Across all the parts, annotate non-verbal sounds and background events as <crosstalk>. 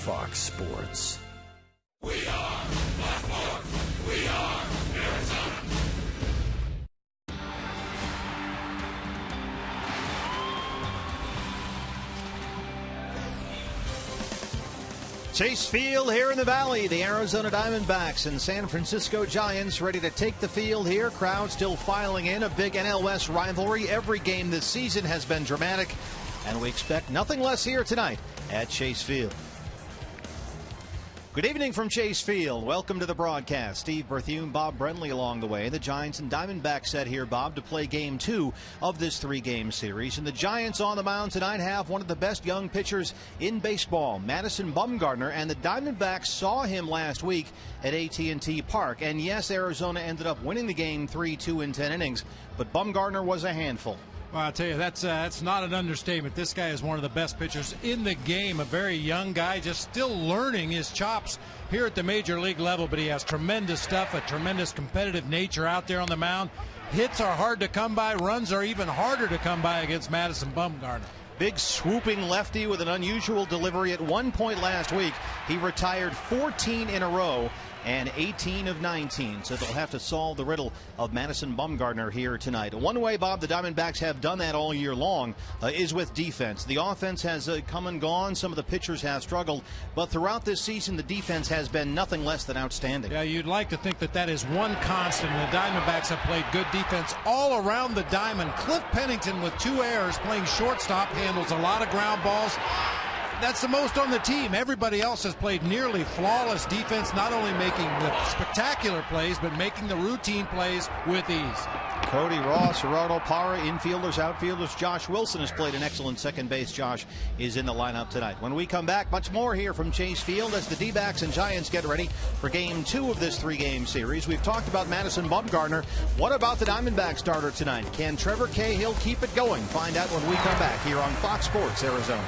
Fox Sports. We are. We are Arizona. Chase Field here in the Valley. The Arizona Diamondbacks and San Francisco Giants ready to take the field here. Crowd still filing in. A big NL West rivalry. Every game this season has been dramatic, and we expect nothing less here tonight at Chase Field. Good evening from Chase Field. Welcome to the broadcast. Steve Berthiaume, Bob Brenly along the way. The Giants and Diamondbacks set here, Bob, to play game two of this three-game series. And the Giants on the mound tonight have one of the best young pitchers in baseball, Madison Bumgarner. And the Diamondbacks saw him last week at AT&T Park. And yes, Arizona ended up winning the game 3-2 in 10 innings, but Bumgarner was a handful. Well, I'll tell you, that's uh, that's not an understatement. This guy is one of the best pitchers in the game. A very young guy, just still learning his chops here at the major league level. But he has tremendous stuff, a tremendous competitive nature out there on the mound. Hits are hard to come by. Runs are even harder to come by against Madison Bumgarner. Big swooping lefty with an unusual delivery. At one point last week, he retired 14 in a row and 18 of 19. So they'll have to solve the riddle of Madison Bumgarner here tonight. One way, Bob, the Diamondbacks have done that all year long uh, is with defense. The offense has uh, come and gone. Some of the pitchers have struggled, but throughout this season, the defense has been nothing less than outstanding. Yeah, you'd like to think that that is one constant. The Diamondbacks have played good defense all around the diamond. Cliff Pennington with two errors playing shortstop handles a lot of ground balls that's the most on the team. Everybody else has played nearly flawless defense, not only making the spectacular plays, but making the routine plays with ease. Cody Ross, Gerardo Parra, infielders, outfielders. Josh Wilson has played an excellent second base. Josh is in the lineup tonight. When we come back, much more here from Chase Field as the D backs and Giants get ready for game two of this three game series. We've talked about Madison Bumgarner. What about the Diamondback starter tonight? Can Trevor Cahill keep it going? Find out when we come back here on Fox Sports Arizona.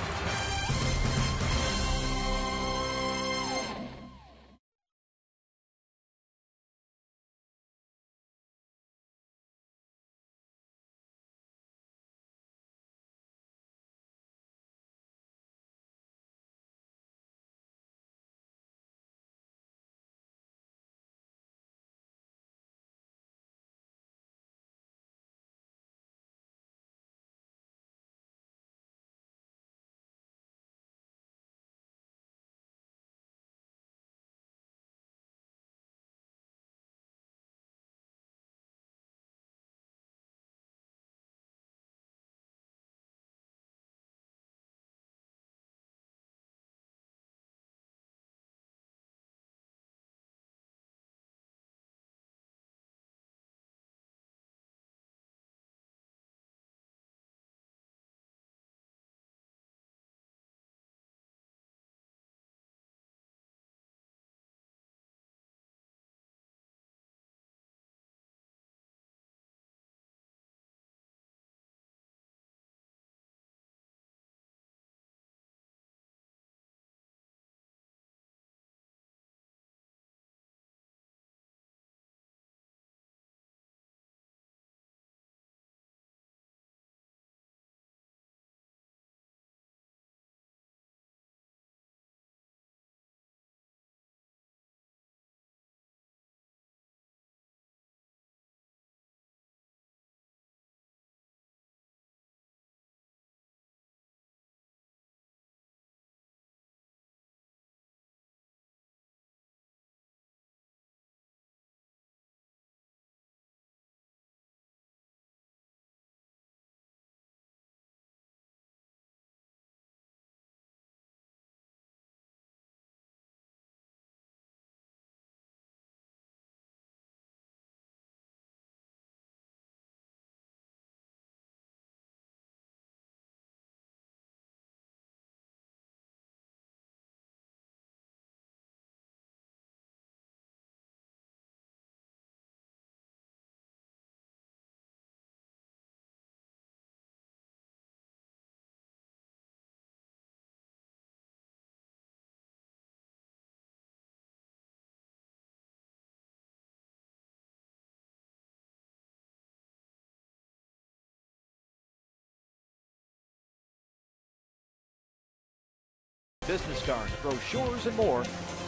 Business cards, brochures, and more,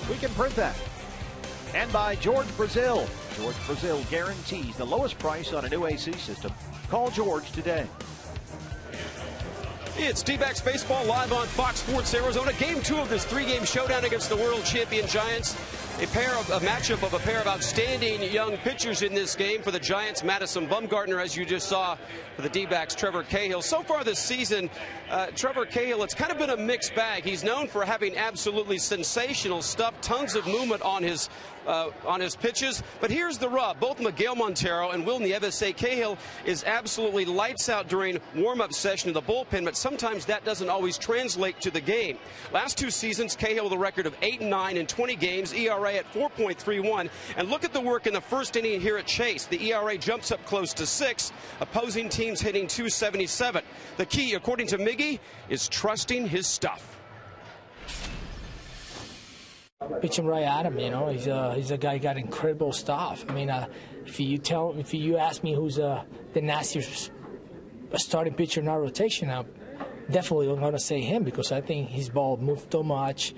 we can print that. And by George Brazil. George Brazil guarantees the lowest price on a new AC system. Call George today. It's D-backs baseball live on Fox Sports Arizona. Game two of this three-game showdown against the world champion Giants. A pair of a matchup of a pair of outstanding young pitchers in this game for the Giants. Madison Bumgarner, as you just saw, for the D-backs. Trevor Cahill. So far this season, uh, Trevor Cahill, it's kind of been a mixed bag. He's known for having absolutely sensational stuff, tons of movement on his uh, on his pitches. But here's the rub: both Miguel Montero and Will Nieves say Cahill is absolutely lights out during warm-up session in the bullpen, but sometimes that doesn't always translate to the game. Last two seasons, Cahill with a record of 8 and 9 in 20 games, ERA at 4.31. And look at the work in the first inning here at Chase. The ERA jumps up close to six. Opposing teams hitting 277. The key, according to Miggy, is trusting his stuff pitch him right at him. You know, he's a he's a guy got incredible stuff. I mean, uh, if you tell if you ask me who's uh, the nastiest starting pitcher in our rotation, I'm definitely going to say him because I think his ball moved so much,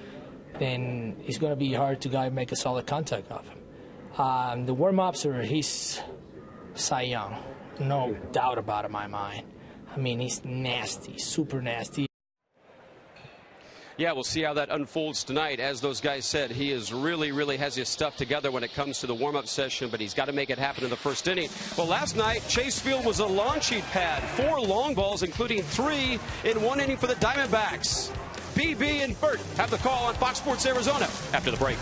then it's going to be hard to guy make a solid contact of him. Um, the warm ups are he's Cy Young, no doubt about it in my mind. I mean, he's nasty, super nasty yeah, we'll see how that unfolds tonight. As those guys said, he is really, really has his stuff together when it comes to the warm-up session, but he's got to make it happen in the first inning. Well, last night, Chase Field was a launching pad. Four long balls, including three in one inning for the Diamondbacks. BB and Bert have the call on Fox Sports Arizona after the break.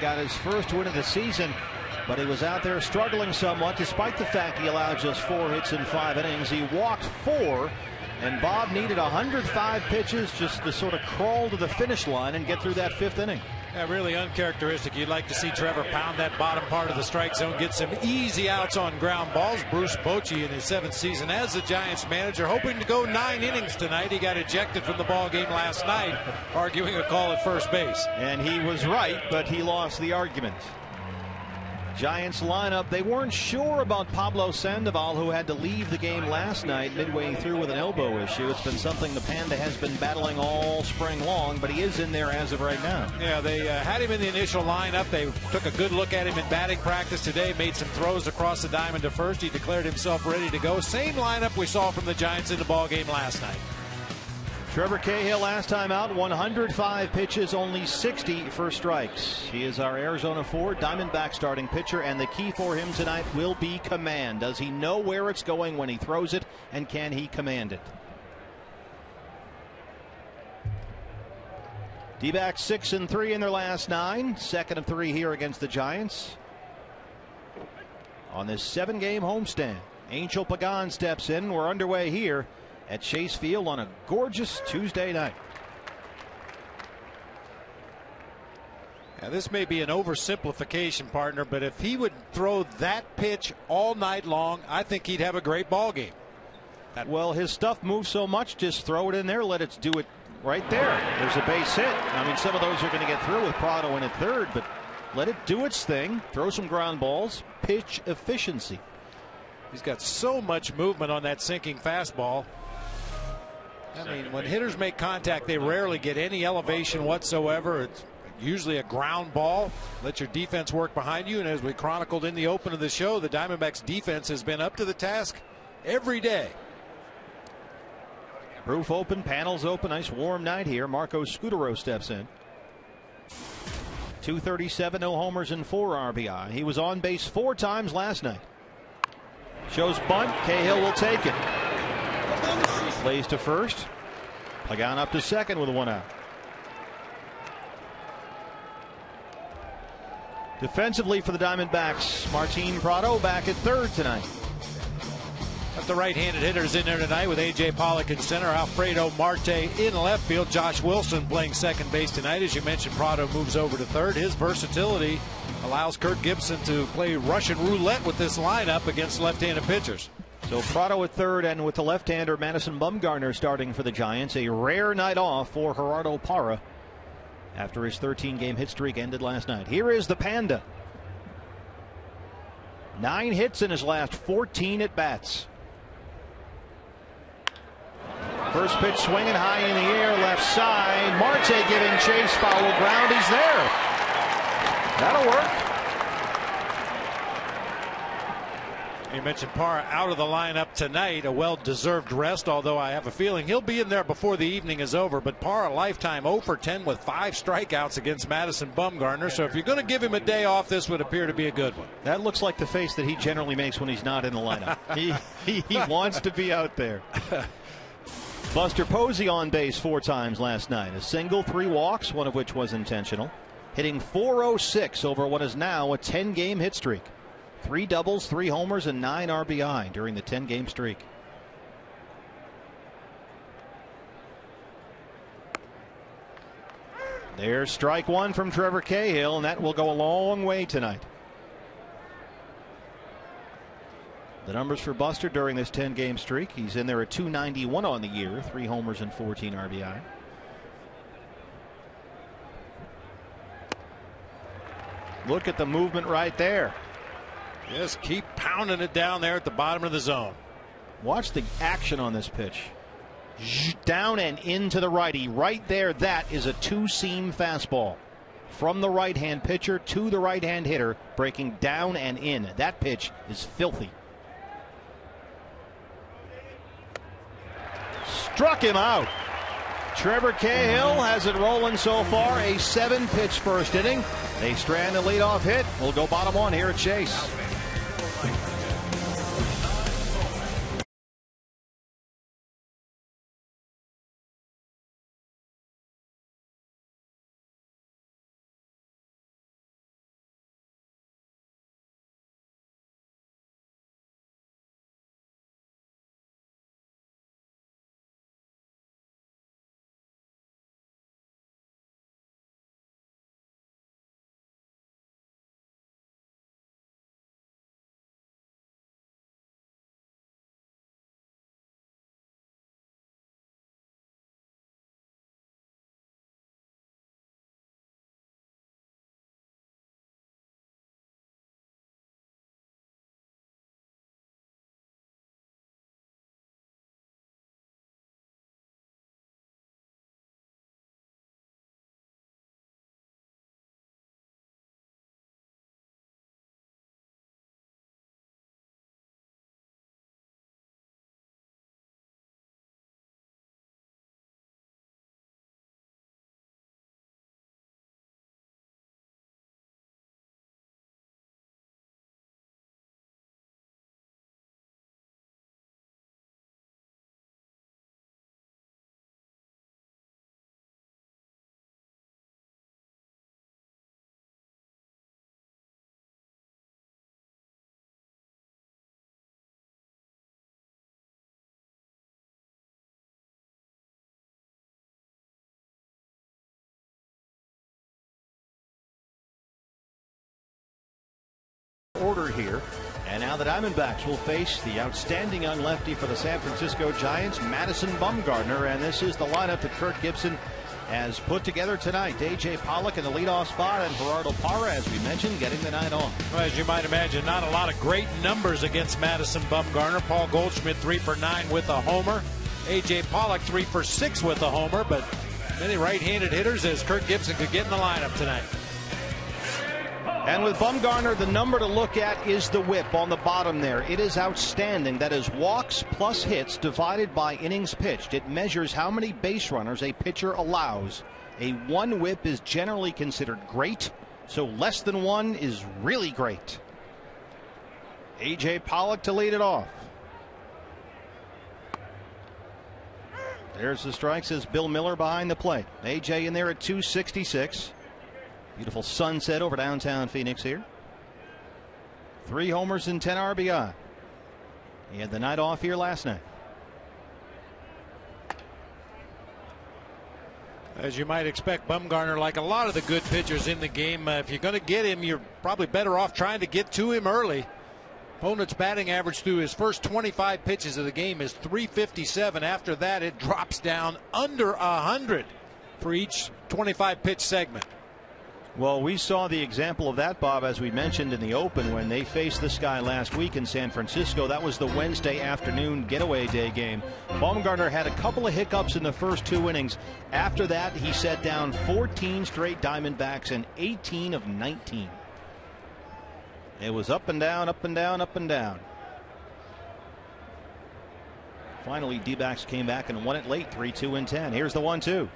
Got his first win of the season, but he was out there struggling somewhat despite the fact he allowed just four hits in five innings. He walked four, and Bob needed 105 pitches just to sort of crawl to the finish line and get through that fifth inning. Yeah, really uncharacteristic. You'd like to see Trevor pound that bottom part of the strike zone, get some easy outs on ground balls. Bruce Bochy in his seventh season as the Giants manager, hoping to go nine innings tonight. He got ejected from the ball game last night, arguing a call at first base. And he was right, but he lost the argument. Giants lineup. They weren't sure about Pablo Sandoval, who had to leave the game last night midway through with an elbow issue. It's been something the Panda has been battling all spring long, but he is in there as of right now. Yeah, they uh, had him in the initial lineup. They took a good look at him in batting practice today, made some throws across the diamond to first. He declared himself ready to go. Same lineup we saw from the Giants in the ball game last night. Trevor Cahill last time out, 105 pitches, only 60 for strikes. He is our Arizona 4 Diamondback starting pitcher, and the key for him tonight will be command. Does he know where it's going when he throws it, and can he command it? D-backs 6 and 3 in their last nine, second of three here against the Giants. On this seven game homestand, Angel Pagan steps in. We're underway here at Chase Field on a gorgeous Tuesday night. Now, this may be an oversimplification, partner, but if he would throw that pitch all night long, I think he'd have a great ball game. That well, his stuff moves so much, just throw it in there, let it do it right there. There's a base hit. I mean, some of those are going to get through with Prado in at third, but let it do its thing. Throw some ground balls, pitch efficiency. He's got so much movement on that sinking fastball. I mean, when hitters make contact, they rarely get any elevation whatsoever. It's usually a ground ball. Let your defense work behind you. And as we chronicled in the open of the show, the Diamondbacks defense has been up to the task every day. Roof open, panels open. Nice warm night here. Marco Scutaro steps in. 237, no homers and four RBI. He was on base four times last night. Shows bunt. Cahill will take it. Plays to first. Pagan up to second with one out. Defensively for the Diamondbacks, Martin Prado back at third tonight. Got the right-handed hitters in there tonight with A.J. Pollock in center, Alfredo Marte in left field, Josh Wilson playing second base tonight. As you mentioned, Prado moves over to third. His versatility allows Kirk Gibson to play Russian roulette with this lineup against left-handed pitchers. So Prado at third, and with the left-hander Madison Bumgarner starting for the Giants, a rare night off for Gerardo Parra after his 13-game hit streak ended last night. Here is the Panda. Nine hits in his last 14 at bats. First pitch swinging high in the air, left side. Marte giving chase, foul ground. He's there. That'll work. You mentioned Parra out of the lineup tonight, a well deserved rest, although I have a feeling he'll be in there before the evening is over. But Parra, lifetime 0 for 10 with five strikeouts against Madison Bumgarner. So if you're going to give him a day off, this would appear to be a good one. That looks like the face that he generally makes when he's not in the lineup. <laughs> he, he, he wants to be out there. <laughs> Buster Posey on base four times last night. A single, three walks, one of which was intentional. Hitting 406 over what is now a 10 game hit streak. Three doubles, three homers, and nine RBI during the 10 game streak. There's strike one from Trevor Cahill, and that will go a long way tonight. The numbers for Buster during this 10 game streak he's in there at 291 on the year, three homers and 14 RBI. Look at the movement right there. Just keep pounding it down there at the bottom of the zone. Watch the action on this pitch. Down and into the righty. Right there, that is a two seam fastball. From the right hand pitcher to the right hand hitter, breaking down and in. That pitch is filthy. Struck him out. Trevor Cahill has it rolling so far. A seven pitch first inning. They strand the leadoff hit. We'll go bottom one here at Chase. Here. And now the Diamondbacks will face the outstanding young lefty for the San Francisco Giants, Madison Bumgarner. And this is the lineup that Kirk Gibson has put together tonight. AJ Pollock in the leadoff spot and Gerardo Parra, as we mentioned, getting the night off. Well, as you might imagine, not a lot of great numbers against Madison Bumgarner. Paul Goldschmidt three for nine with a homer. AJ Pollock three for six with a homer, but many right-handed hitters as Kirk Gibson could get in the lineup tonight. And with Bumgarner, the number to look at is the whip on the bottom there. It is outstanding. That is walks plus hits divided by innings pitched. It measures how many base runners a pitcher allows. A one whip is generally considered great, so less than one is really great. A.J. Pollock to lead it off. There's the strike, says Bill Miller behind the plate. A.J. in there at 266. Beautiful sunset over downtown Phoenix here. Three homers and 10 RBI. He had the night off here last night. As you might expect, Bumgarner, like a lot of the good pitchers in the game, uh, if you're going to get him, you're probably better off trying to get to him early. Opponent's batting average through his first 25 pitches of the game is 357. After that, it drops down under 100 for each 25 pitch segment. Well, we saw the example of that, Bob, as we mentioned in the Open when they faced this guy last week in San Francisco. That was the Wednesday afternoon getaway day game. Bumgarner had a couple of hiccups in the first two innings. After that, he set down 14 straight Diamondbacks and 18 of 19. It was up and down, up and down, up and down. Finally, D backs came back and won it late 3 2 and 10. Here's the 1 2.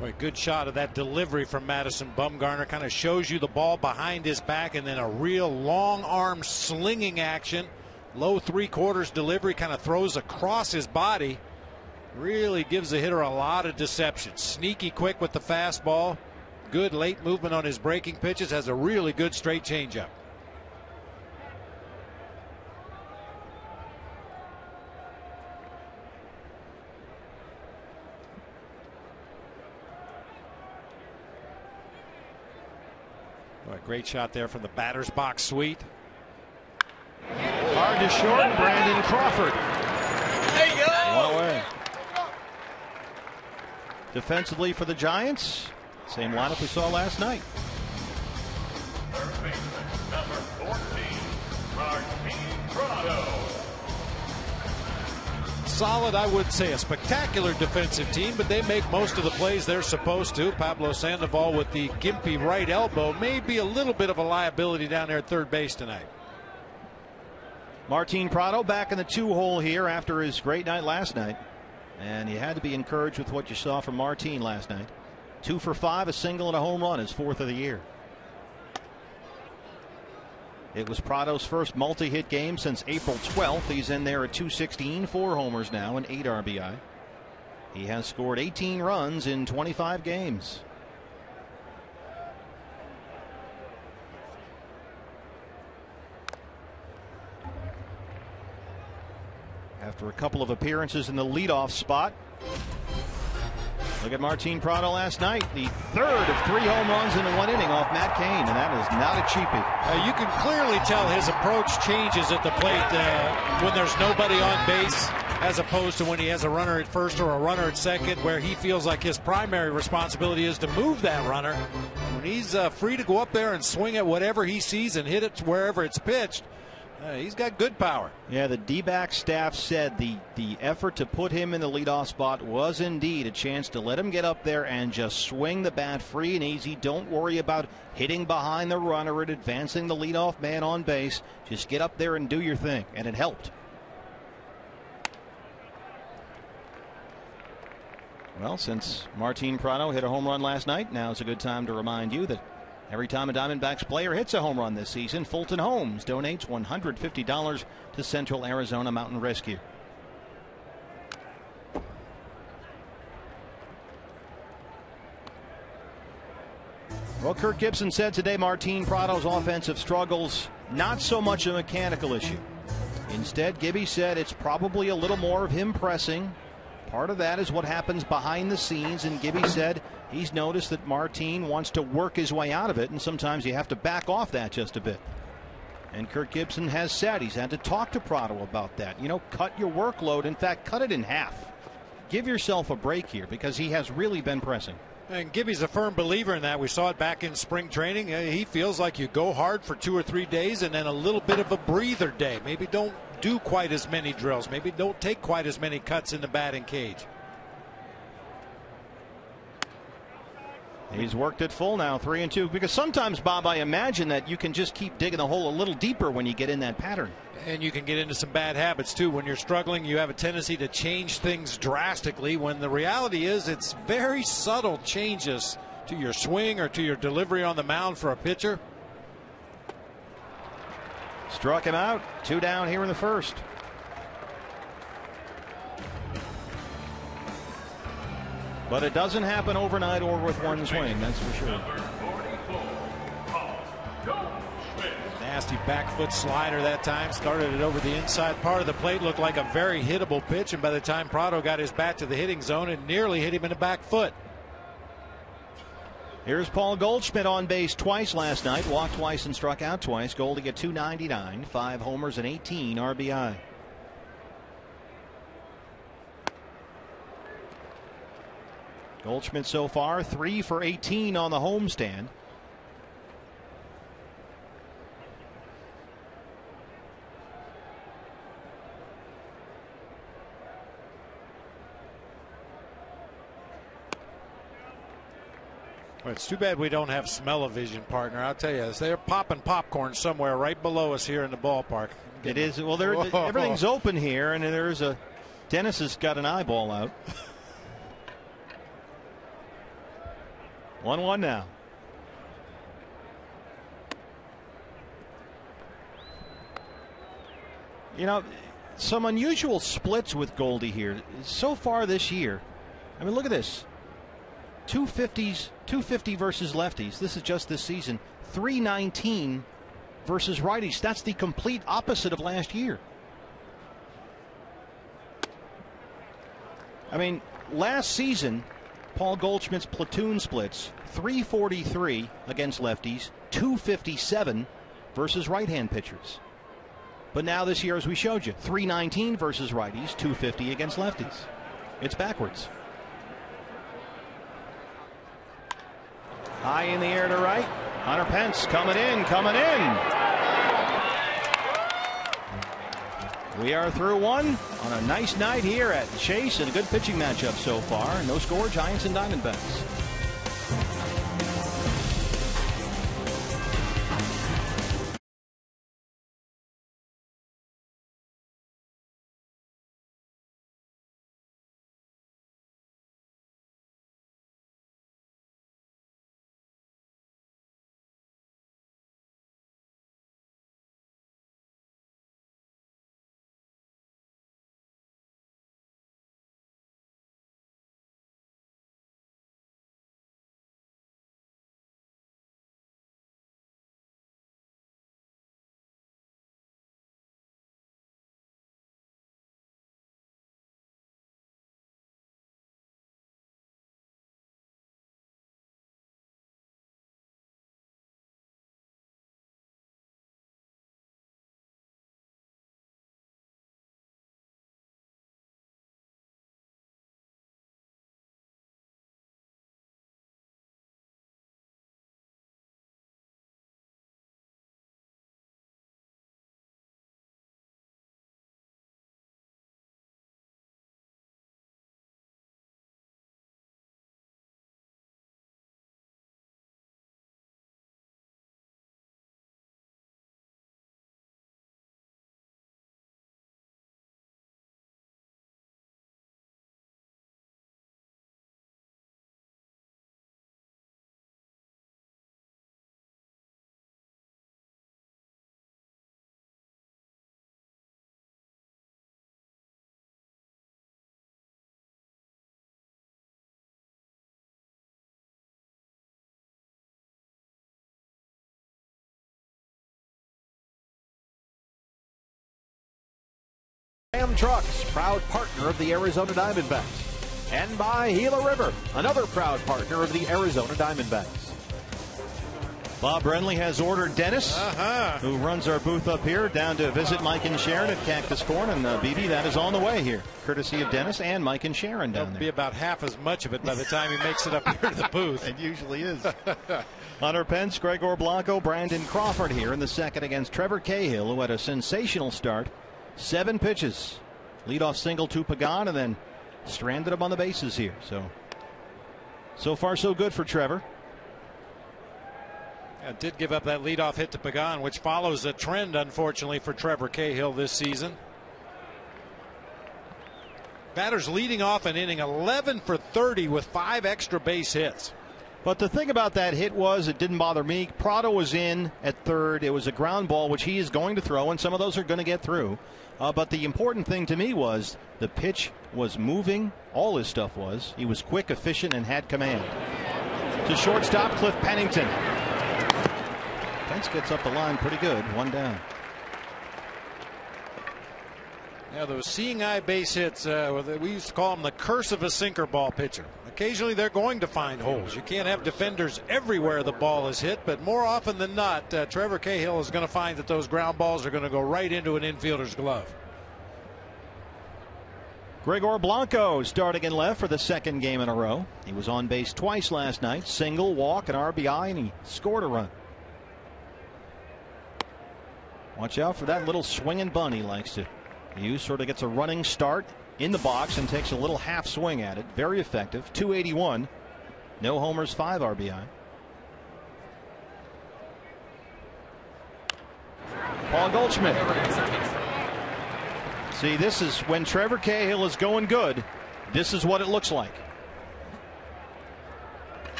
Boy, good shot of that delivery from Madison Bumgarner. Kind of shows you the ball behind his back and then a real long arm slinging action. Low three quarters delivery kind of throws across his body. Really gives the hitter a lot of deception. Sneaky quick with the fastball. Good late movement on his breaking pitches. Has a really good straight changeup. Boy, great shot there from the batter's box suite. Hard to short, Brandon Crawford. There you go. One away. Defensively for the Giants, same lineup we saw last night. Third baseman, number 14, Martin Prado. Solid, I wouldn't say a spectacular defensive team, but they make most of the plays they're supposed to. Pablo Sandoval with the gimpy right elbow may be a little bit of a liability down there at third base tonight. Martin Prado back in the two hole here after his great night last night. And you had to be encouraged with what you saw from Martin last night. Two for five, a single and a home run, his fourth of the year. It was Prado's first multi hit game since April 12th. He's in there at 216, four homers now, and eight RBI. He has scored 18 runs in 25 games. After a couple of appearances in the leadoff spot, Look at Martin Prado last night, the third of three home runs in the one inning off Matt Cain, and that is not a cheapie. Uh, you can clearly tell his approach changes at the plate uh, when there's nobody on base, as opposed to when he has a runner at first or a runner at second, where he feels like his primary responsibility is to move that runner. When he's uh, free to go up there and swing at whatever he sees and hit it wherever it's pitched, uh, he's got good power. Yeah, the D-back staff said the the effort to put him in the leadoff spot was indeed a chance to let him get up there and just swing the bat free and easy. Don't worry about hitting behind the runner and advancing the leadoff man on base. Just get up there and do your thing, and it helped. Well, since Martin Prado hit a home run last night, now is a good time to remind you that Every time a Diamondbacks player hits a home run this season, Fulton Homes donates $150 to Central Arizona Mountain Rescue. Well, Kirk Gibson said today Martin Prado's offensive struggles not so much a mechanical issue. Instead, Gibby said it's probably a little more of him pressing. Part of that is what happens behind the scenes, and Gibby said he's noticed that Martin wants to work his way out of it, and sometimes you have to back off that just a bit. And Kirk Gibson has said he's had to talk to Prado about that. You know, cut your workload. In fact, cut it in half. Give yourself a break here because he has really been pressing. And Gibby's a firm believer in that. We saw it back in spring training. Uh, he feels like you go hard for two or three days and then a little bit of a breather day. Maybe don't do quite as many drills. Maybe don't take quite as many cuts in the batting cage. He's worked it full now, three and two. Because sometimes, Bob, I imagine that you can just keep digging the hole a little deeper when you get in that pattern. And you can get into some bad habits too. When you're struggling, you have a tendency to change things drastically. When the reality is, it's very subtle changes to your swing or to your delivery on the mound for a pitcher. Struck him out. Two down here in the first. But it doesn't happen overnight or with one swing, that's for sure. Nasty back foot slider that time. Started it over the inside part of the plate. Looked like a very hittable pitch. And by the time Prado got his bat to the hitting zone, it nearly hit him in the back foot. Here's Paul Goldschmidt on base twice last night. Walked twice and struck out twice. Goldie at 299, five homers and 18 RBI. Goldschmidt so far three for 18 on the homestand. Well, it's too bad we don't have smell-o-vision, partner. I'll tell you, this. they're popping popcorn somewhere right below us here in the ballpark. It is well. There, everything's open here, and there's a Dennis has got an eyeball out. <laughs> One one now. You know, some unusual splits with Goldie here so far this year. I mean, look at this. 250s, 250 versus lefties. This is just this season. 319 versus righties. That's the complete opposite of last year. I mean, last season, Paul Goldschmidt's platoon splits 343 against lefties, 257 versus right hand pitchers. But now this year, as we showed you, 319 versus righties, 250 against lefties. It's backwards. High in the air to right. Hunter Pence coming in, coming in. We are through one on a nice night here at Chase and a good pitching matchup so far. No score, Giants and Diamondbacks. Ram Trucks, proud partner of the Arizona Diamondbacks. And by Gila River, another proud partner of the Arizona Diamondbacks. Bob Brenly has ordered Dennis, Uh-huh. who runs our booth up here, down to visit Mike and Sharon at Cactus Corn. And uh, BB, that is on the way here, courtesy of Dennis and Mike and Sharon down There'll there. be about half as much of it by the time he makes it up here to the booth. <laughs> It usually is. <laughs> Hunter Pence, Gregor Blanco, Brandon Crawford here in the second against Trevor Cahill, who had a sensational start. Seven pitches. Leadoff single to Pagan and then stranded him on the bases here. So, so far so good for Trevor. Yeah, did give up that leadoff hit to Pagan, which follows a trend, unfortunately, for Trevor Cahill this season. Batters leading off an inning 11 for 30 with five extra base hits. But the thing about that hit was it didn't bother me. Prado was in at third. It was a ground ball, which he is going to throw, and some of those are going to get through. Uh, but the important thing to me was the pitch was moving. All his stuff was. He was quick, efficient, and had command. To shortstop, Cliff Pennington. Pence gets up the line pretty good. One down. Yeah, those seeing eye base hits, uh, we used to call them the curse of a sinker ball pitcher. Occasionally they're going to find holes. You can't have defenders everywhere the ball is hit, but more often than not, uh, Trevor Cahill is going to find that those ground balls are going to go right into an infielder's glove. Gregor Blanco starting in left for the second game in a row. He was on base twice last night single, walk, and RBI, and he scored a run. Watch out for that little swinging bunt he likes to use. Sort of gets a running start in the box and takes a little half swing at it. Very effective. 281. No homers, five RBI. Paul Goldschmidt. See, this is when Trevor Cahill is going good. This is what it looks like.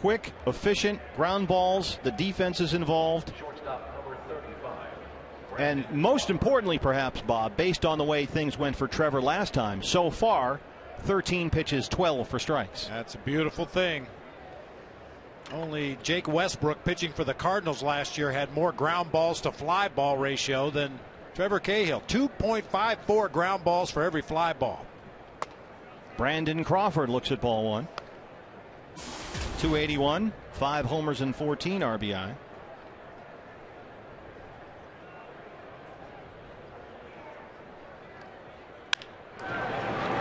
Quick, efficient ground balls. The defense is involved. And most importantly, perhaps, Bob, based on the way things went for Trevor last time, so far, 13 pitches, 12 for strikes. That's a beautiful thing. Only Jake Westbrook pitching for the Cardinals last year had more ground balls to fly ball ratio than Trevor Cahill. 2.54 ground balls for every fly ball. Brandon Crawford looks at ball one. 281, five homers and 14 RBI.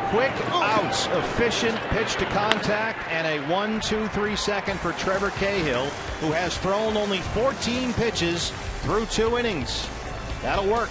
Quick outs, efficient pitch to contact, and a one, two, three second for Trevor Cahill, who has thrown only 14 pitches through two innings. That'll work.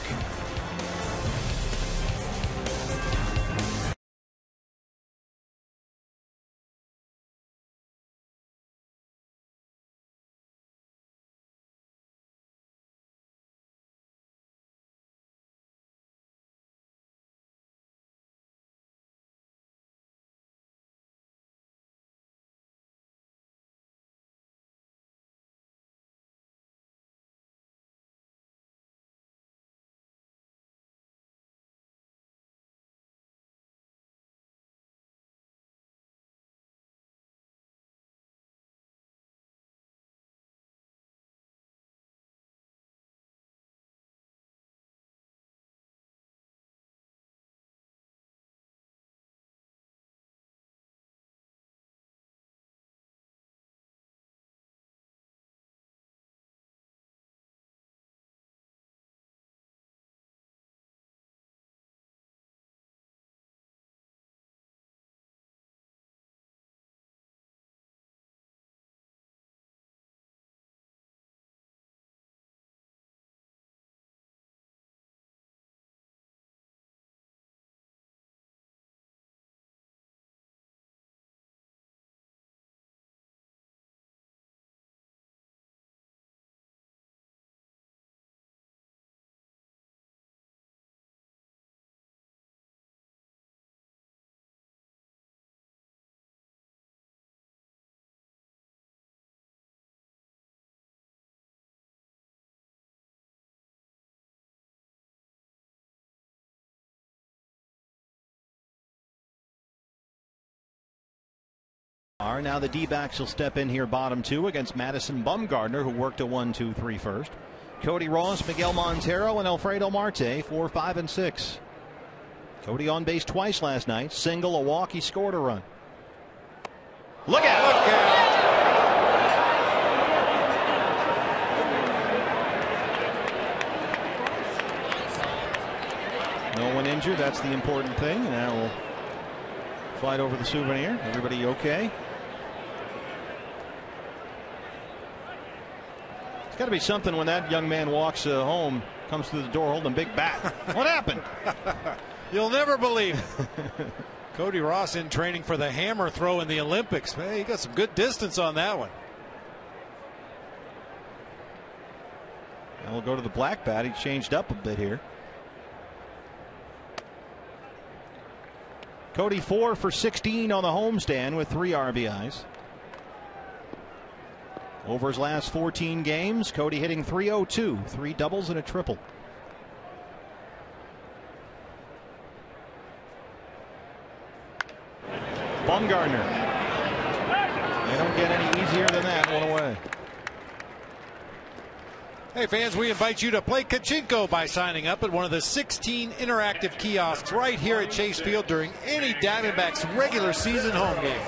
Are now the D backs will step in here, bottom two against Madison Bumgarner, who worked a 1 2 3 first. Cody Ross, Miguel Montero, and Alfredo Marte, 4 5 and 6. Cody on base twice last night, single, a walk, he scored a run. Look out! Look out! No one injured, that's the important thing, and that will fly over the souvenir. Everybody okay? It's got to be something when that young man walks uh, home, comes through the door holding a big bat. what happened? <laughs> You'll never believe. <laughs> Cody Ross in training for the hammer throw in the Olympics. Man, he got some good distance on that one. And we'll go to the black bat. He changed up a bit here. Cody four for 16 on the homestand with three RBIs. Over his last 14 games, Cody hitting 302, three doubles and a triple. Bumgarner. They don't get any easier than that one away. Hey fans, we invite you to play Kachinko by signing up at one of the 16 interactive kiosks right here at Chase Field during any Diamondbacks regular season home game.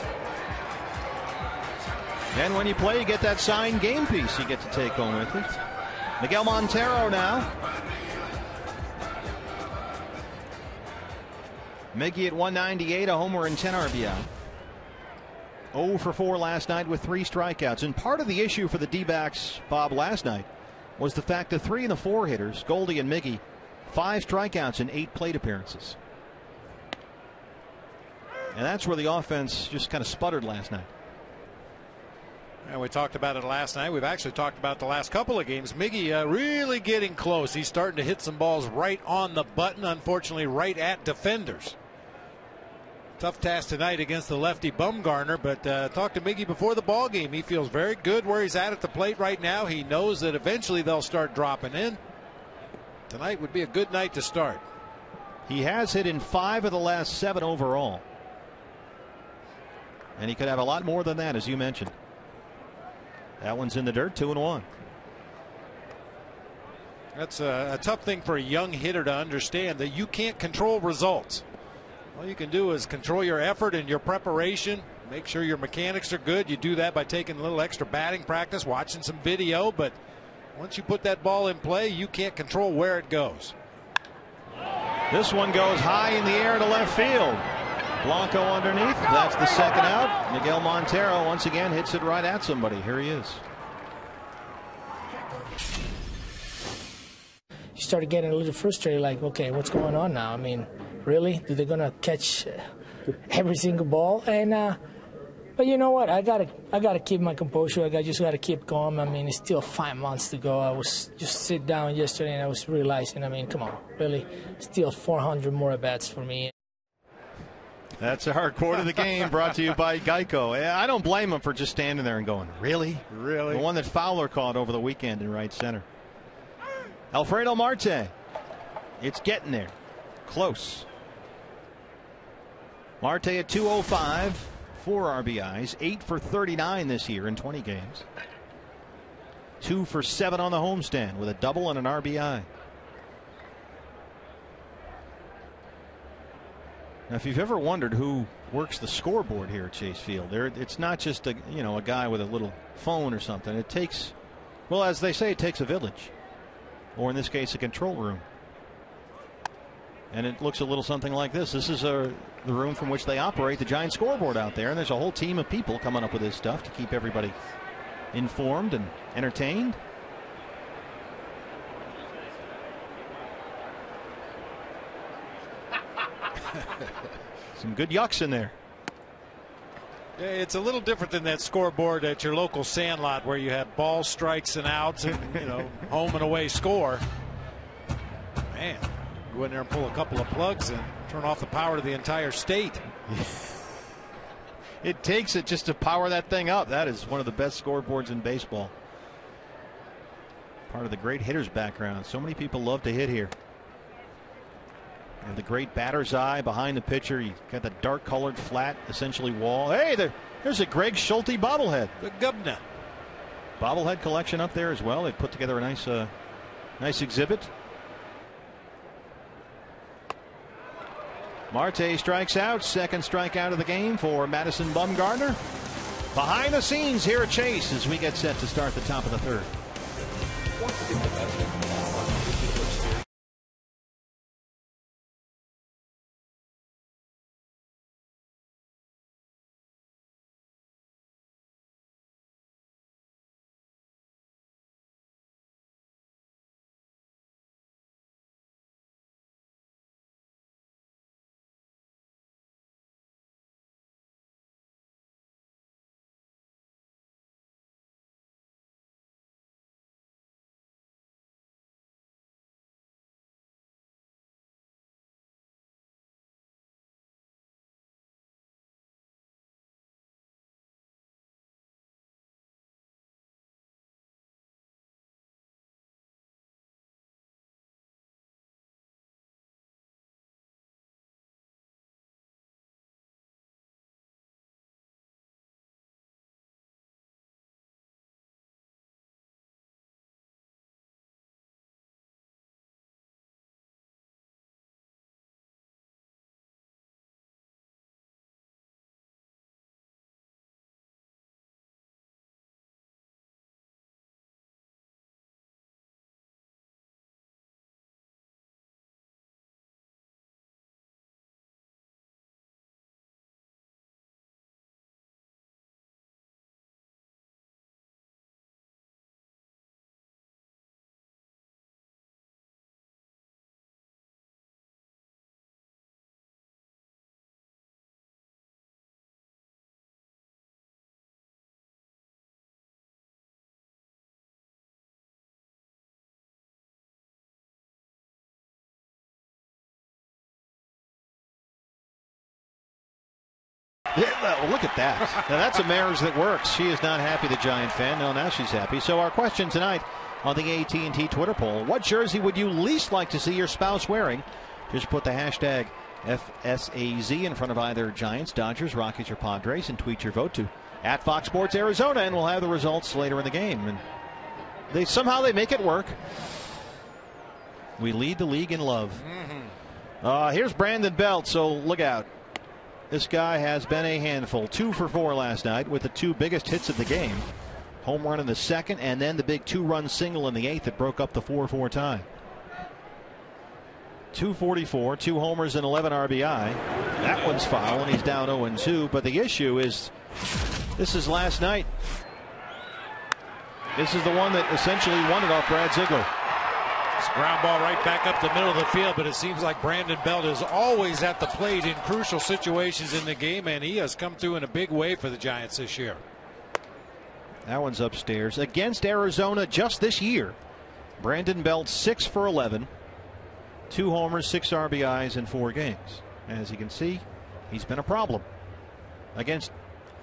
And when you play, you get that signed game piece you get to take home with you. Miguel Montero now. Miggy at 198, a homer and 10 RBI. 0 for 4 last night with three strikeouts. And part of the issue for the D backs, Bob, last night was the fact the three and the four hitters, Goldie and Miggy, five strikeouts in eight plate appearances. And that's where the offense just kind of sputtered last night. And we talked about it last night. We've actually talked about the last couple of games. Miggy uh, really getting close. He's starting to hit some balls right on the button, unfortunately, right at defenders. Tough task tonight against the lefty Bumgarner, but uh, talked to Miggy before the ball game. He feels very good where he's at at the plate right now. He knows that eventually they'll start dropping in. Tonight would be a good night to start. He has hit in five of the last seven overall. And he could have a lot more than that, as you mentioned. That one's in the dirt, two and one. That's a, a, tough thing for a young hitter to understand that you can't control results. All you can do is control your effort and your preparation. Make sure your mechanics are good. You do that by taking a little extra batting practice, watching some video. But once you put that ball in play, you can't control where it goes. This one goes high in the air to left field. Blanco underneath. That's the second out. Miguel Montero once again hits it right at somebody. Here he is. You started getting a little frustrated, like, okay, what's going on now? I mean, really? Do they gonna catch every single ball? And uh, but you know what? I gotta I gotta keep my composure. I just gotta keep calm. I mean, it's still five months to go. I was just sit down yesterday and I was realizing. I mean, come on, really? Still 400 more at bats for me. That's our quote of the game brought to you by Geico. I don't blame him for just standing there and going, Really? Really? The one that Fowler caught over the weekend in right center. Alfredo Marte. It's getting there. Close. Marte at 205, four RBIs, eight for 39 this year in 20 games. Two for seven on the homestand with a double and an RBI. Now, if you've ever wondered who works the scoreboard here at Chase Field, there it's not just a you know a guy with a little phone or something. It takes, well, as they say, it takes a village, or in this case, a control room. And it looks a little something like this. This is a, the room from which they operate the giant scoreboard out there, and there's a whole team of people coming up with this stuff to keep everybody informed and entertained. Some good yucks in there. It's a little different than that scoreboard at your local sandlot where you have balls, strikes, and outs, and you know <laughs> home and away score. Man, go in there and pull a couple of plugs and turn off the power to the entire state. <laughs> it takes it just to power that thing up. That is one of the best scoreboards in baseball. Part of the great hitters background. So many people love to hit here. And the great batter's eye behind the pitcher. You got the dark colored flat, essentially wall. Hey, there, there's a Greg Schulte bobblehead. The Gubna. Bobblehead collection up there as well. They've put together a nice, uh, nice exhibit. Marte strikes out. Second strikeout of the game for Madison Bumgarner. Behind the scenes here at Chase as we get set to start the top of the third. Yeah, look at that. now that's a marriage that works. She is not happy, the Giant fan. No, now she's happy. So our question tonight on the AT&T Twitter poll: What jersey would you least like to see your spouse wearing? Just put the hashtag FSAZ in front of either Giants, Dodgers, Rockies, or Padres, and tweet your vote to at Fox Sports Arizona, and we'll have the results later in the game. And they somehow they make it work. We lead the league in love. Uh, here's Brandon Belt, so look out. This guy has been a handful. Two for four last night with the two biggest hits of the game. Home run in the second, and then the big two run single in the eighth that broke up the 4 4 tie. 244, two homers and 11 RBI. That one's foul, and he's down 0 2. But the issue is this is last night. This is the one that essentially won it off Brad Ziegler. Ground ball right back up the middle of the field, but it seems like Brandon Belt is always at the plate in crucial situations in the game, and he has come through in a big way for the Giants this year. That one's upstairs. Against Arizona just this year, Brandon Belt 6 for 11, two homers, six RBIs in four games. As you can see, he's been a problem. Against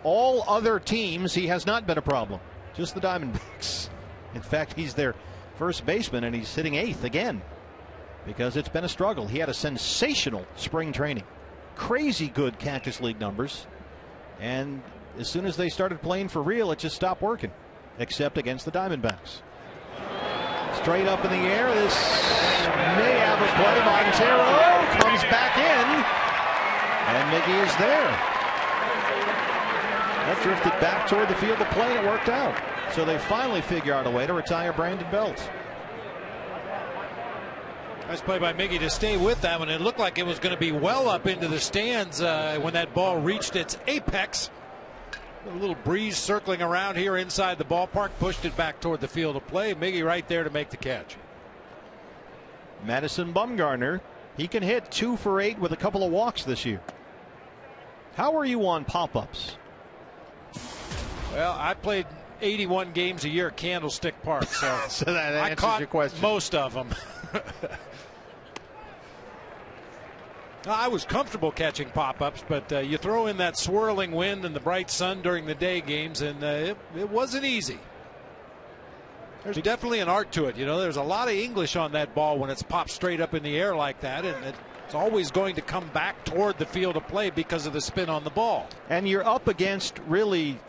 all other teams, he has not been a problem. Just the Diamondbacks. <laughs> In fact, he's their first baseman, and he's hitting eighth again because it's been a struggle. He had a sensational spring training, crazy good Cactus League numbers, and as soon as they started playing for real, it just stopped working, except against the Diamondbacks. Straight up in the air, this may have a play. Montero comes back in, and Miggy is there. That drifted back toward the field of play and it worked out. So they finally figure out a way to retire Brandon Belt. Nice play by Miggy to stay with that one. It looked like it was going to be well up into the stands uh, when that ball reached its apex. A little breeze circling around here inside the ballpark pushed it back toward the field of play. Miggy right there to make the catch. Madison Bumgarner, he can hit two for eight with a couple of walks this year. How are you on pop ups? Well, I played 81 games a year at Candlestick Park, so, <laughs> so that I answers caught your question. most of them. I was comfortable catching pop-ups, but uh, you throw in that swirling wind and the bright sun during the day games, and uh, it, it wasn't easy. There's definitely an art to it. You know, there's a lot of English on that ball when it's popped straight up in the air like that, and it's always going to come back toward the field of play because of the spin on the ball. And you're up against really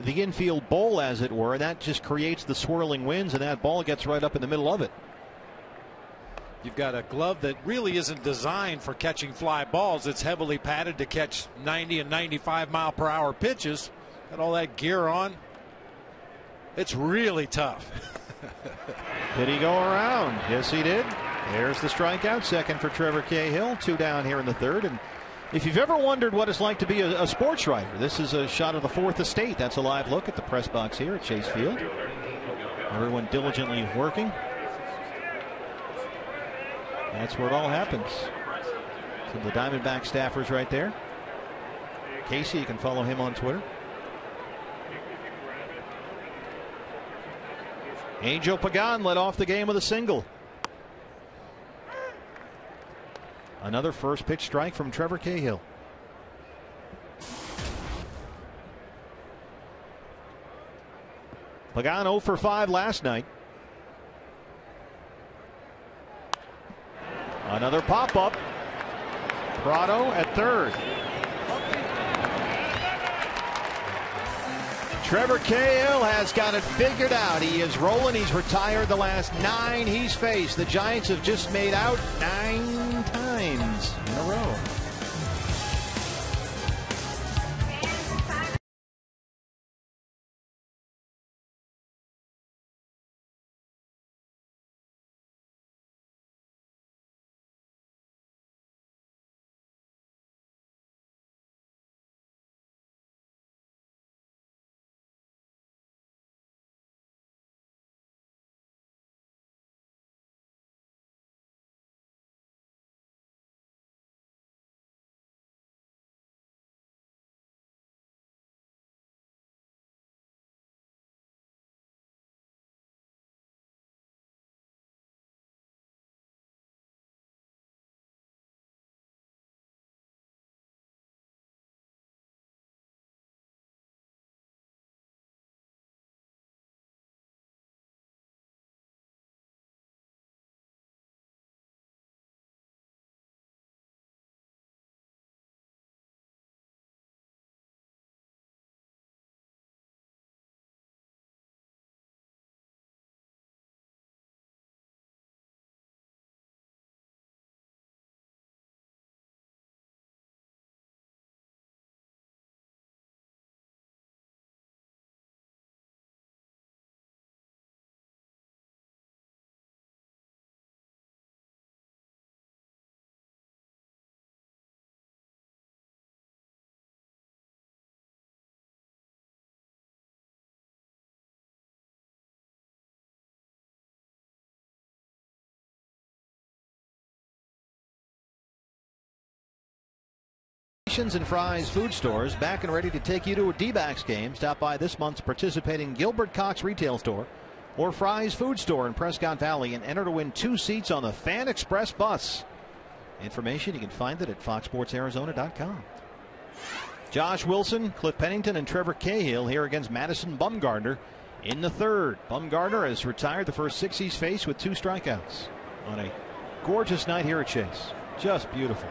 the infield bowl, as it were. That just creates the swirling winds, and that ball gets right up in the middle of it. You've got a glove that really isn't designed for catching fly balls. It's heavily padded to catch 90 and 95 mile per hour pitches. Got all that gear on. It's really tough. <laughs> did he go around? Yes, he did. There's the strikeout. Second for Trevor Cahill. Two down here in the third. And if you've ever wondered what it's like to be a, a sports writer, this is a shot of the fourth estate. That's a live look at the press box here at Chase Field. Everyone diligently working. That's where it all happens. The Diamondback staffers right there. Casey, you can follow him on Twitter. Angel Pagan led off the game with a single. Another first pitch strike from Trevor Cahill. Pagan 0 for 5 last night. Another pop up. Prado at third. Trevor Cahill has got it figured out. He is rolling. He's retired the last nine he's faced. The Giants have just made out nine times in a row. And Fry's food stores back and ready to take you to a D-backs game. Stop by this month's participating Gilbert Cox retail store or Fry's food store in Prescott Valley and enter to win two seats on the Fan Express bus. Information you can find it at foxsportsarizona.com. Josh Wilson, Cliff Pennington, and Trevor Cahill here against Madison Bumgarner in the third. Bumgarner has retired the first six he's faced with two strikeouts on a gorgeous night here at Chase. Just beautiful.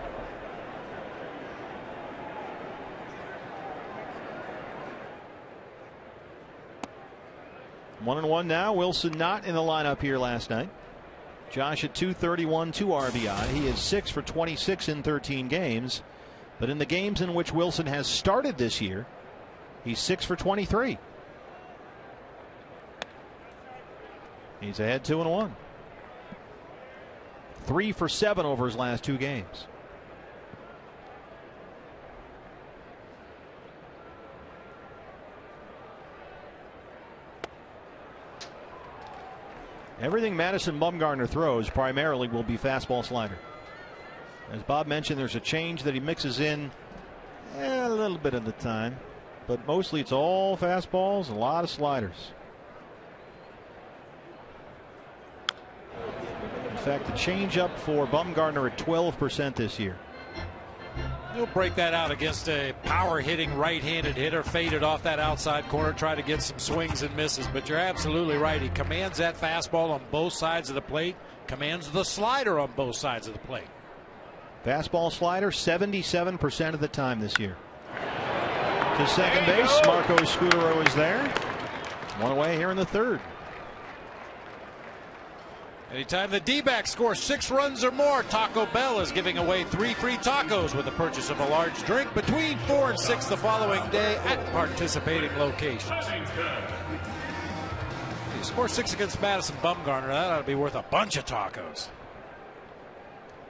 One and one now. Wilson not in the lineup here last night. Josh at 231, 2 RBI. He is 6 for 26 in 13 games. But in the games in which Wilson has started this year, he's 6 for 23. He's ahead 2 and 1. 3 for 7 over his last two games. Everything Madison Bumgarner throws primarily will be fastball slider. As Bob mentioned, there's a change that he mixes in eh, a little bit of the time, but mostly it's all fastballs, a lot of sliders. In fact, the changeup for Bumgarner at 12% this year. He'll break that out against a power hitting right handed hitter, faded off that outside corner, try to get some swings and misses. But you're absolutely right. He commands that fastball on both sides of the plate, commands the slider on both sides of the plate. Fastball slider 77% of the time this year. To second base, Marco Scutaro is there. One away here in the third. Anytime the D-back scores six runs or more, Taco Bell is giving away three free tacos with the purchase of a large drink between four and six the following day at participating locations. You score six against Madison Bumgarner, that ought to be worth a bunch of tacos.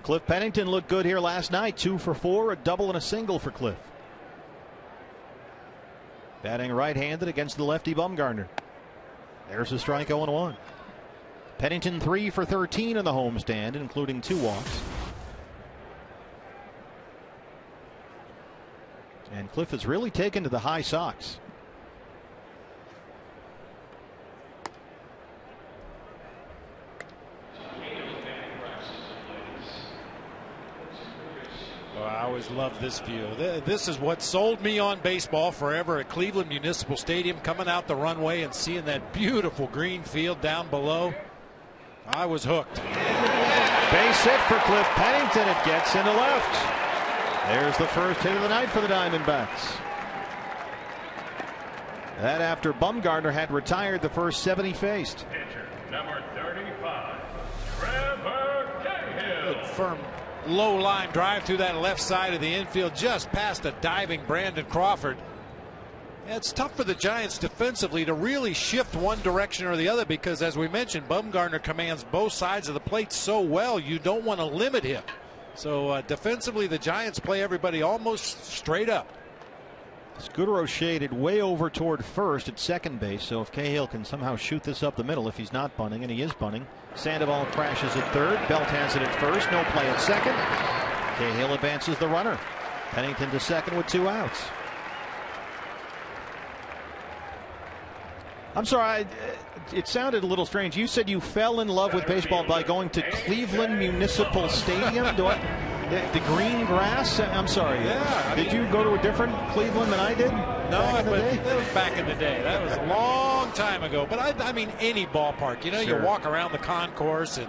Cliff Pennington looked good here last night. Two for four, a double and a single for Cliff. Batting right handed against the lefty Bumgarner. There's a strike 0 1. Pennington 3 for 13 in the homestand, including two walks. And Cliff has really taken to the high socks. Oh, I always love this view. This is what sold me on baseball forever at Cleveland Municipal Stadium, coming out the runway and seeing that beautiful green field down below. I was hooked. Base hit for Cliff Pennington. It gets into left. There's the first hit of the night for the Diamondbacks. That after Bumgarner had retired the first seven he faced. Pitcher number 35, Trevor Cahill. Good firm low line drive through that left side of the infield just past a diving Brandon Crawford. It's tough for the Giants defensively to really shift one direction or the other because, as we mentioned, Bumgarner commands both sides of the plate so well, you don't want to limit him. So uh, defensively, the Giants play everybody almost straight up. Scutaro shaded way over toward first at second base. So if Cahill can somehow shoot this up the middle, if he's not bunting, and he is bunting, Sandoval crashes at third. Belt has it at first. No play at second. Cahill advances the runner. Pennington to second with two outs. I'm sorry, I, it sounded a little strange. You said you fell in love with baseball by going to Cleveland Municipal Stadium. Do I, the, the, green grass? I'm sorry. Yeah. Did you go to a different Cleveland than I did? No, but that was back in the day. That was a long time ago. But I, I mean, any ballpark. You know, sure. you walk around the concourse and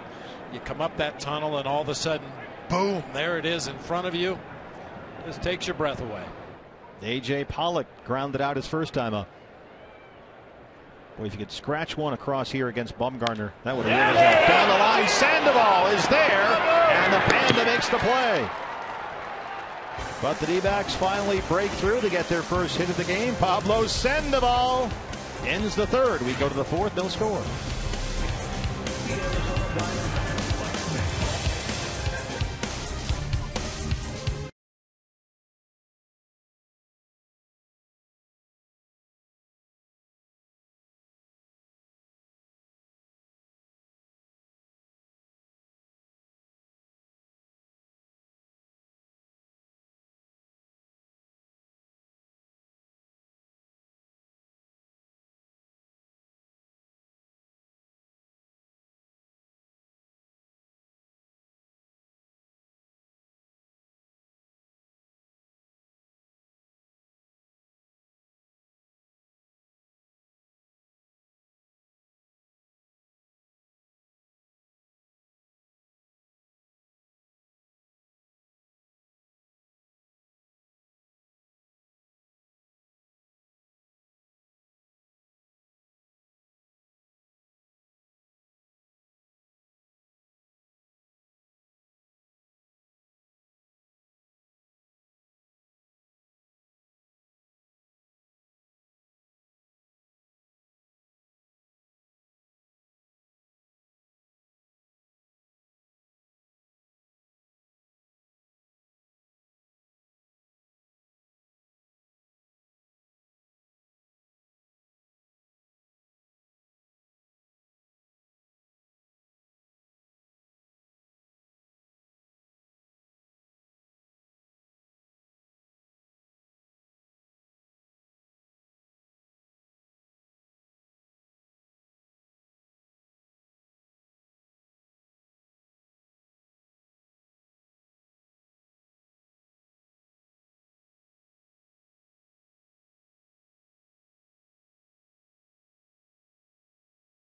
you come up that tunnel, and all of a sudden, boom, there it is in front of you. Just takes your breath away. A.J. Pollock grounded out his first time up. If you could scratch one across here against Bumgarner, that would have really helped. Down the line, Sandoval is there, and the Panda makes the play. But the D-backs finally break through to get their first hit of the game. Pablo Sandoval ends the third. We go to the fourth, no score.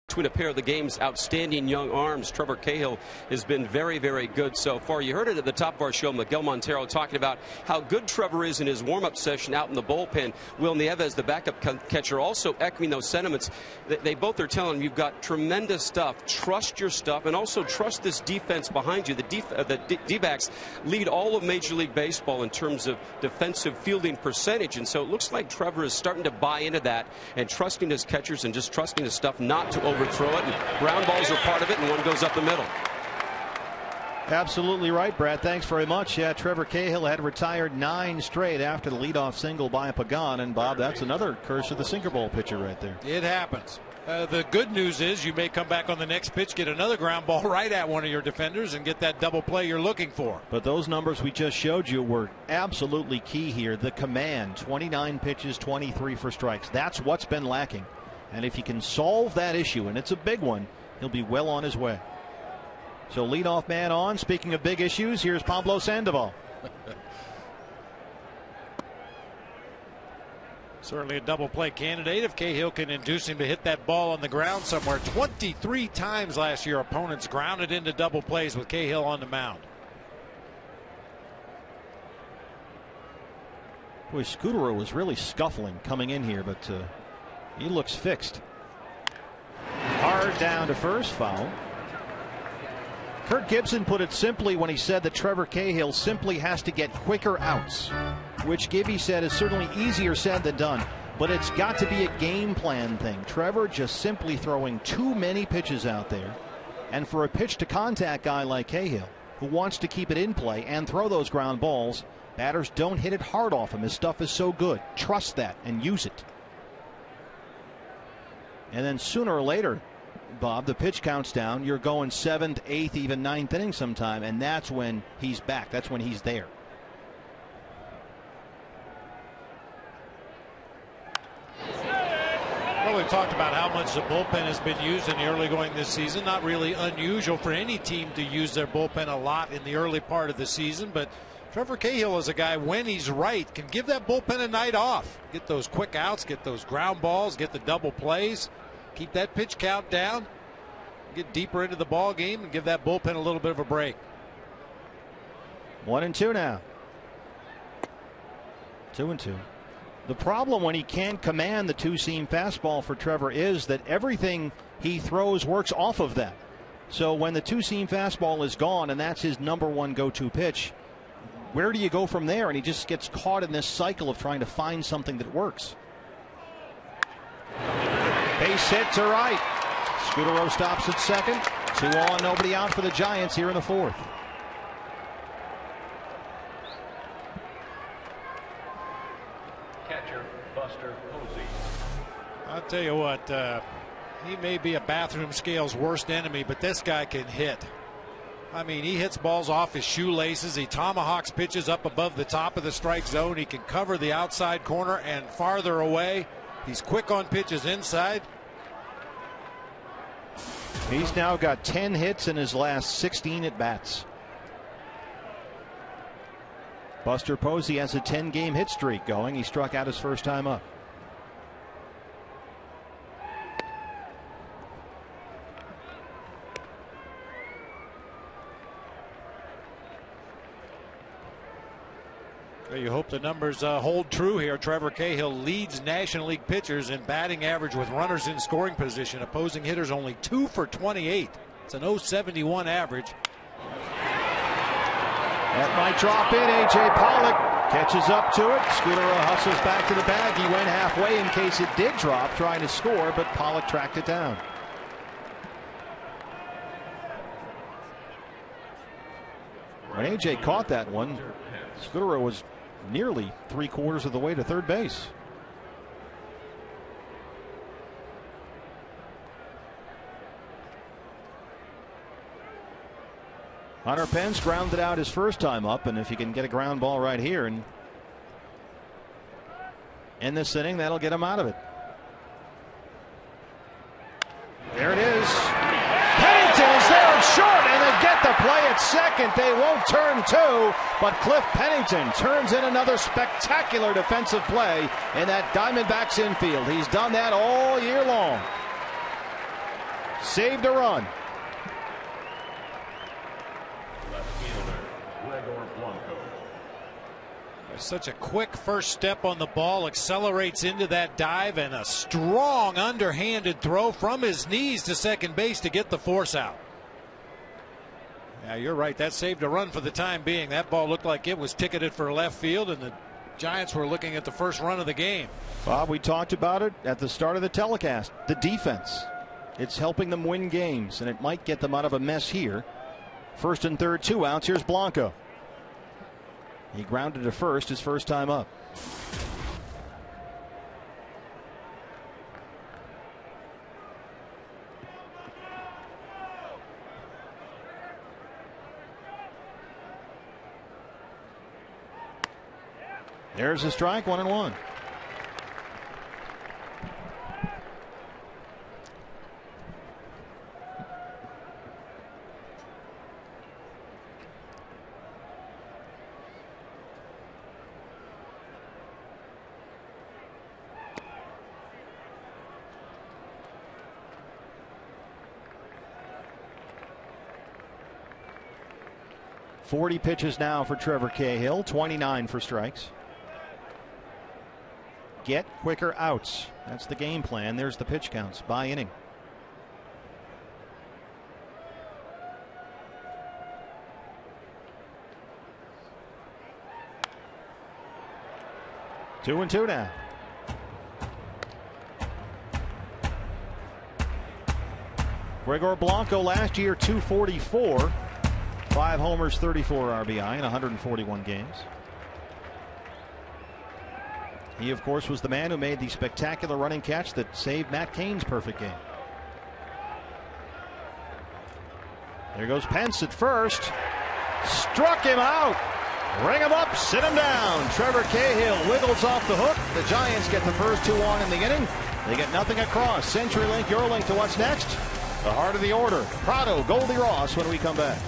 Between a pair of the game's outstanding young arms. Trevor Cahill has been very, very good so far. You heard it at the top of our show, Miguel Montero talking about how good Trevor is in his warm-up session out in the bullpen. Wil Nieves, the backup catcher, also echoing those sentiments. They both are telling him you've got tremendous stuff. Trust your stuff, and also trust this defense behind you. The, uh, the D-backs lead all of Major League Baseball in terms of defensive fielding percentage, and so it looks like Trevor is starting to buy into that and trusting his catchers and just trusting his stuff not to overthrow it. And ground balls are part of it, and one goes up the middle. Absolutely right, Brad. Thanks very much. Yeah, Trevor Cahill had retired nine straight after the leadoff single by Pagan. And Bob, that's another curse of the sinkerball pitcher right there. It happens. Uh, the good news is you may come back on the next pitch, get another ground ball <laughs> right at one of your defenders, and get that double play you're looking for. But those numbers we just showed you were absolutely key here. The command 29 pitches, 23 for strikes. That's what's been lacking. And if he can solve that issue, and it's a big one, he'll be well on his way. So leadoff man on. Speaking of big issues, here's Pablo Sandoval. Certainly a double play candidate if Cahill can induce him to hit that ball on the ground somewhere. 23 times last year, opponents grounded into double plays with Cahill on the mound. Boy, Scutaro was really scuffling coming in here, but uh, he looks fixed. Hard down to first, foul. Kirk Gibson put it simply when he said that Trevor Cahill simply has to get quicker outs, which Gibby said is certainly easier said than done. But it's got to be a game plan thing. Trevor just simply throwing too many pitches out there. And for a pitch to contact guy like Cahill, who wants to keep it in play and throw those ground balls, batters don't hit it hard off him. His stuff is so good. Trust that and use it. And then sooner or later, Bob, the pitch counts down. You're going seventh, eighth, even ninth inning sometime, and that's when he's back. That's when he's there. Well, we've talked about how much the bullpen has been used in the early going this season. Not really unusual for any team to use their bullpen a lot in the early part of the season, but Trevor Cahill is a guy when he's right can give that bullpen a night off. Get those quick outs, get those ground balls, get the double plays keep that pitch count down, get deeper into the ball game, and give that bullpen a little bit of a break. One and two now. Two and two. The problem when he can't command the two seam fastball for Trevor is that everything he throws works off of that. So when the two seam fastball is gone and that's his number one go to pitch, where do you go from there? And he just gets caught in this cycle of trying to find something that works. Base hit to right. Scutaro stops at second. Two on, nobody out for the Giants here in the fourth. Catcher Buster Posey. I'll tell you what, uh, he may be a bathroom scale's worst enemy, but this guy can hit. I mean, he hits balls off his shoelaces. He tomahawks pitches up above the top of the strike zone. He can cover the outside corner and farther away. He's quick on pitches inside. He's now got 10 hits in his last 16 at bats. Buster Posey has a 10 game hit streak going. He struck out his first time up. You hope the numbers uh, hold true here. Trevor Cahill leads National League pitchers in batting average with runners in scoring position. Opposing hitters only two for 28. It's an 071 average. That might drop in. A.J. Pollock catches up to it. Scutaro hustles back to the bag. He went halfway in case it did drop, trying to score, but Pollock tracked it down. When A.J. caught that one, Scutaro was nearly three quarters of the way to third base. Hunter Pence grounded out his first time up, and if he can get a ground ball right here and in this inning, that'll get him out of it. There it is. Pennington is there short, get the play at second. They won't turn two, but Cliff Pennington turns in another spectacular defensive play in that Diamondbacks infield. He's done that all year long. Saved a run. Such a quick first step on the ball, accelerates into that dive, and a strong underhanded throw from his knees to second base to get the force out. Yeah, you're right. That saved a run for the time being. That ball looked like it was ticketed for left field, and the Giants were looking at the first run of the game. Bob, we talked about it at the start of the telecast. The defense. It's helping them win games, and it might get them out of a mess here. First and third, two outs. Here's Blanco. He grounded to first his first time up. There's a strike, one and one. Forty pitches now for Trevor Cahill, 29 for strikes get quicker outs. That's the game plan. There's the pitch counts by inning. Two and two now. Gregor Blanco last year 244, five homers, 34 RBI in 141 games. He, of course, was the man who made the spectacular running catch that saved Matt Cain's perfect game. There goes Pence at first. Struck him out. Ring him up, sit him down. Trevor Cahill wiggles off the hook. The Giants get the first two on in the inning. They get nothing across. CenturyLink, your link to what's next. The heart of the order. Prado, Goldie Ross when we come back.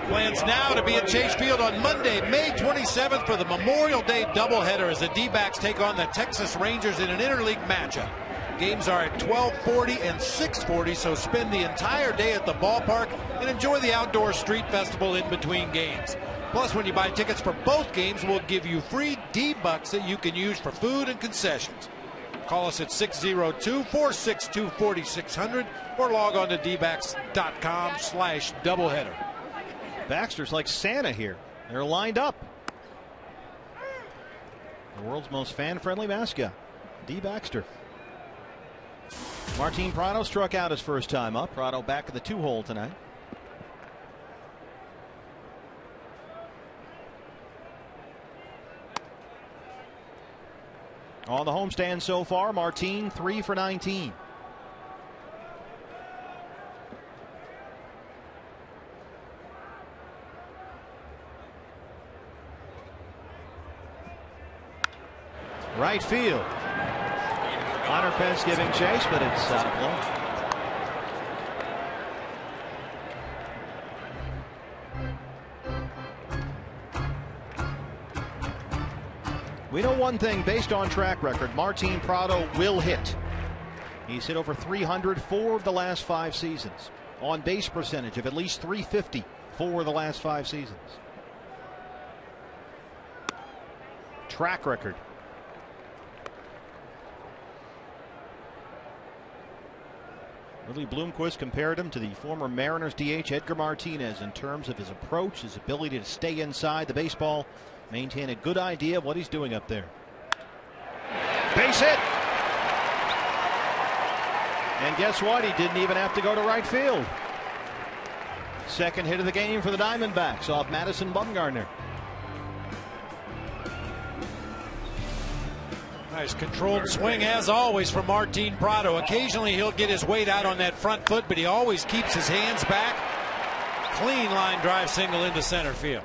Plans now to be at Chase Field on Monday, May 27th for the Memorial Day doubleheader as the D-backs take on the Texas Rangers in an interleague matchup. Games are at 1240 and 640, so spend the entire day at the ballpark and enjoy the outdoor street festival in between games. Plus, when you buy tickets for both games, we'll give you free D-Bucks that you can use for food and concessions. Call us at 602-462-4600 or log on to dbacks.com slash doubleheader. Baxter's like Santa here. They're lined up. The world's most fan friendly mascot, D. Baxter. Martin Prado struck out his first time up. Prado back at the two hole tonight. On the homestand so far, Martin three for 19. Right field. Hunter Pence giving chase, but it's out of play. We know one thing based on track record Martin Prado will hit. He's hit over 300 four of the last five seasons. On base percentage of at least 350 four of the last five seasons. Track record. Willie Bloomquist compared him to the former Mariners DH Edgar Martinez in terms of his approach, his ability to stay inside the baseball, maintain a good idea of what he's doing up there. Base hit. And guess what? He didn't even have to go to right field. Second hit of the game for the Diamondbacks off Madison Bumgarner. Nice controlled swing as always from Martin Prado. Occasionally he'll get his weight out on that front foot, but he always keeps his hands back. Clean line drive single into center field.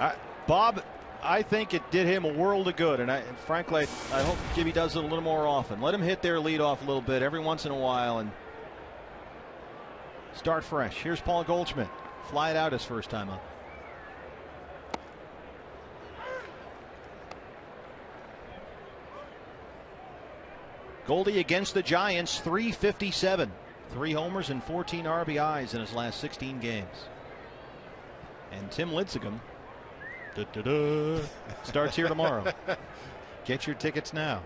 Uh, Bob, I think it did him a world of good, and, I, and frankly, I hope Gibby does it a little more often. Let him hit their lead off a little bit every once in a while and start fresh. Here's Paul Goldschmidt. Fly it out his first time up. Goldie against the Giants, 357. Three homers and 14 RBIs in his last 16 games. And Tim Lincecum Da, da, da. Starts here tomorrow. <laughs> Get your tickets now.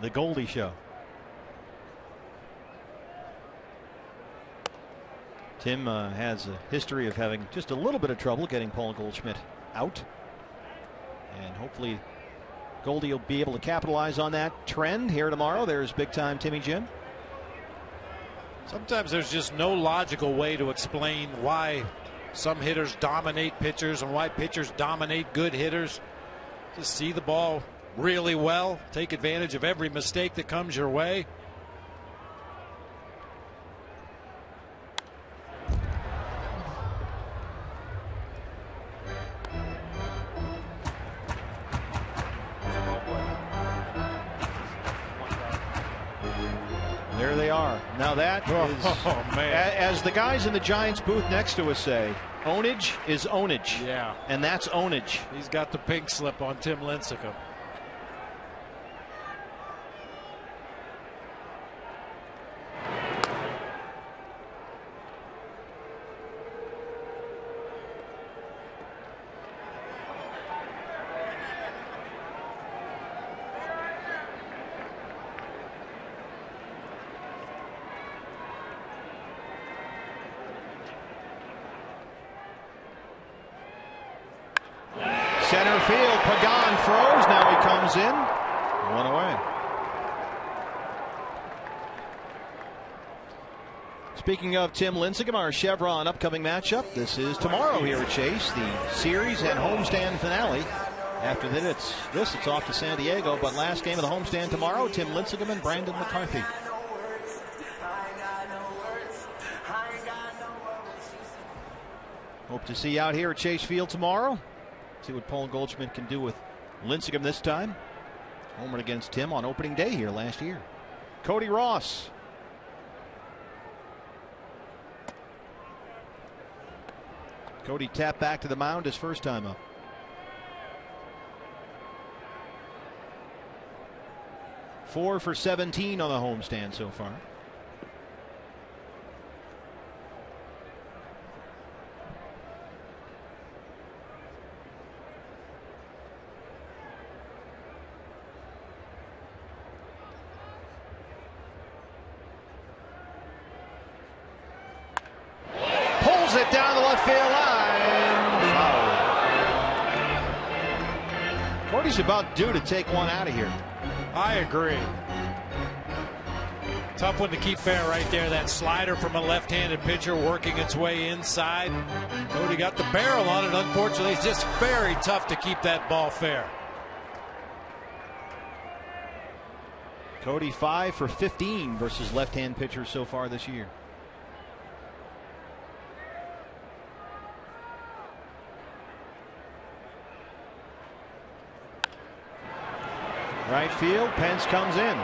The Goldie Show. Tim uh, has a history of having just a little bit of trouble getting Paul Goldschmidt out. And hopefully Goldie will be able to capitalize on that trend here tomorrow. There's big time Timmy Jim. Sometimes there's just no logical way to explain why some hitters dominate pitchers and why pitchers dominate good hitters. Just see the ball really well, take advantage of every mistake that comes your way. They are. Now that Oh, is, <laughs> oh, man. a- as the guys in the Giants booth next to us say, ownage is ownage. Yeah. And that's ownage. He's got the pink slip on Tim Lincecum. Center field, Pagan froze. Now he comes in. One away. Speaking of Tim Lincecum, our Chevron upcoming matchup. This is tomorrow here at Chase, the series and homestand finale. After that, it's this. It's off to San Diego. But last game of the homestand tomorrow, Tim Lincecum and Brandon McCarthy. Hope to see you out here at Chase Field tomorrow. See what Paul Goldschmidt can do with Lincecum this time. Homer against him on opening day here last year. Cody Ross. Cody tapped back to the mound his first time up. Four for 17 on the homestand so far. Pulls it down the left field line. Foul. Due to take one out of here. I agree. Tough one to keep fair right there. That slider from a left-handed pitcher working its way inside. Cody got the barrel on it. Unfortunately, it's just very tough to keep that ball fair. Cody five for 15 versus left-hand pitchers so far this year. Right field, Pence comes in.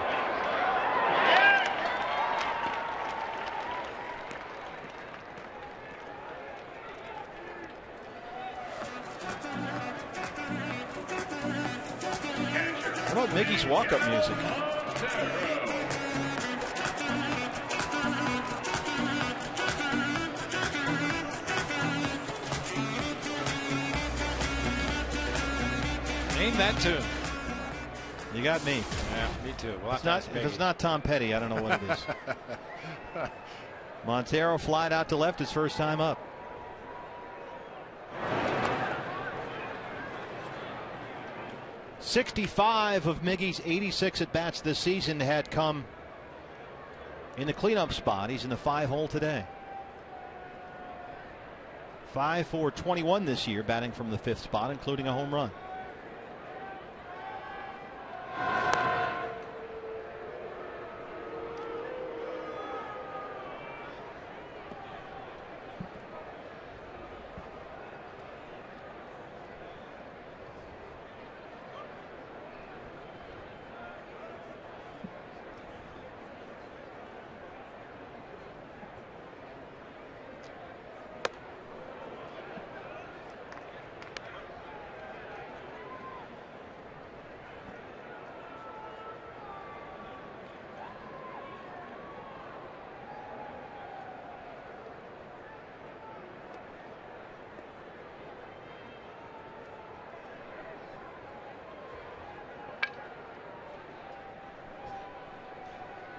How about Miggy's walk-up music? Name that tune. You got me. Yeah, me too. We'll It's not, if it's not Tom Petty, I don't know what it is. <laughs> Montero flied out to left his first time up. Sixty-five of Miggy's 86 at bats this season had come in the cleanup spot. He's in the five hole today. Five for 21 this year, batting from the fifth spot, including a home run.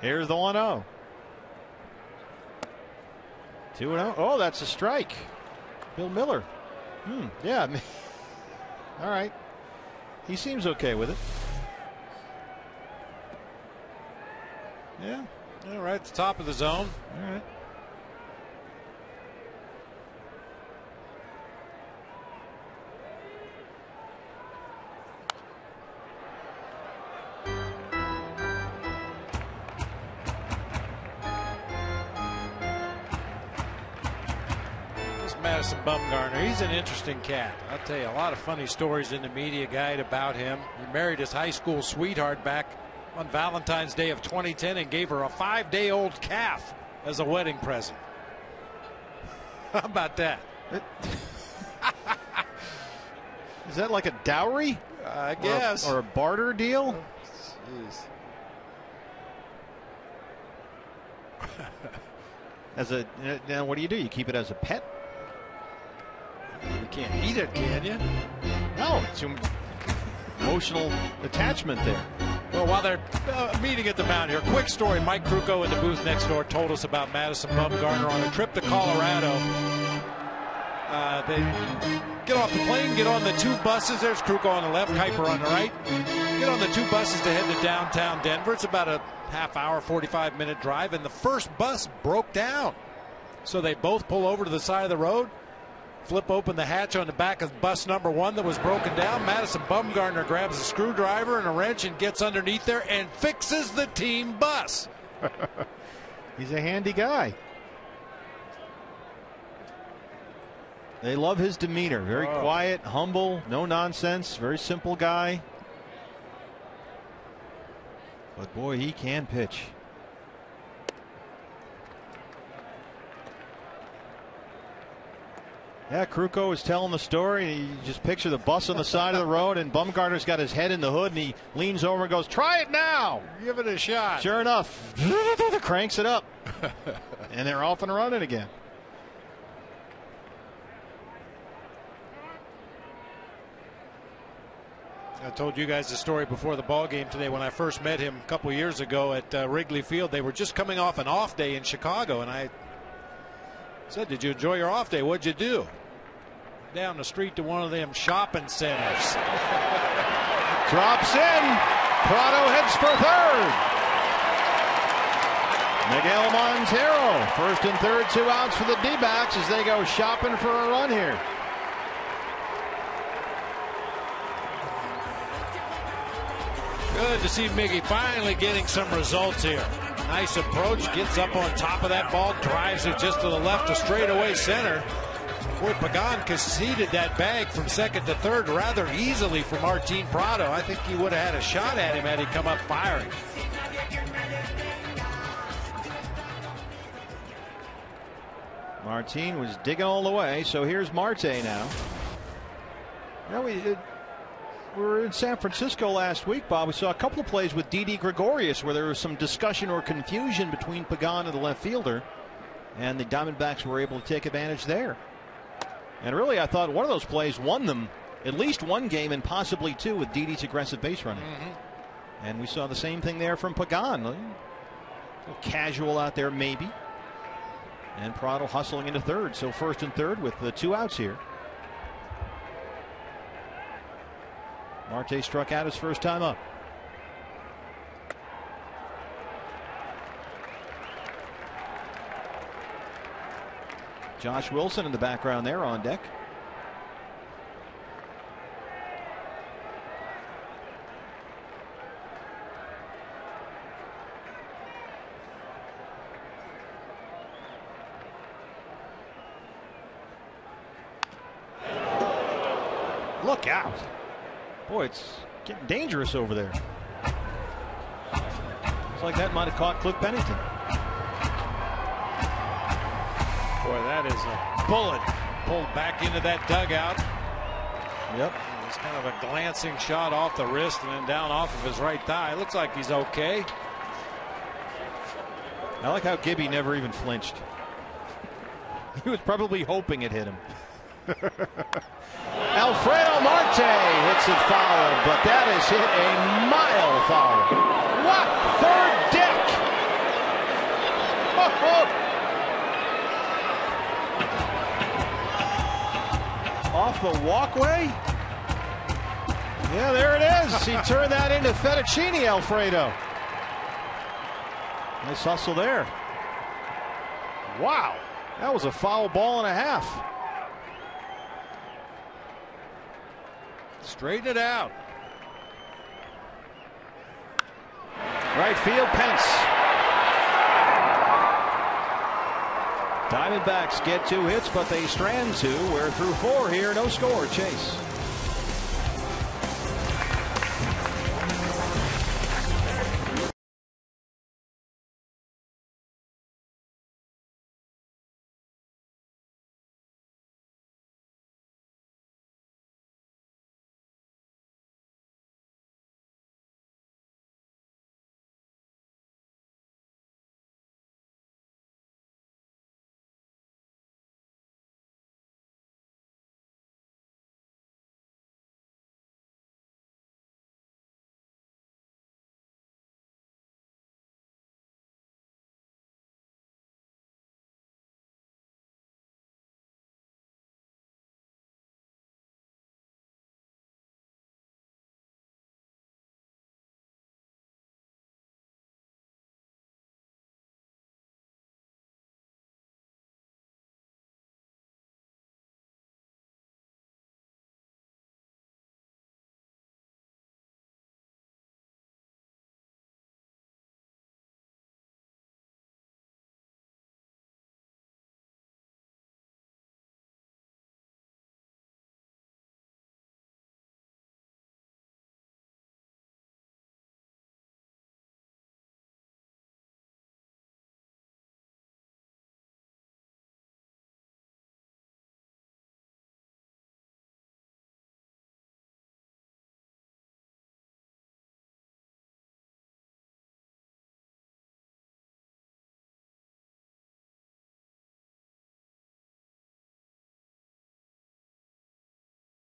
Here's the 1 0. 2 0. Oh, that's a strike. Bill Miller. Hmm. Yeah. <laughs> All right. He seems okay with it. Yeah. All right, the top of the zone. All right. Bumgarner, he's an interesting cat. I'll tell you a lot of funny stories in the media guide about him. He married his high school sweetheart back on Valentine's Day of 2010 and gave her a five day old calf as a wedding present. <laughs> How about that? Is that like a dowry? I Or a- guess. Or a, barter deal? Oh, jeez. As a now, what do you do? You keep it as a pet? Can't eat it, can you? No, it's em- emotional attachment there. Well, while they're uh, meeting at the mound here, quick story. Mike Krukow in the booth next door told us about Madison Bumgarner on a trip to Colorado. Uh, they get off the plane, get on the two buses. There's Krukow on the left, Kuiper on the right. Get on the two buses to head to downtown Denver. It's about a half hour, 45 minute drive, and the first bus broke down. So they both pull over to the side of the road, flip open the hatch on the back of bus number one that was broken down. Madison Bumgarner grabs a screwdriver and a wrench and gets underneath there and fixes the team bus. <laughs> He's a handy guy. They love his demeanor. Very Oh. quiet, humble, no nonsense, very simple guy. But boy, he can pitch. Yeah, Krukow is telling the story. You just picture the bus on the side of the road, and Bumgarner's got his head in the hood, and he leans over and goes, "Try it now." Give it a shot. Sure enough, <laughs> cranks it up, and they're off and running again. I told you guys the story before the ball game today when I first met him a couple years ago at uh, Wrigley Field. They were just coming off an off day in Chicago, and I said, "Did you enjoy your off day? What'd you do?" Down the street to one of them shopping centers. <laughs> Drops in. Prado heads for third. Miguel Montero, first and third, two outs for the D backs as they go shopping for a run here. Good to see Miggy finally getting some results here. Nice approach, gets up on top of that ball, drives it just to the left to straightaway center. Boy, Pagan conceded that bag from second to third rather easily for Martin Prado. I think he would have had a shot at him had he come up firing. Martin was digging all the way, so here's Marte now. Now we, we were in San Francisco last week, Bob. We saw a couple of plays with Didi Gregorius where there was some discussion or confusion between Pagan and the left fielder, and the Diamondbacks were able to take advantage there. And really, I thought one of those plays won them at least one game and possibly two with Didi's aggressive base running. Mm-hmm. And we saw the same thing there from Pagan. A little casual out there, maybe. And Prado hustling into third. So first and third with the two outs here. Marte struck out his first time up. Josh Wilson in the background there on deck. Look out. Boy, it's getting dangerous over there. Looks like that might have caught Cliff Pennington. Boy, that is a bullet pulled back into that dugout. Yep. It's kind of a glancing shot off the wrist and then down off of his right thigh. Looks like he's okay. I like how Gibby never even flinched. <laughs> He was probably hoping it hit him. <laughs> Alfredo Marte hits it foul, but that is hit a mile foul. What? Third deck. <laughs> Off the walkway. Yeah, there it is. He <laughs> turned that into fettuccine Alfredo. Nice hustle there. Wow. That was a foul ball and a half. Straighten it out. Right field, Pence. Diamondbacks get two hits, but they strand two. We're through four here. No score. Chase.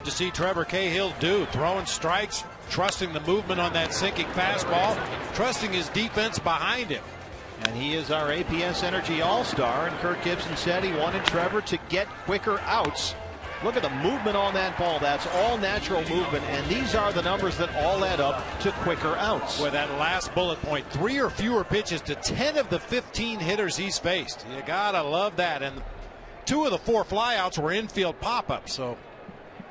To see Trevor Cahill do. Throwing strikes, trusting the movement on that sinking fastball, trusting his defense behind him. And he is our APS Energy All Star. And Kirk Gibson said he wanted Trevor to get quicker outs. Look at the movement on that ball. That's all natural movement. And these are the numbers that all add up to quicker outs. With that last bullet point, three or fewer pitches to 10 of the 15 hitters he's faced. You gotta love that. And two of the four flyouts were infield pop ups. So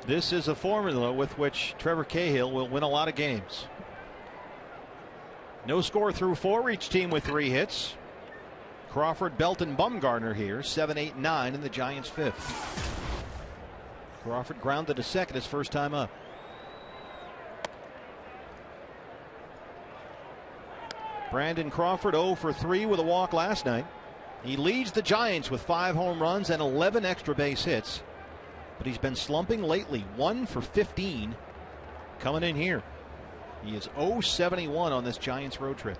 this is a formula with which Trevor Cahill will win a lot of games. No score through four, each team with three hits. Crawford, Belton, Bumgarner here, 7 8 9 in the Giants' fifth. Crawford grounded to second his first time up. Brandon Crawford 0 for 3 with a walk last night. He leads the Giants with five home runs and 11 extra base hits. But he's been slumping lately, 1 for 15 coming in here. He is 0 71 on this Giants road trip.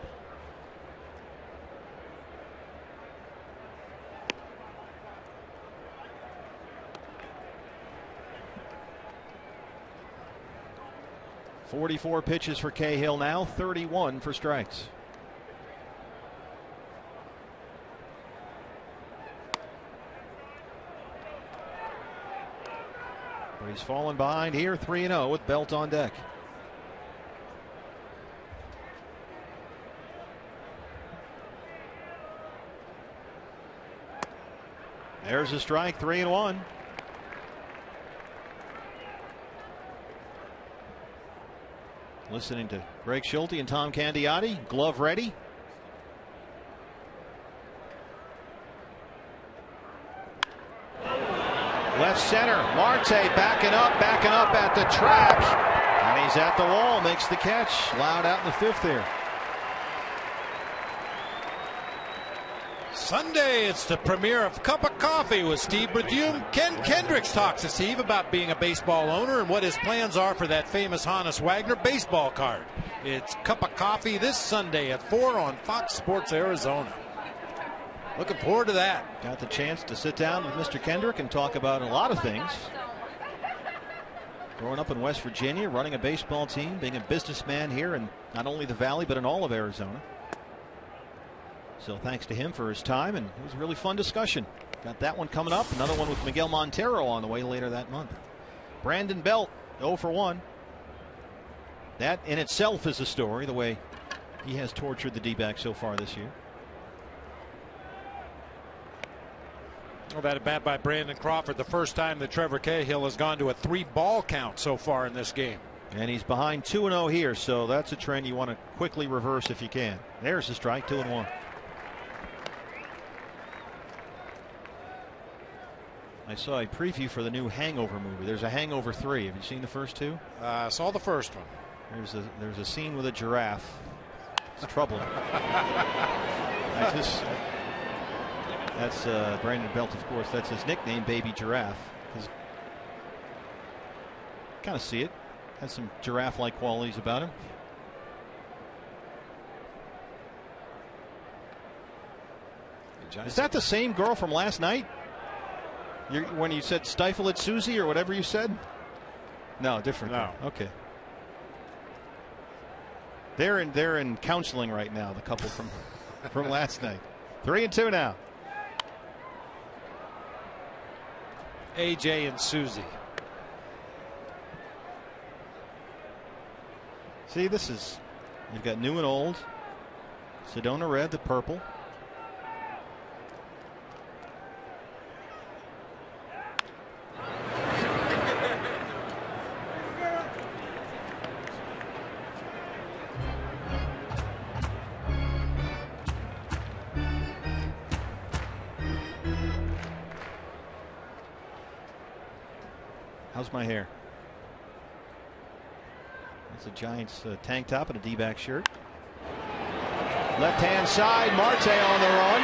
Forty-four pitches for Cahill now, thirty-one for strikes. He's fallen behind here 3 0 with Belt on deck. There's a strike, 3 and 1. Listening to Greg Schulte and Tom Candiotti, glove ready. Left center, Marte backing up, backing up at the traps. And he's at the wall, makes the catch. Loud out in the fifth there. Sunday, it's the premiere of Cup of Coffee with Steve Berthiaume. Ken Kendricks talks to Steve about being a baseball owner and what his plans are for that famous Honus Wagner baseball card. It's Cup of Coffee this Sunday at 4 on Fox Sports Arizona. Looking forward to that. Got the chance to sit down with Mr. Kendrick and talk about a lot of things. Growing up in West Virginia, running a baseball team, being a businessman here in not only the Valley but in all of Arizona. So thanks to him for his time, and it was a really fun discussion. Got that one coming up. Another one with Miguel Montero on the way later that month. Brandon Belt, 0 for 1. That in itself is a story, the way he has tortured the D back so far this year. Well, that at bat by Brandon Crawford, the first time that Trevor Cahill has gone to a three ball count so far in this game. And he's behind 2 0 here, so that's a trend you want to quickly reverse if you can. There's a strike, 2 and 1. I saw a preview for the new Hangover movie. There's a Hangover 3. Have you seen the first two? I uh, saw the first one. There's a there's a scene with a giraffe. It's troubling. <laughs> I just that's uh, Brandon Belt, of course. That's his nickname, Baby Giraffe. Kind of see it. Has some giraffe-like qualities about him. Is that the same girl from last night? You're, when you said stifle it, Susie, or whatever you said? No, different. No. Okay. They're in they're in counseling right now. The couple from <laughs> from last night. Three and two now. AJ and Susie. See, this is you've got new and old. Sedona red, the purple. How's my hair? That's a Giants uh, tank top and a D-back shirt. Left hand side, Marte on the run.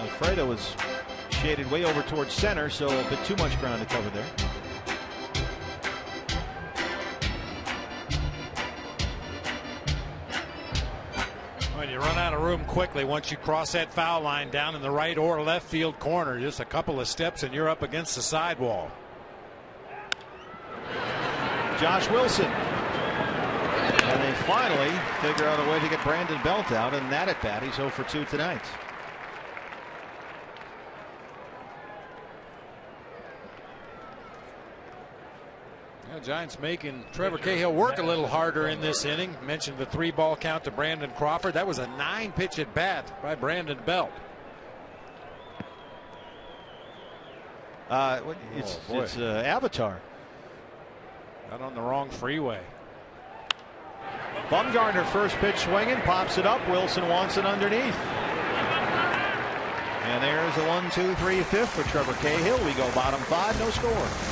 Alfredo was shaded way over towards center, so a bit too much ground to cover there. Room quickly once you cross that foul line down in the right or left field corner, just a couple of steps and you're up against the sidewall. Josh Wilson. And they finally figure out a way to get Brandon Belt out, and that at bat, he's 0 for 2 tonight. Giants making Trevor Cahill work a little harder in this inning. Mentioned the three ball count to Brandon Crawford. That was a nine pitch at bat by Brandon Belt. Uh, it's Oh, it's uh, Avatar. Got on the wrong freeway. Bumgarner first pitch swinging, pops it up. Wilson wants it underneath. And there's a one, two, three, fifth for Trevor Cahill. We go bottom five, no score.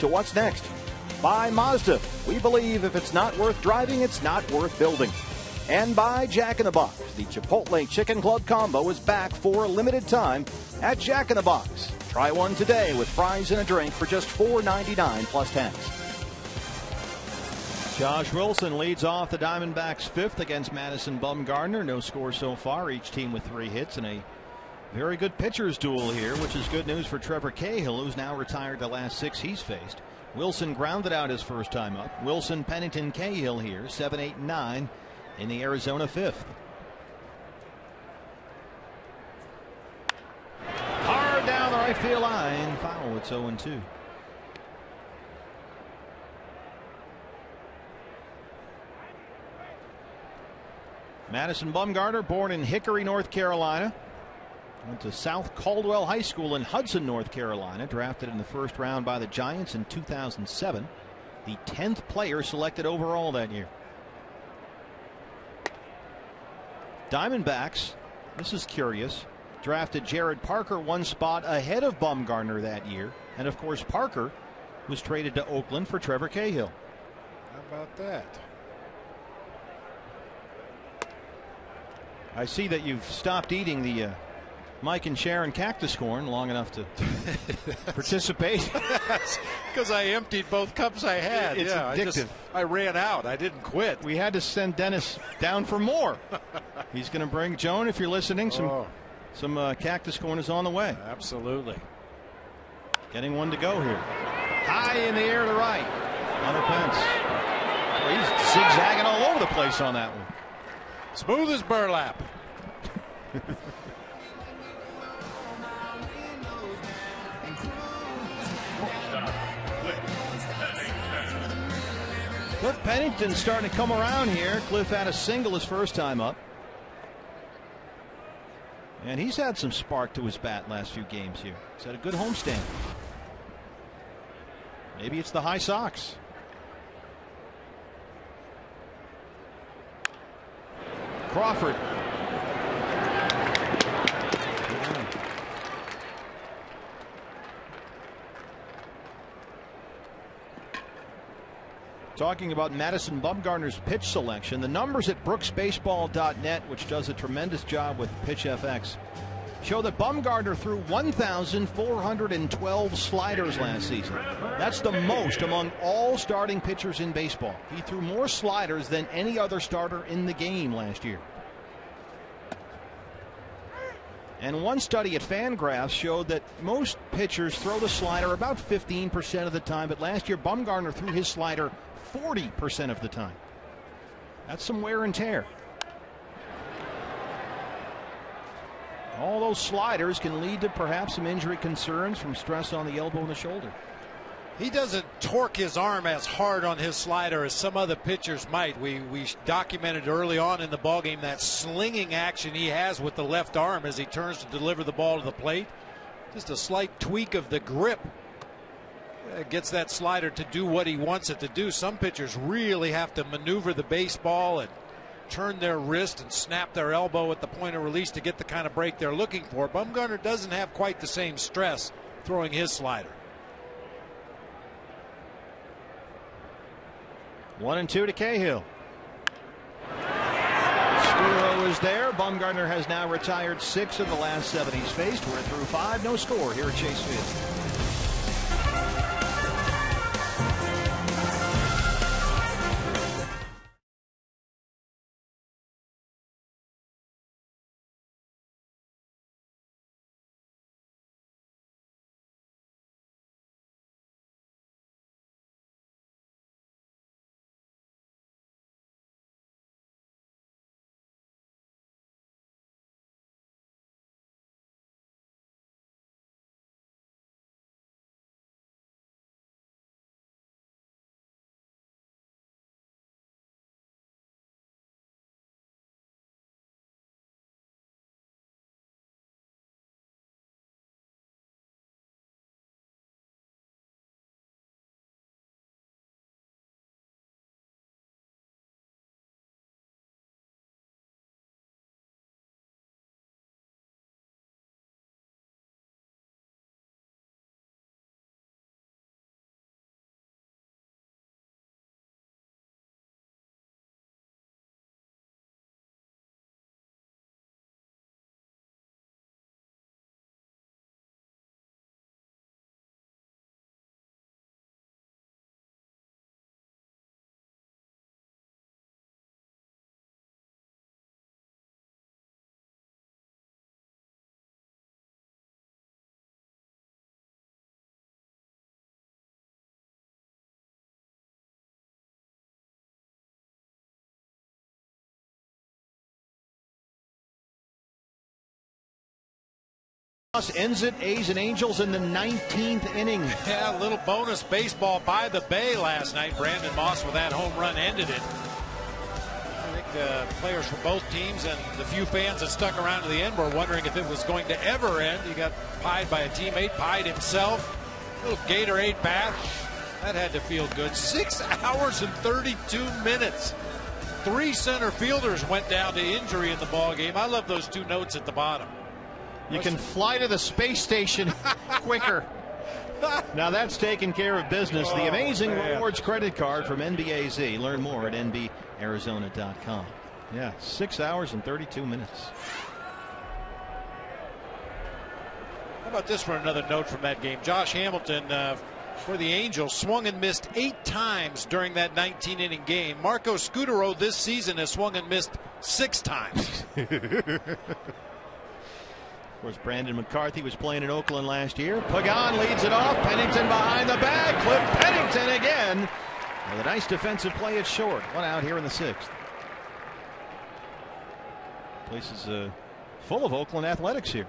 To what's next. By Mazda. We believe if it's not worth driving, it's not worth building. And by Jack in the Box. The Chipotle Chicken Club combo is back for a limited time at Jack in the Box. Try one today with fries and a drink for just $4.99 plus tax. Josh Wilson leads off the Diamondbacks fifth against Madison Bumgarner. No score so far. Each team with three hits and a very good pitchers duel here, which is good news for Trevor Cahill, who's now retired the last six he's faced. Wilson grounded out his first time up. Wilson, Pennington, Cahill here, 7, 8, 9 in the Arizona fifth. Hard down the right field line. Foul. It's 0 2. Madison Bumgarner, born in Hickory, North Carolina. Went to South Caldwell High School in Hudson, North Carolina. Drafted in the first round by the Giants in 2007. The 10th player selected overall that year. Diamondbacks, this is curious, drafted Jarrod Parker one spot ahead of Bumgarner that year. And of course, Parker was traded to Oakland for Trevor Cahill. How about that? I see that you've stopped eating the uh, Mike and Sharon cactus corn long enough to <laughs> participate. Because I emptied both cups I had. It's yeah, addictive. I, just, I ran out. I didn't quit. We had to send Dennis down for more. <laughs> He's going to bring Joan, if you're listening, some Oh. some uh, cactus corn is on the way. Absolutely. Getting one to go here. High in the air to right. Hunter Pence. Boy, he's zigzagging all over the place on that one. Smooth as burlap. <laughs> Cliff Pennington starting to come around here. Cliff had a single his first time up. And he's had some spark to his bat last few games here. He's had a good homestand. Maybe it's the high socks. Crawford. Talking about Madison Bumgarner's pitch selection, the numbers at brooksbaseball.net, which does a tremendous job with Pitch FX, show that Bumgarner threw 1,412 sliders last season. That's the most among all starting pitchers in baseball. He threw more sliders than any other starter in the game last year. And one study at Fangraphs showed that most pitchers throw the slider about 15% of the time, but last year Bumgarner threw his slider 40% of the time. That's some wear and tear. All those sliders can lead to perhaps some injury concerns from stress on the elbow and the shoulder. He doesn't torque his arm as hard on his slider as some other pitchers might. We we documented early on in the ballgame that slinging action he has with the left arm as he turns to deliver the ball to the plate. Just a slight tweak of the grip uh, gets that slider to do what he wants it to do. Some pitchers really have to maneuver the baseball and turn their wrist and snap their elbow at the point of release to get the kind of break they're looking for. Bumgarner doesn't have quite the same stress throwing his slider. One and two to Cahill. Scutaro is there. Bumgarner has now retired six of the last seven he's faced. We're through five. No score here at Chase Field. Ends it A's and Angels in the 19th inning. Yeah, a little bonus baseball by the Bay last night. Brandon Moss with that home run ended it. I think the players from both teams and the few fans that stuck around to the end were wondering if it was going to ever end. He got pied by a teammate, pied himself. A little Gatorade bath. That had to feel good. Six hours and 32 minutes. Three center fielders went down to injury in the ball game. I love those two notes at the bottom. You can fly to the space station <laughs> quicker. now that's taken care of business. The amazing oh, rewards credit card from NBAZ. Learn more at NBArizona.com. Yeah, six hours and 32 minutes. How about this for another note from that game? Josh Hamilton uh, for the Angels swung and missed eight times during that 19 inning game. Marco Scutaro this season has swung and missed six times. <laughs> Of course, Brandon McCarthy was playing in Oakland last year. Pagan leads it off. Pennington behind the bag. Cliff Pennington again. With a nice defensive play at short. One out here in the sixth. Place is uh, full of Oakland athletics here.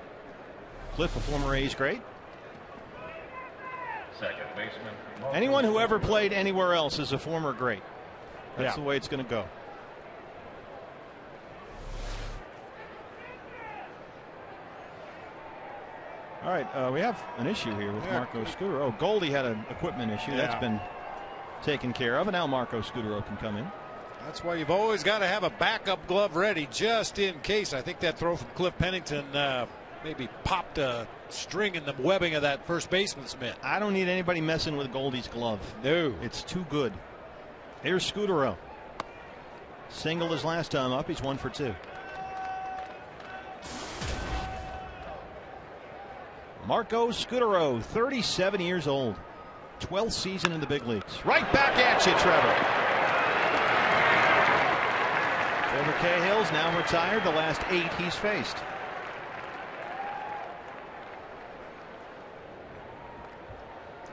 Cliff, a former A's great. Second baseman. Anyone who ever played anywhere else is a former great. That's yeah. the way it's going to go. All right, uh, we have an issue here with yeah. Marco Scutaro. Oh, Goldie had an equipment issue. Yeah. That's been taken care of, and now Marco Scutaro can come in. That's why you've always got to have a backup glove ready just in case. I think that throw from Cliff Pennington uh, maybe popped a string in the webbing of that first baseman's mitt. I don't need anybody messing with Goldie's glove. No. It's too good. Here's Scutaro. Single his last time up. He's one for two. Marco Scutaro, 37 years old, 12th season in the big leagues. Right back at you, Trevor. Trevor Cahill's now retired the last eight he's faced.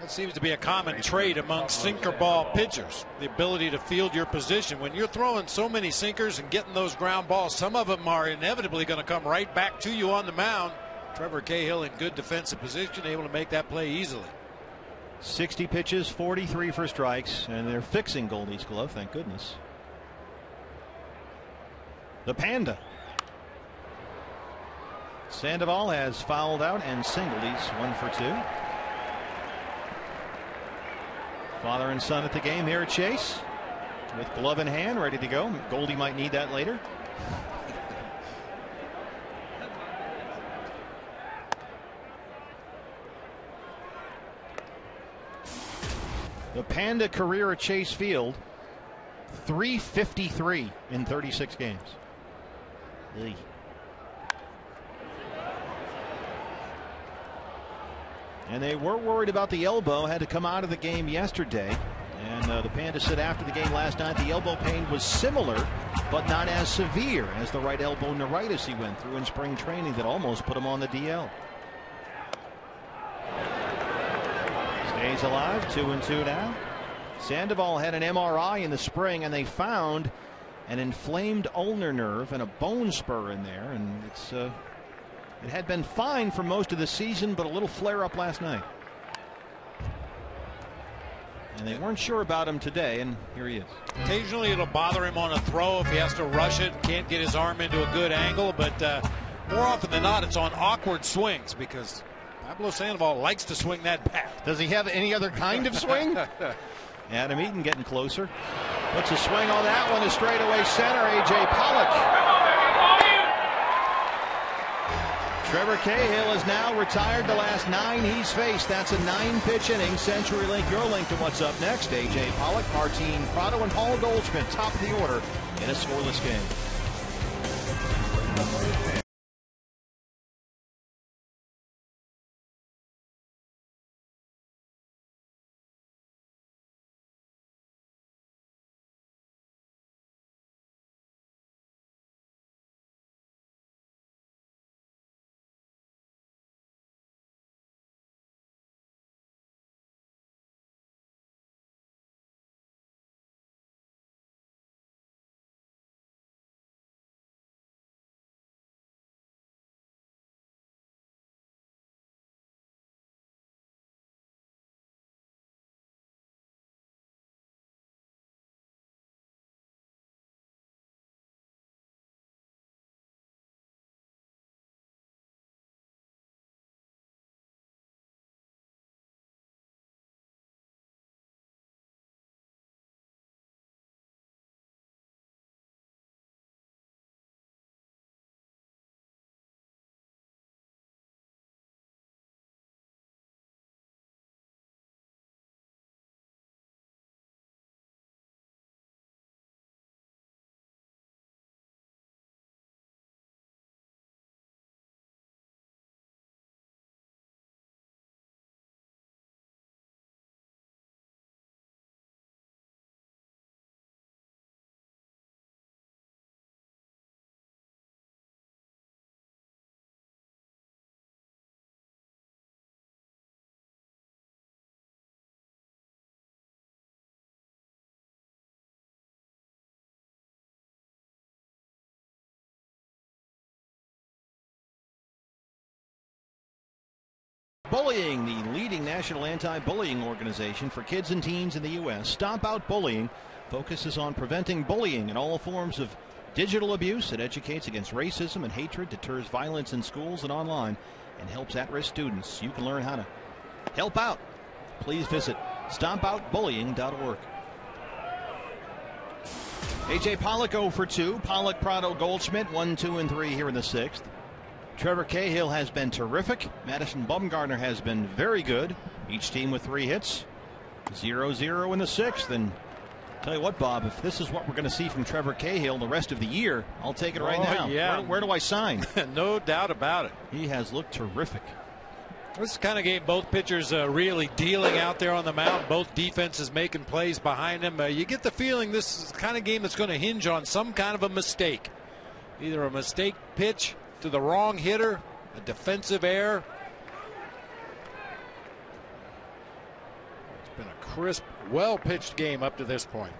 That seems to be a common trait among sinker ball pitchers, the ability to field your position. When you're throwing so many sinkers and getting those ground balls, some of them are inevitably going to come right back to you on the mound. Trevor Cahill in good defensive position, able to make that play easily. 60 pitches, 43 for strikes, and they're fixing Goldie's glove, thank goodness. The Panda. Sandoval has fouled out and singled. He's one for two. Father and son at the game here at Chase with glove in hand, ready to go. Goldie might need that later. The Panda career at Chase Field 353 in 36 games. Eey. And they were worried about the elbow, had to come out of the game yesterday. And uh, the Panda said after the game last night the elbow pain was similar, but not as severe as the right elbow neuritis he went through in spring training that almost put him on the DL. Stays alive, two and two now. Sandoval had an MRI in the spring, and they found an inflamed ulnar nerve and a bone spur in there, and it's uh, it had been fine for most of the season, but a little flare up last night. And they weren't sure about him today, and here he is. Occasionally it'll bother him on a throw if he has to rush it, can't get his arm into a good angle, but uh, more often than not, it's on awkward swings because Pablo Sandoval likes to swing that bat. Does he have any other kind of swing? <laughs> Adam Eaton getting closer. Puts a swing on that one to straightaway center. A.J. Pollock. Trevor Cahill is now retired the last nine he's faced. That's a nine pitch inning. CenturyLink, your link to what's up next. A.J. Pollock, Martin Prado, and Paul Goldschmidt top of the order in a scoreless game. Bullying, the leading national anti bullying organization for kids and teens in the U.S., Stomp Out Bullying focuses on preventing bullying and all forms of digital abuse. It educates against racism and hatred, deters violence in schools and online, and helps at risk students. You can learn how to help out. Please visit stompoutbullying.org. AJ Pollock 0 for 2. Pollock, Prado, Goldschmidt 1, 2, and 3 here in the sixth. Trevor Cahill has been terrific. Madison Bumgarner has been very good. Each team with three hits. 0 0 in the sixth. And tell you what, Bob, if this is what we're going to see from Trevor Cahill the rest of the year, I'll take it right Oh, now. yeah. Where, where do I sign? <laughs> no doubt about it. he has looked terrific. This is the kind of game both pitchers uh, really dealing out there on the mound. Both defenses making plays behind them. Uh, you get the feeling this is the kind of game that's going to hinge on some kind of a mistake. Either a mistake pitch to the wrong hitter, a defensive error. It's been a crisp, well pitched game up to this point.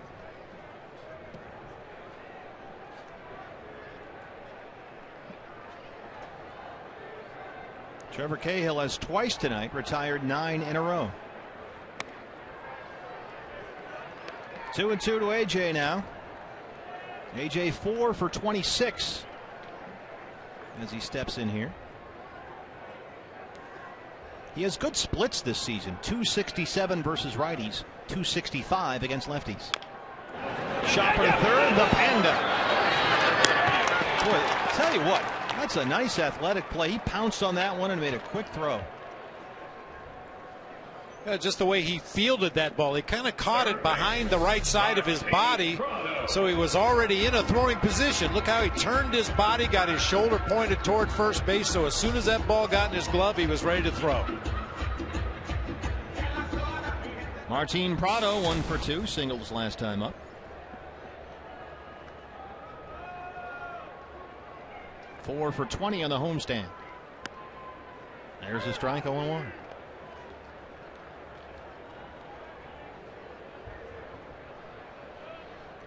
Trevor Cahill has twice tonight retired nine in a row. Two and two to AJ now. AJ four for 26 as he steps in here. He has good splits this season 267 versus righties, 265 against lefties. Chopper third, the Panda. Boy, tell you what, that's a nice athletic play. He pounced on that one and made a quick throw. Just the way he fielded that ball. He kind of caught it behind the right side of his body, so he was already in a throwing position. Look how he turned his body, got his shoulder pointed toward first base, so as soon as that ball got in his glove, he was ready to throw. Martin Prado, one for two, singles last time up. Four for 20 on the homestand. There's a strike 0 1.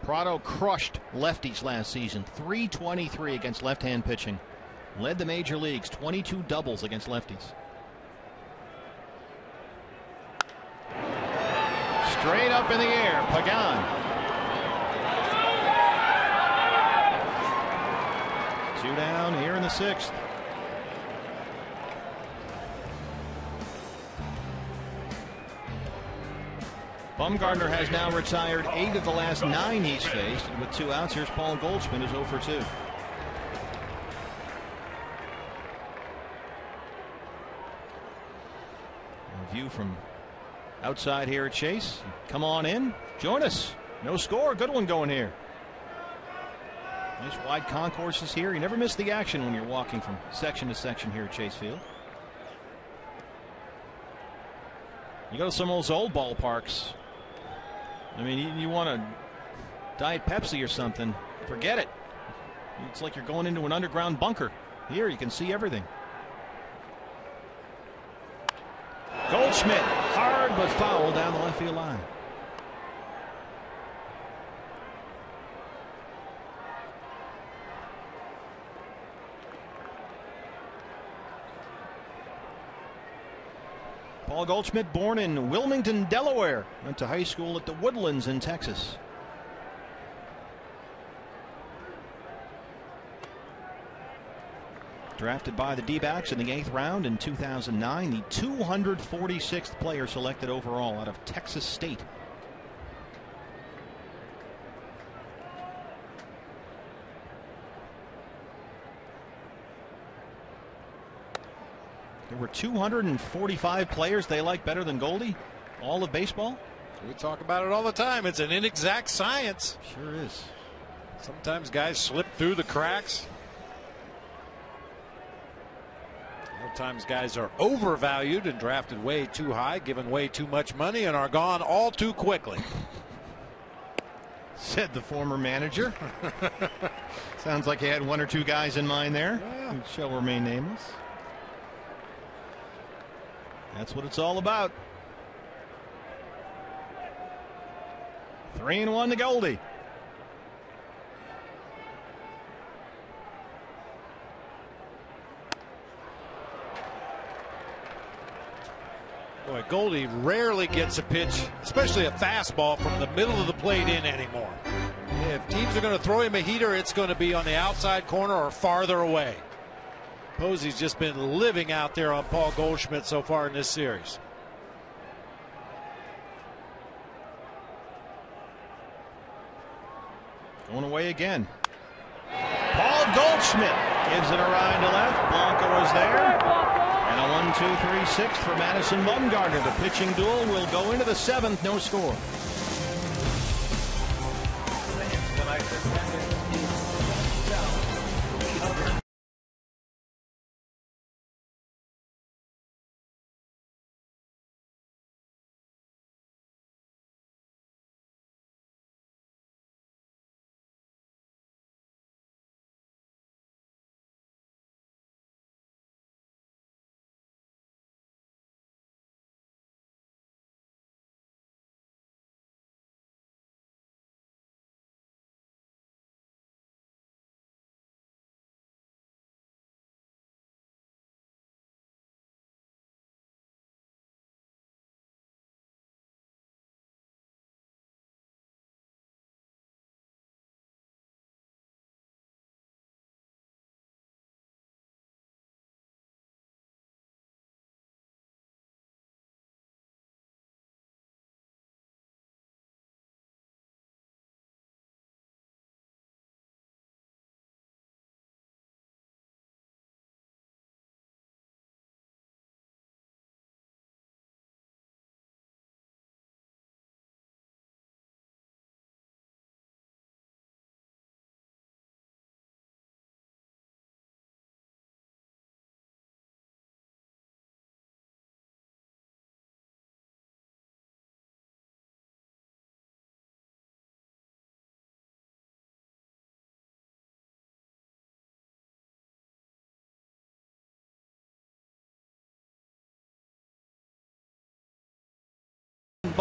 Prado crushed lefties last season. 323 against left hand pitching. Led the major leagues. 22 doubles against lefties. Straight up in the air. Pagan. Two down here in the sixth. Bumgarner has now retired eight of the last nine he's faced. And with two outs, here's Paul Goldschmidt, who's 0 for 2. A view from outside here at Chase. Come on in. Join us. No score. Good one going here. Nice wide concourses here. You never miss the action when you're walking from section to section here at Chase Field. You go to some of those old ballparks. I mean, you, you want a Diet Pepsi or something, forget it. It's like you're going into an underground bunker. Here, you can see everything. Goldschmidt, hard but foul down the left field line. Paul Goldschmidt, born in Wilmington, Delaware, went to high school at the Woodlands in Texas. Drafted by the D backs in the eighth round in 2009, the 246th player selected overall out of Texas State. There were 245 players they like better than Goldie, all of baseball. We talk about it all the time. It's an inexact science. Sure is. Sometimes guys slip through the cracks. Sometimes guys are overvalued and drafted way too high, given way too much money, and are gone all too quickly. <laughs> Said the former manager. <laughs> Sounds like he had one or two guys in mind there. Yeah. who shall remain nameless. That's what it's all about. Three and one to Goldie. Boy, Goldie rarely gets a pitch, especially a fastball, from the middle of the plate in anymore. If teams are going to throw him a heater, it's going to be on the outside corner or farther away. Posey's just been living out there on Paul Goldschmidt so far in this series. Going away again. Paul Goldschmidt gives it a ride to left. Blanco is there. And a one, two, three, six for Madison Bumgarner. The pitching duel will go into the seventh. No score.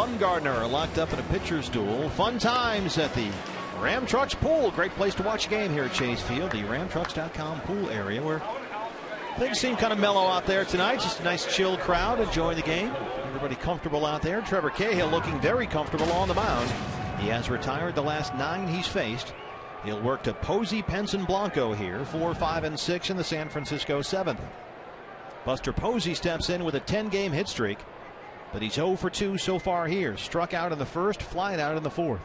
Bumgarner are locked up in a pitcher's duel. Fun times at the Ram Trucks Pool. Great place to watch a game here at Chase Field, the RamTrucks.com pool area where things seem kind of mellow out there tonight. Just a nice chill crowd enjoying the game. Everybody comfortable out there. Trevor Cahill looking very comfortable on the mound. He has retired the last nine he's faced. He'll work to Posey, Pence, and Blanco here, 4, 5, and 6 in the San Francisco 7th. Buster Posey steps in with a 10 game hit streak, but he's 0 for 2 so far here. Struck out in the first, flying out in the fourth.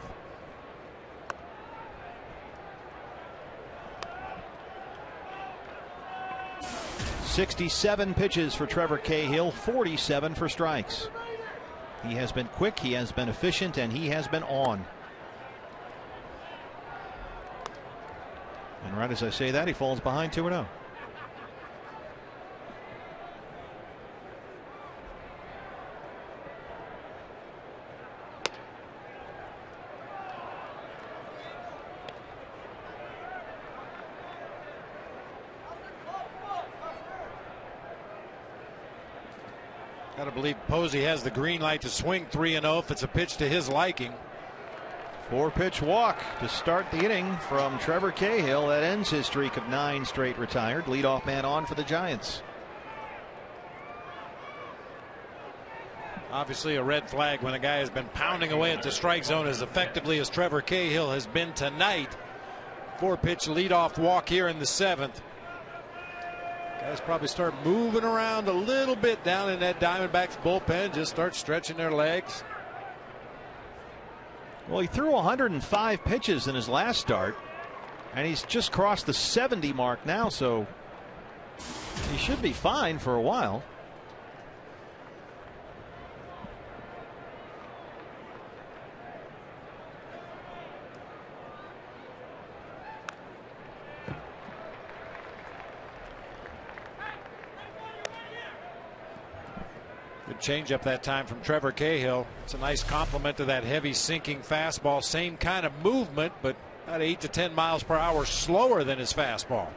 Sixty-seven pitches for Trevor Cahill, 47 for strikes. He has been quick, he has been efficient, and he has been on. And right as I say that, he falls behind 2 0. Believe Posey has the green light to swing 3 0 if it's a pitch to his liking. Four pitch walk to start the inning from Trevor Cahill. That ends his streak of nine straight retired. Leadoff man on for the Giants. Obviously, a red flag when a guy has been pounding away at the strike zone as effectively as Trevor Cahill has been tonight. Four pitch leadoff walk here in the seventh. Probably start moving around a little bit down in that Diamondbacks bullpen, just start stretching their legs. Well, he threw 105 pitches in his last start, and he's just crossed the 70 mark now, so he should be fine for a while. Good changeup that time from Trevor Cahill. It's a nice complement to that heavy sinking fastball. Same kind of movement, but about 8 to 10 miles per hour slower than his fastball.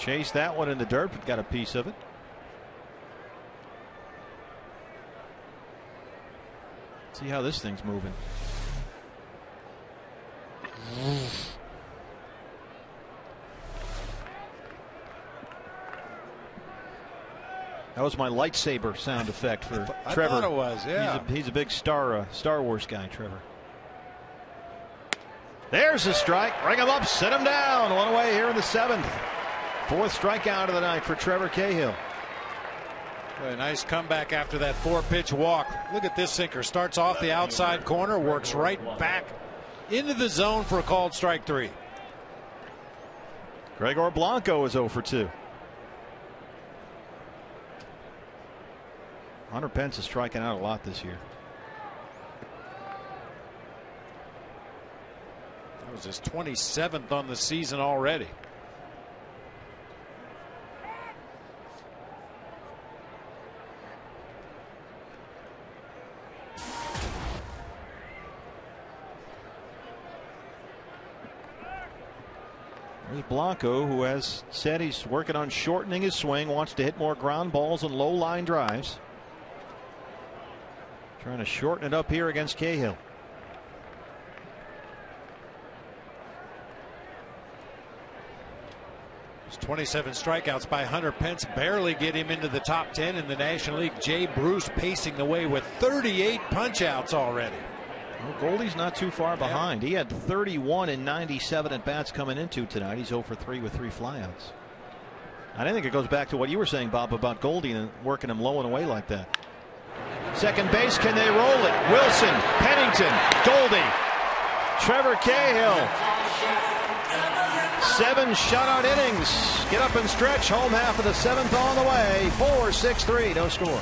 Chase that one in the dirt, but got a piece of it. See how this thing's moving. That was my lightsaber sound effect for I Trevor. thought it was, yeah. He's a, he's a big Star uh, Star Wars guy, Trevor. There's a strike. Bring him up, sit him down. One away here in the seventh. Fourth strikeout of the night for Trevor Cahill. A nice comeback after that four pitch walk. Look at this sinker. Starts off the outside corner, works right back into the zone for a called strike three. Gregor Blanco is 0 for 2. Hunter Pence is striking out a lot this year. That was his 27th on the season already. There's Blanco, who has said he's working on shortening his swing, wants to hit more ground balls and low line drives. Trying to shorten it up here against Cahill. His 27 strikeouts by Hunter Pence barely get him into the top 10 in the National League. Jay Bruce pacing the way with 38 punchouts already. Well, Goldie's not too far behind. He had 31 and 97 at bats coming into tonight. He's 0 for 3 with three flyouts. I think it goes back to what you were saying, Bob, about Goldie and working him low and away like that. Second base, can they roll it? Wilson, Pennington, Goldie, Trevor Cahill. Seven shutout innings. Get up and stretch. Home half of the seventh on the way. 4 6 3. No score.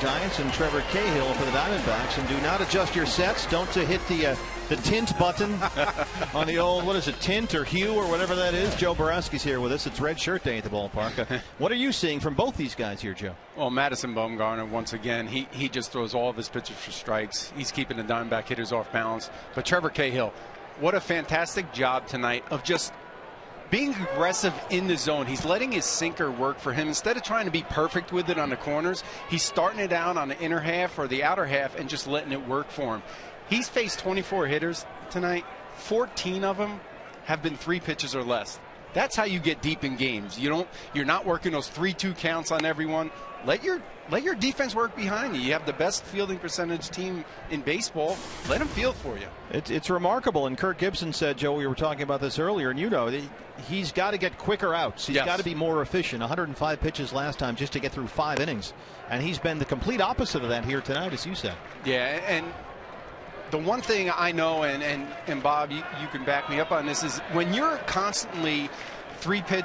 Giants and Trevor Cahill for the Diamondbacks. And do not adjust your sets. Don't to hit the uh, the tint button <laughs> on the old what is it tint or hue or whatever that is. Joe Borowski's here with us. It's red shirt day at the ballpark. Uh, <laughs> what are you seeing from both these guys here, Joe? Well, Madison Bumgarner once again he he just throws all of his pitches for strikes. He's keeping the Diamondback hitters off balance. But Trevor Cahill, what a fantastic job tonight of just being aggressive in the zone. He's letting his sinker work for him. Instead of trying to be perfect with it on the corners, he's starting it out on the inner half or the outer half and just letting it work for him. He's faced 24 hitters tonight. 14 of them have been three pitches or less. That's how you get deep in games. You don't you're not working those 3-2 counts on everyone. Let your let your defense work behind you. You have the best fielding percentage team in baseball. Let them field for you. It's, it's remarkable. And Kirk Gibson said, Joe, we were talking about this earlier, and you know, he's got to get quicker outs. He's yes. got to be more efficient. 105 pitches last time just to get through five innings. And he's been the complete opposite of that here tonight, as you said. Yeah, and the one thing I know, and, and, and Bob, you, you can back me up on this, is when you're constantly three pitch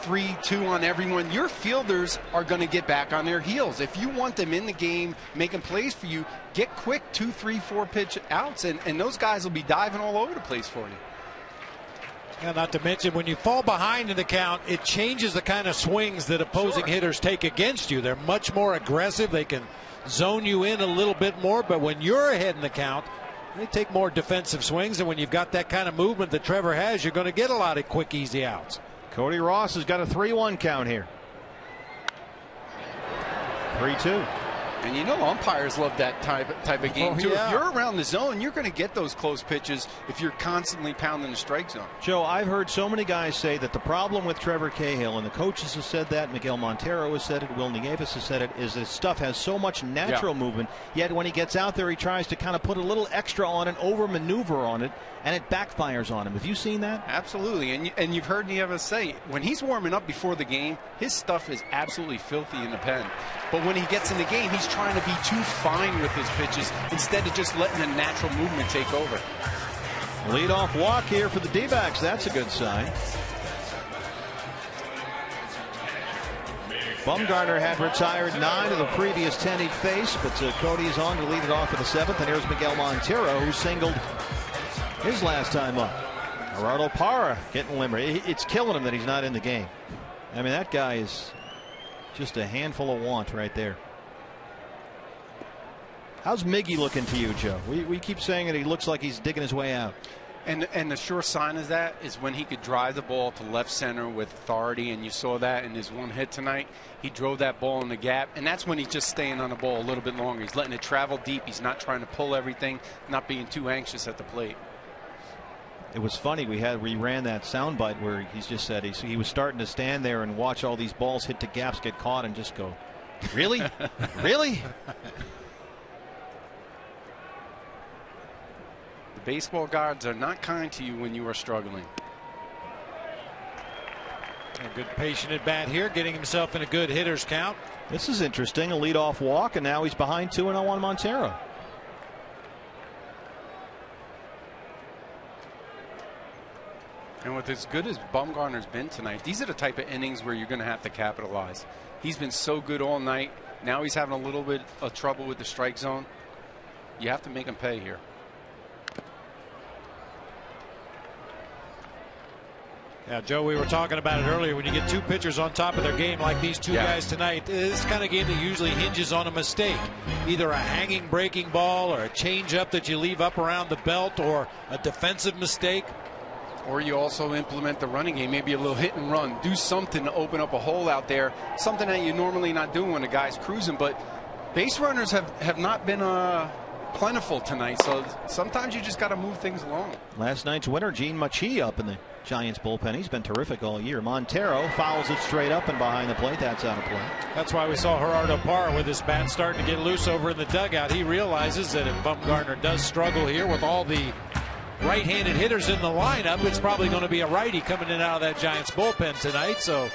three, two on everyone, your fielders are going to get back on their heels. If you want them in the game, making plays for you, get quick two, three, four pitch outs, and, and those guys will be diving all over the place for you. Yeah, not to mention when you fall behind in the count, it changes the kind of swings that opposing sure. hitters take against you. They're much more aggressive. They can zone you in a little bit more, but when you're ahead in the count, they take more defensive swings. And when you've got that kind of movement that Trevor has, you're going to get a lot of quick, easy outs. Cody Ross has got a 3 1 count here. 3 2. And you know umpires love that type type of game oh, too. Yeah. If you're around the zone, you're going to get those close pitches if you're constantly pounding the strike zone. Joe, I've heard so many guys say that the problem with Trevor Cahill, and the coaches have said that, Miguel Montero has said it, Wil Nieves has said it, is this stuff has so much natural yeah. movement. Yet when he gets out there, he tries to kind of put a little extra on it, over maneuver on it, and it backfires on him. Have you seen that? Absolutely, and and you've heard Nieves say when he's warming up before the game, his stuff is absolutely filthy in the pen. But when he gets in the game, he's trying to be too fine with his pitches instead of just letting the natural movement take over. Lead-off walk here for the D-backs. That's a good sign. Bumgarner had retired nine of the previous ten he'd faced, but uh, Cody is on to lead it off for the seventh. And here's Miguel Montero, who singled his last time up. Gerardo Parra getting limber. It's killing him that he's not in the game. I mean, that guy is just a handful of want right there. How's Miggy looking to you, Joe? We, we keep saying that he looks like he's digging his way out. And and the sure sign of that is when he could drive the ball to left center with authority, and you saw that in his one hit tonight. He drove that ball in the gap, and that's when he's just staying on the ball a little bit longer. He's letting it travel deep. He's not trying to pull everything, not being too anxious at the plate. It was funny. We had we ran that soundbite where he's just said he, he was starting to stand there and watch all these balls hit the gaps, get caught, and just go, really, <laughs> really. The baseball gods are not kind to you when you are struggling. A good patient at bat here, getting himself in a good hitter's count. This is interesting. A leadoff walk, and now he's behind 2 and 0 on Montero. And with as good as Bumgarner's been tonight, these are the type of innings where you're going to have to capitalize. He's been so good all night. Now he's having a little bit of trouble with the strike zone. You have to make him pay here. Yeah, Joe, we were talking about it earlier. When you get two pitchers on top of their game like these two yeah. guys tonight, this kind of game that usually hinges on a mistake. Either a hanging breaking ball or a changeup that you leave up around the belt or a defensive mistake. Or you also implement the running game, maybe a little hit and run. Do something to open up a hole out there. Something that you're normally not doing when a guy's cruising. But base runners have, have not been uh, plentiful tonight. So sometimes you just got to move things along. Last night's winner, Jean Machi, up in the Giants bullpen. He's been terrific all year. Montero fouls it straight up and behind the plate. That's out of play. That's why we saw Gerardo Parra with his bat starting to get loose over in the dugout. He realizes that if Bumgarner does struggle here with all the right-handed hitters in the lineup, it's probably going to be a righty coming in out of that Giants bullpen tonight. So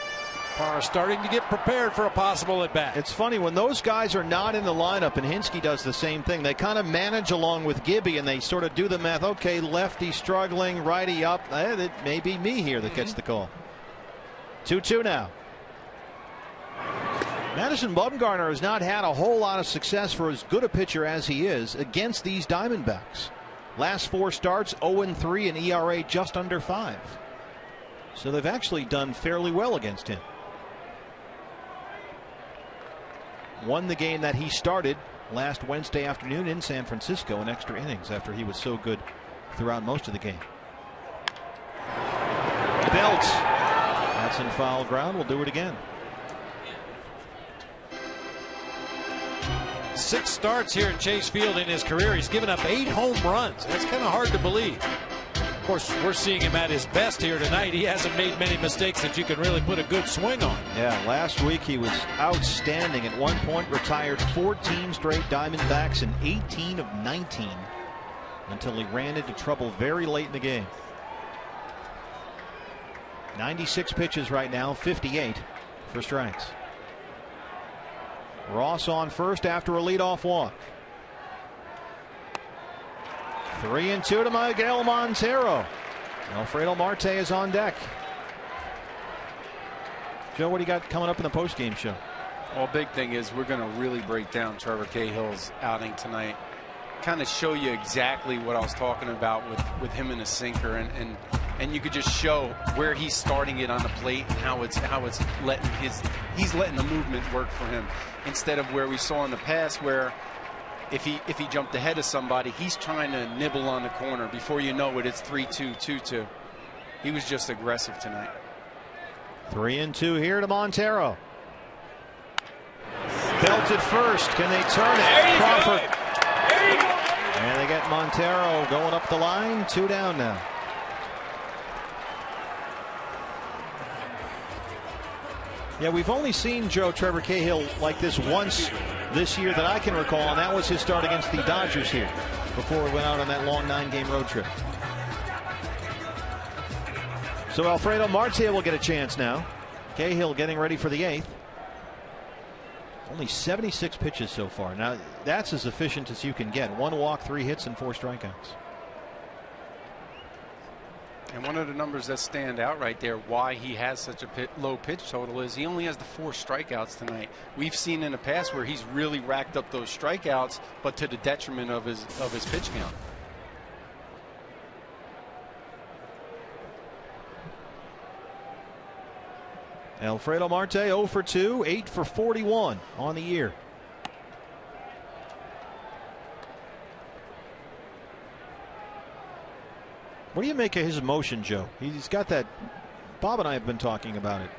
Parra starting to get prepared for a possible at bat. It's funny when those guys are not in the lineup, and Hinske does the same thing. They kind of manage along with Gibby, and they sort of do the math. Okay, lefty struggling, righty up. Eh, it may be me here that gets the call. Two-two now. Madison Bumgarner has not had a whole lot of success for as good a pitcher as he is against these Diamondbacks. Last four starts 0 3 and ERA just under 5. So they've actually done fairly well against him. Won the game that he started last Wednesday afternoon in San Francisco in extra innings after he was so good throughout most of the game. Belt. That's in foul ground. We'll do it again. Six starts here at Chase Field in his career. He's given up eight home runs. That's kind of hard to believe. Of course, we're seeing him at his best here tonight. He hasn't made many mistakes that you can really put a good swing on. Yeah, last week he was outstanding. At one point, retired 14 straight Diamondbacks and 18 of 19 until he ran into trouble very late in the game. 96 pitches right now, 58 for strikes. Ross on first after a leadoff walk. Three and two to Miguel Montero. Alfredo Marte is on deck. Joe, what do you got coming up in the postgame show? Well, big thing is we're going to really break down Trevor Cahill's outing tonight. Kind of show you exactly what I was talking about with, with him in a sinker, and, and and you could just show where he's starting it on the plate and how it's how it's letting his he's letting the movement work for him instead of where we saw in the past where if he if he jumped ahead of somebody he's trying to nibble on the corner. Before you know it it's 3-2 2-2 he was just aggressive tonight. Three and two here to Montero. Belted first. Can they turn it? Crawford. And they get Montero going up the line. Two down now Yeah, we've only seen Joe Trevor Cahill like this once this year that I can recall, and that was his start against the Dodgers here before we went out on that long nine game road trip. So Alfredo Marte will get a chance now. Cahill getting ready for the eighth. Only 76 pitches so far. Now, that's as efficient as you can get. One walk, three hits, and four strikeouts. And one of the numbers that stand out right there, why he has such a pit, low pitch total, is he only has the four strikeouts tonight. We've seen in the past where he's really racked up those strikeouts, but to the detriment of his of his pitch count. Alfredo Marte 0 for 2, 8 for 41 on the year. What do you make of his motion, Joe? He's got that. Bob and I have been talking about it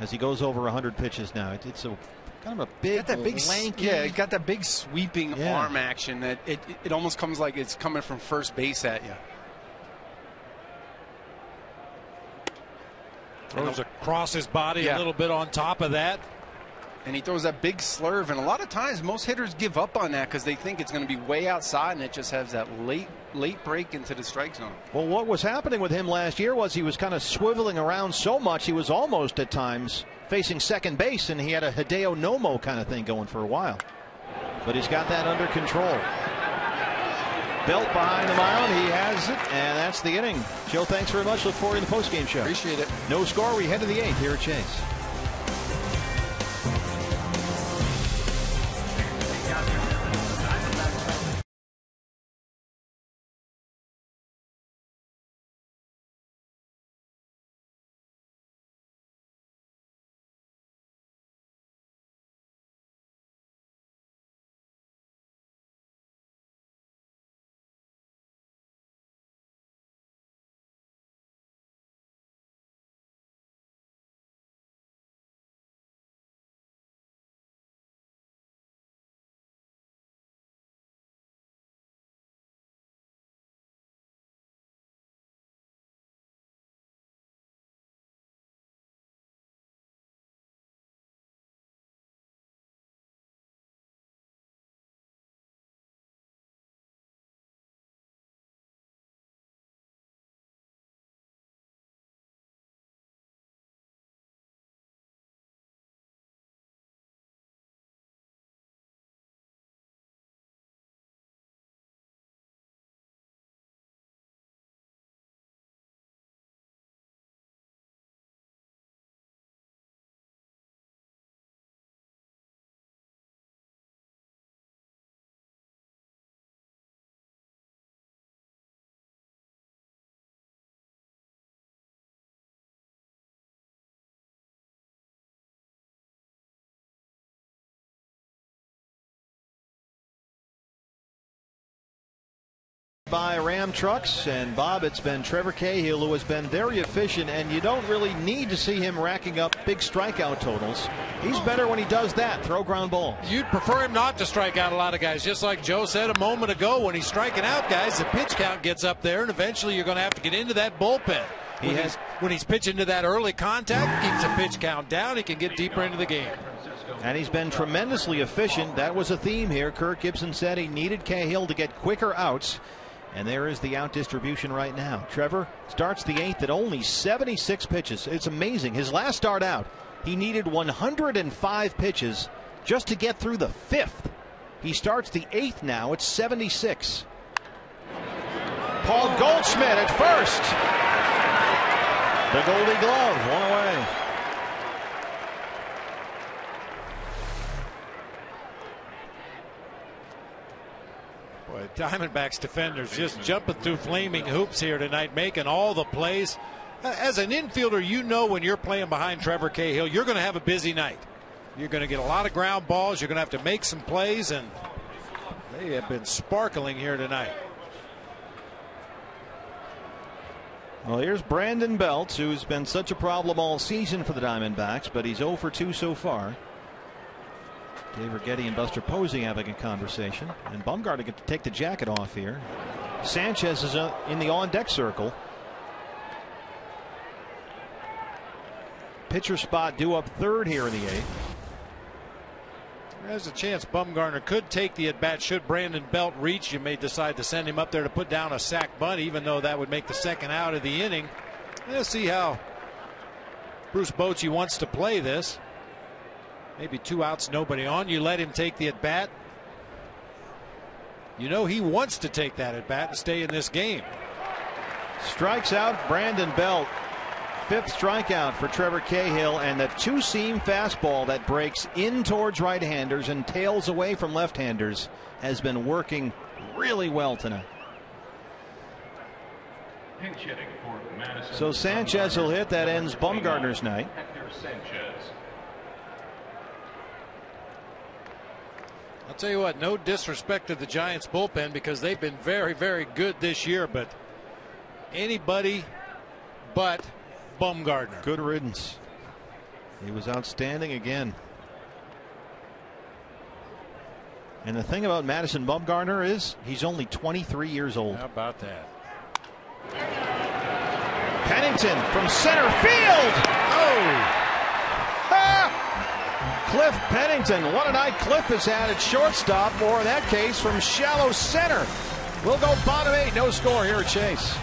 as he goes over 100 pitches now. It, it's a kind of a big, got that big lanky. Yeah, it got that big sweeping Yeah. arm action that it, it almost comes like it's coming from first base at you. Throws across his body Yeah. a little bit on top of that. And he throws that big slurve, and a lot of times most hitters give up on that because they think it's going to be way outside, and it just has that late late break into the strike zone. Well, what was happening with him last year was he was kind of swiveling around so much he was almost at times facing second base, and he had a Hideo Nomo kind of thing going for a while. But he's got that under control. Belt behind the mound, he has it, and that's the inning. Joe, thanks very much. Look forward to the postgame show. Appreciate it. No score. We head to the eighth here at Chase. By Ram trucks. And Bob, it's been Trevor Cahill who has been very efficient, and you don't really need to see him racking up big strikeout totals. He's better when he does that, throw ground balls. You'd prefer him not to strike out a lot of guys, just like Joe said a moment ago. When he's striking out guys, the pitch count gets up there, and eventually you're going to have to get into that bullpen. He When, has- he's, when he's pitching to that early contact, keeps the pitch count down. He can get deeper into the game. And he's been tremendously efficient. That was a theme here. Kirk Gibson said he needed Cahill to get quicker outs. And there is the out distribution right now. Trevor starts the eighth at only 76 pitches. It's amazing. His last start out, he needed 105 pitches just to get through the fifth. He starts the eighth now at 76. Paul Goldschmidt at first. The Goldie Glove, one away. Boy, Diamondbacks defenders just jumping through flaming hoops here tonight, making all the plays. As an infielder, you know when you're playing behind Trevor Cahill, you're going to have a busy night. You're going to get a lot of ground balls. You're going to have to make some plays, and they have been sparkling here tonight. Well, here's Brandon Belt, who's been such a problem all season for the Diamondbacks, but he's 0 for 2 so far. Dave Righetti and Buster Posey having a conversation, and Bumgarner get to take the jacket off here. Sanchez is uh, in the on deck circle. Pitcher spot due up third here in the eighth. There's a chance Bumgarner could take the at bat should Brandon Belt reach. You may decide to send him up there to put down a sac bunt, even though that would make the second out of the inning. Let's see how Bruce Bochy wants to play this. Maybe two outs, nobody on. You let him take the at bat. You know he wants to take that at bat and stay in this game. Strikes out Brandon Belt. Fifth strikeout for Trevor Cahill, and the two seam fastball that breaks in towards right handers and tails away from left handers has been working really well tonight. For So Sanchez will hit. That ends Bumgarner's night. Hector Sanchez. I'll tell you what, no disrespect to the Giants bullpen because they've been very, very good this year, but anybody but Bumgarner. Good riddance. He was outstanding again. And the thing about Madison Bumgarner is he's only 23 years old. How about that? Pennington from center field. Oh! Cliff Pennington. What a night Cliff has had at shortstop, or in that case, from shallow center. We'll go bottom eight. No score here at Chase.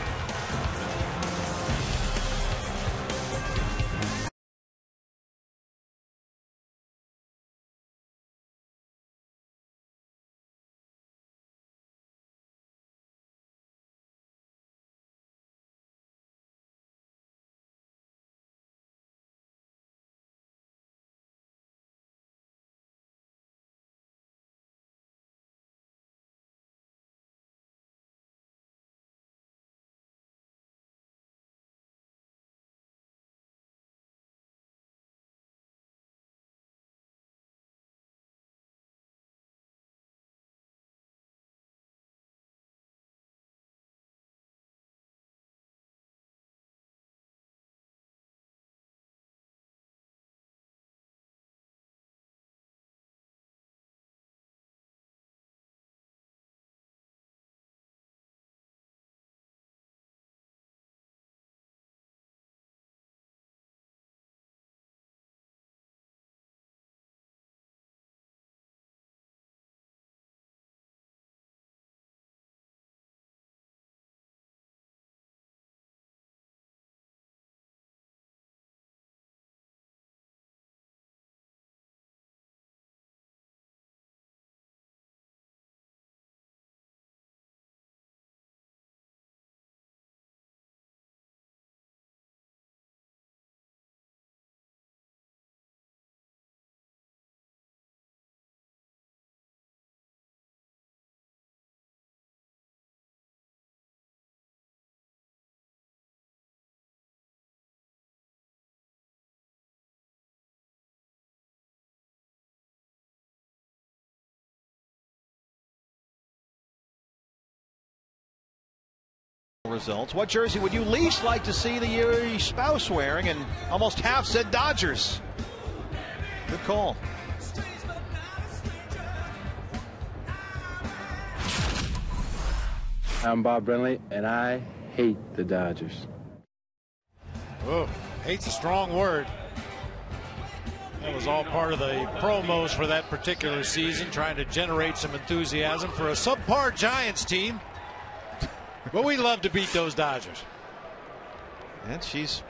Results. What jersey would you least like to see the your spouse wearing? And almost half said Dodgers. Good call. I'm Bob Brenly, and I hate the Dodgers. Oh, hate's a strong word. That was all part of the promos for that particular season, trying to generate some enthusiasm for a subpar Giants team. But we love to beat those Dodgers. And she's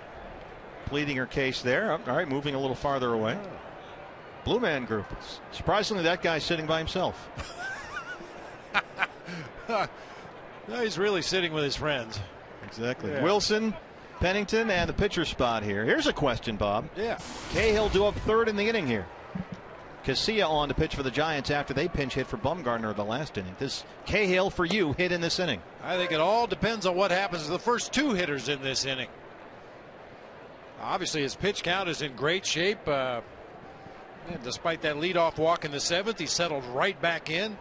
pleading her case there. All right, moving a little farther away. Blue Man Group. Surprisingly, that guy's sitting by himself. no, <laughs> he's really sitting with his friends. Exactly. Yeah. Wilson, Pennington, and the pitcher spot here. Here's a question, Bob. Yeah. Cahill due up third in the inning here. Casilla on to pitch for the Giants after they pinch hit for Bumgarner the last inning. This Cahill for you hit in this inning. I think it all depends on what happens to the first two hitters in this inning. Obviously, his pitch count is in great shape. Uh, and despite that leadoff walk in the seventh, he settled right back in.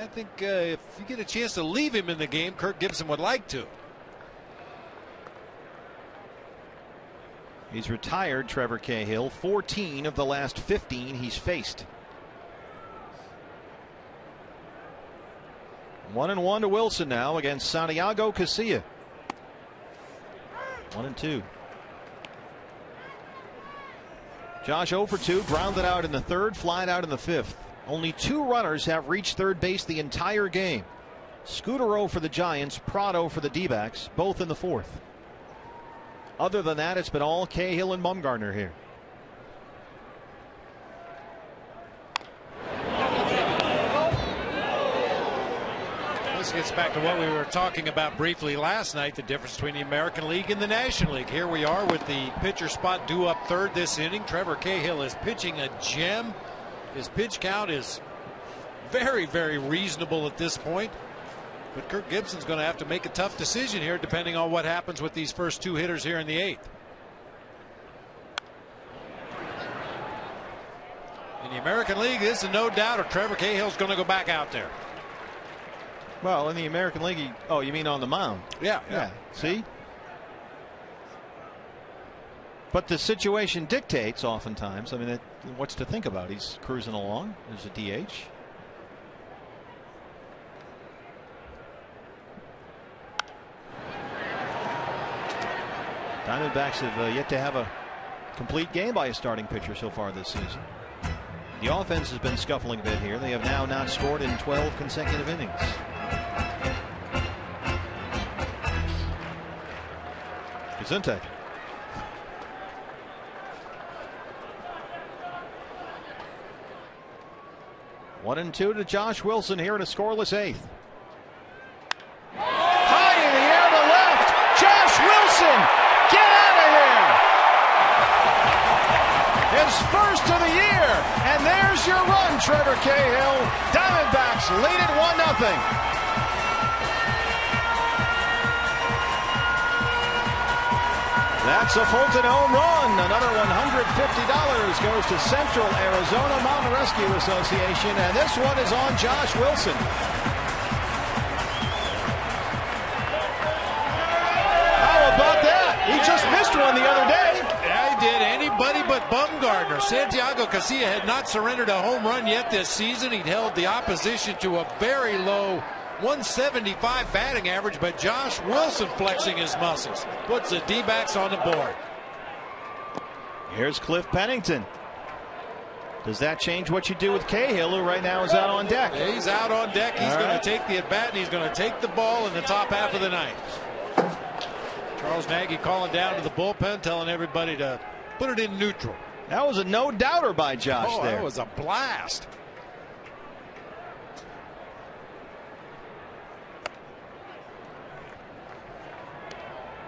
I think uh, if you get a chance to leave him in the game, Kirk Gibson would like to. He's retired, Trevor Cahill. 14 of the last 15 he's faced. One and one to Wilson now against Santiago Casilla. One and two. Josh 0 for 2, grounded out in the third, flied out in the fifth. Only two runners have reached third base the entire game. Scutaro for the Giants, Prado for the D backs, both in the fourth. Other than that, it's been all Cahill and Bumgarner here. This gets back to what we were talking about briefly last night the difference between the American League and the National League. Here we are with the pitcher spot due up third this inning. Trevor Cahill is pitching a gem. His pitch count is very, very reasonable at this point. But Kirk Gibson's going to have to make a tough decision here depending on what happens with these first two hitters here in the eighth. In the American League, this is no doubt, or Trevor Cahill's going to go back out there. Well, in the American League, he, oh, you mean on the mound? Yeah, yeah. yeah. See? But the situation dictates oftentimes. I mean, it, what's to think about? He's cruising along. There's a DH. Diamondbacks have uh, yet to have a complete game by a starting pitcher so far this season. The offense has been scuffling a bit here. They have now not scored in 12 consecutive innings. Gesundheit. One and two to Josh Wilson here in a scoreless eighth. Cahill. Diamondbacks lead it 1 0. That's a Fulton home run. Another $150 goes to Central Arizona Mountain Rescue Association, and this one is on Josh Wilson. Anybody but Bumgarner. Santiago Casilla had not surrendered a home run yet this season. He'd held the opposition to a very low 175 batting average, but Josh Wilson flexing his muscles puts the D backs on the board. Here's Cliff Pennington. Does that change what you do with Cahill, who right now is out on deck? He's out on deck. He's going right. to take the at bat and he's going to take the ball in the top half of the ninth. Charles Nagy calling down to the bullpen, telling everybody to put it in neutral. That was a no doubter by Josh oh, there. That was a blast.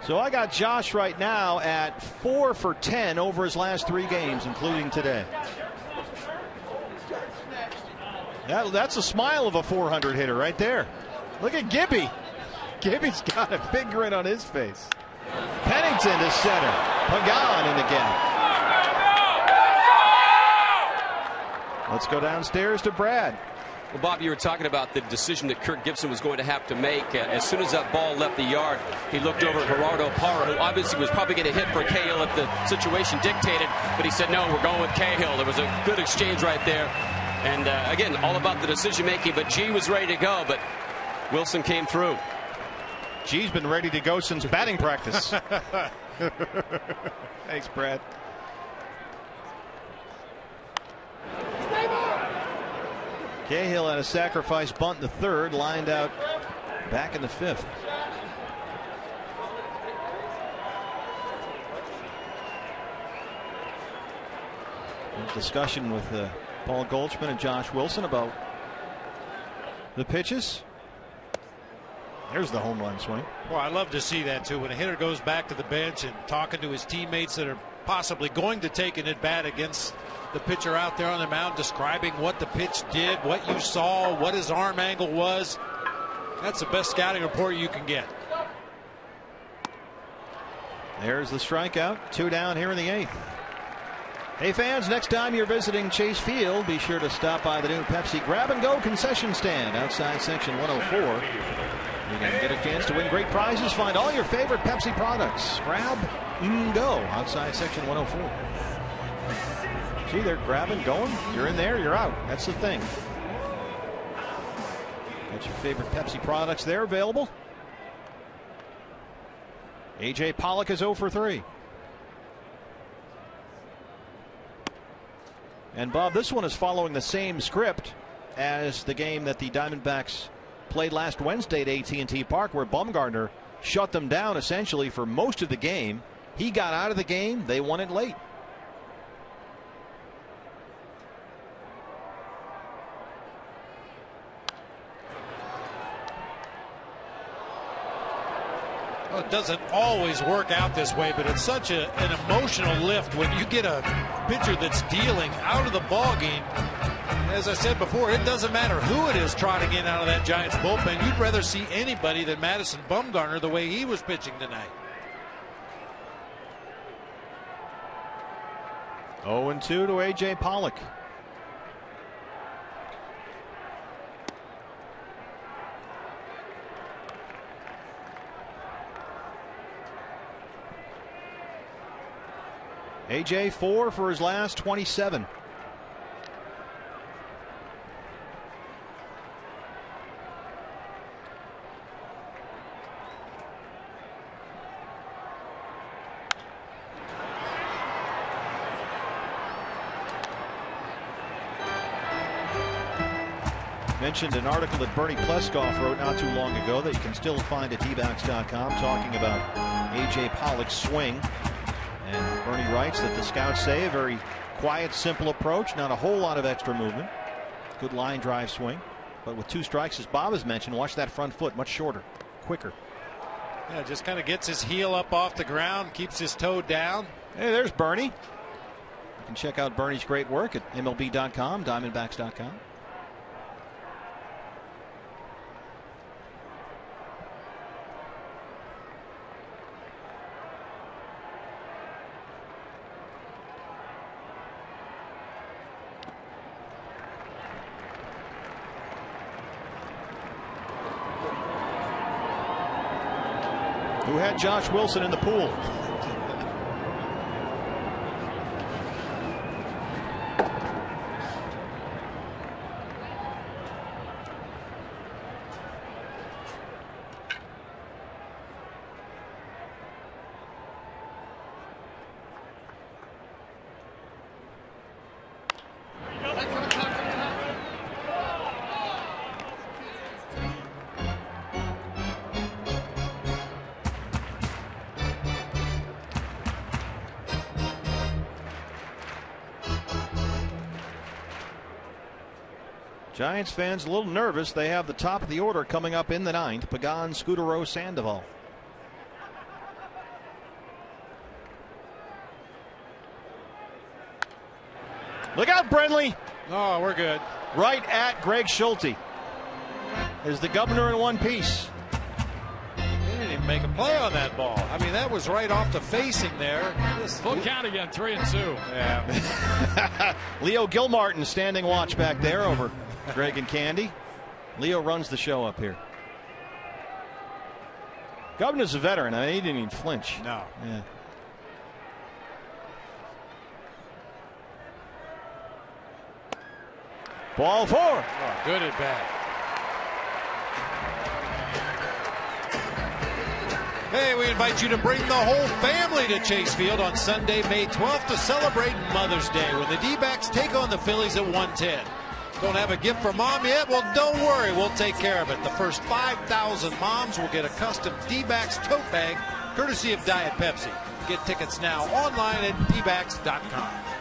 So I got Josh right now at four for 10 over his last three games, including today. That, that's a smile of a 400 hitter right there. Look at Gibby. Gibby's got a big grin on his face. Pennington to center. Pagan in the gap. Let's go downstairs to Brad. Well, Bob, you were talking about the decision that Kirk Gibson was going to have to make. Uh, as soon as that ball left the yard, he looked over at Gerardo Parra, who obviously was probably going to hit for Cahill if the situation dictated, but he said, no, we're going with Cahill. There was a good exchange right there. And uh, again, all about the decision making, but G was ready to go, but Wilson came through. G's been ready to go since batting practice. <laughs> Thanks, Brad. Cahill had a sacrifice bunt in the third, lined out back in the fifth. Discussion with uh, Paul Goldschmidt and Josh Wilson about the pitches. There's the home run swing. Well, I love to see that too. When a hitter goes back to the bench and talking to his teammates that are possibly going to take an at bat against the pitcher out there on the mound, describing what the pitch did, what you saw, what his arm angle was. That's the best scouting report you can get. There's the strikeout. Two down here in the eighth. Hey fans, next time you're visiting Chase Field, be sure to stop by the new Pepsi Grab and Go concession stand outside section 104. You can get a chance to win great prizes. Find all your favorite Pepsi products. Grab and go outside section 104. See, they're grabbing, going. You're in there, you're out. That's the thing. Got your favorite Pepsi products there available. AJ Pollock is 0 for 3. And Bob, this one is following the same script as the game that the Diamondbacks played last Wednesday at AT&T Park, where Bumgarner shut them down essentially for most of the game. He got out of the game. They won it late. It doesn't always work out this way, but it's such a, an emotional lift when you get a pitcher that's dealing out of the ball game. As I said before, it doesn't matter who it is trotting in out of that Giants bullpen. You'd rather see anybody than Madison Bumgarner the way he was pitching tonight. 0 2 to AJ Pollock. AJ four for his last 27. mentioned an article that Bernie Pleskoff wrote not too long ago that you can still find at dbacks.com talking about A.J. Pollock's swing. And Bernie writes that the scouts say a very quiet, simple approach, not a whole lot of extra movement. Good line drive swing. But with two strikes, as Bob has mentioned, watch that front foot much shorter, quicker. Yeah, just kind of gets his heel up off the ground, keeps his toe down. Hey, there's Bernie. You can check out Bernie's great work at MLB.com, Diamondbacks.com. had Josh Wilson in the pool. Giants fans a little nervous. They have the top of the order coming up in the ninth. Pagan, Scutaro, Sandoval. Look out, Brenly. Oh, we're good. Right at Greg Schulte. Is the governor in one piece. He didn't even make a play on that ball. I mean, that was right off the facing there. Full count again, three and two. Yeah. <laughs> Leo Gilmartin standing watch back there over Greg and Candy. Leo runs the show up here. Governor's a veteran. I mean, he didn't even flinch. No. Yeah. Ball four. Oh, good at bat. Hey, we invite you to bring the whole family to Chase Field on Sunday, May 12th to celebrate Mother's Day when the D-backs take on the Phillies at 110. Don't have a gift for mom yet? Well, don't worry. We'll take care of it. The first 5,000 moms will get a custom D-backs tote bag courtesy of Diet Pepsi. Get tickets now online at dbacks.com.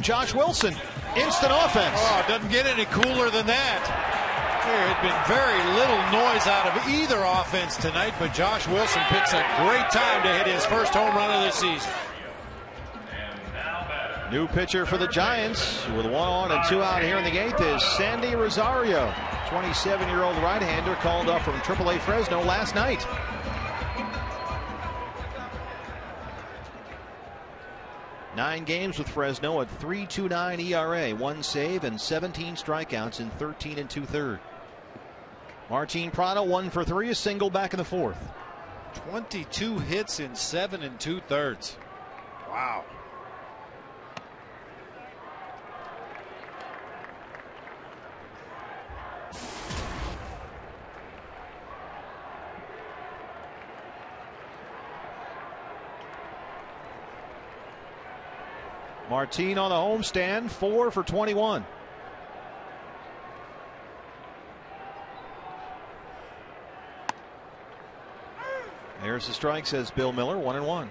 Josh Wilson, instant offense. Oh, it doesn't get any cooler than that. There had been very little noise out of either offense tonight, but Josh Wilson picks a great time to hit his first home run of the season. New pitcher for the Giants with one on and two out here in the eighth is Sandy Rosario, 27-year-old right-hander called up from AAA Fresno last night. Nine games with Fresno at 3.29 ERA, one save and 17 strikeouts in 13 and two third. Martin Prado one for three, a single back in the fourth. 22 hits in seven and two thirds. Wow. Martin on the homestand, four for 21. There's the strike, says Bill Miller, one and one.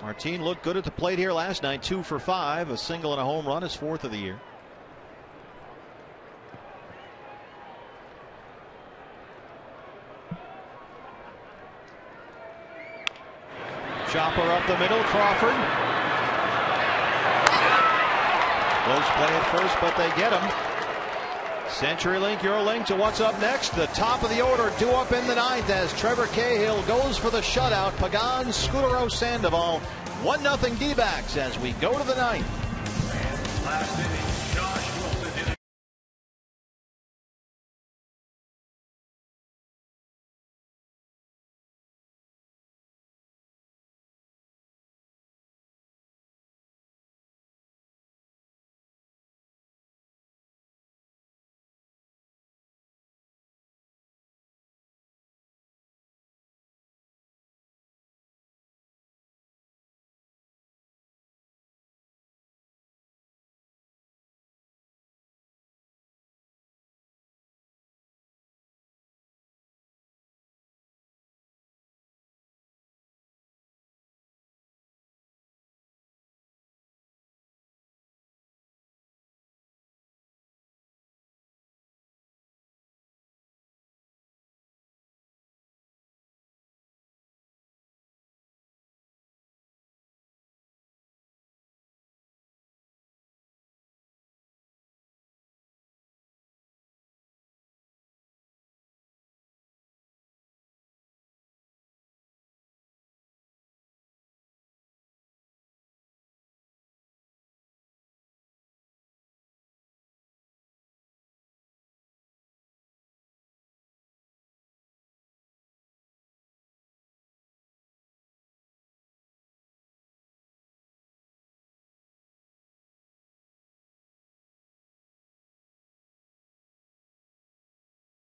Martin looked good at the plate here last night, two for five, a single and a home run, his fourth of the year. Chopper up the middle, Crawford. Close play at first, but they get him. CenturyLink, your link to what's up next. The top of the order due up in the ninth as Trevor Cahill goes for the shutout. Pagan, Scutaro Sandoval. 1 0 D backs as we go to the ninth.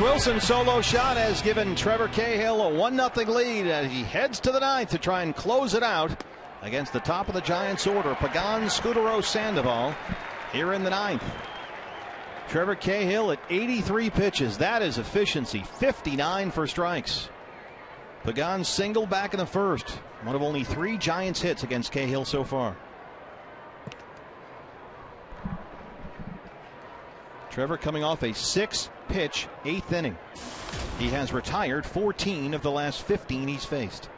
Wilson solo shot has given Trevor Cahill a 1 0 lead as he heads to the ninth to try and close it out against the top of the Giants order. Pagan, Scutaro Sandoval here in the ninth. Trevor Cahill at 83 pitches. That is efficiency. 59 for strikes. Pagan single back in the first. One of only three Giants hits against Cahill so far. Trevor coming off a six pitch eighth inning. He has retired 14 of the last 15 he's faced.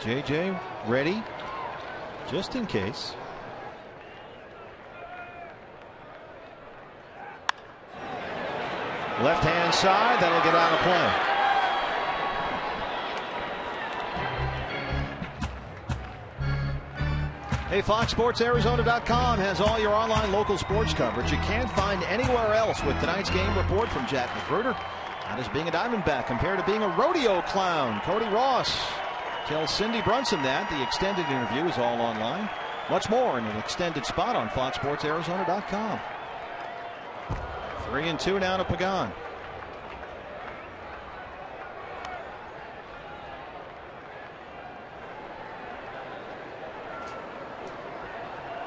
JJ ready just in case. Left hand side, that'll get out of play. Hey, FoxSportsArizona.com has all your online local sports coverage you can't find anywhere else with tonight's game report from Jack Magruder. That is being a Diamondback compared to being a rodeo clown. Cody Ross tells Cindy Brunson that. The extended interview is all online. Much more in an extended spot on FoxSportsArizona.com. Three and two now to Pagan.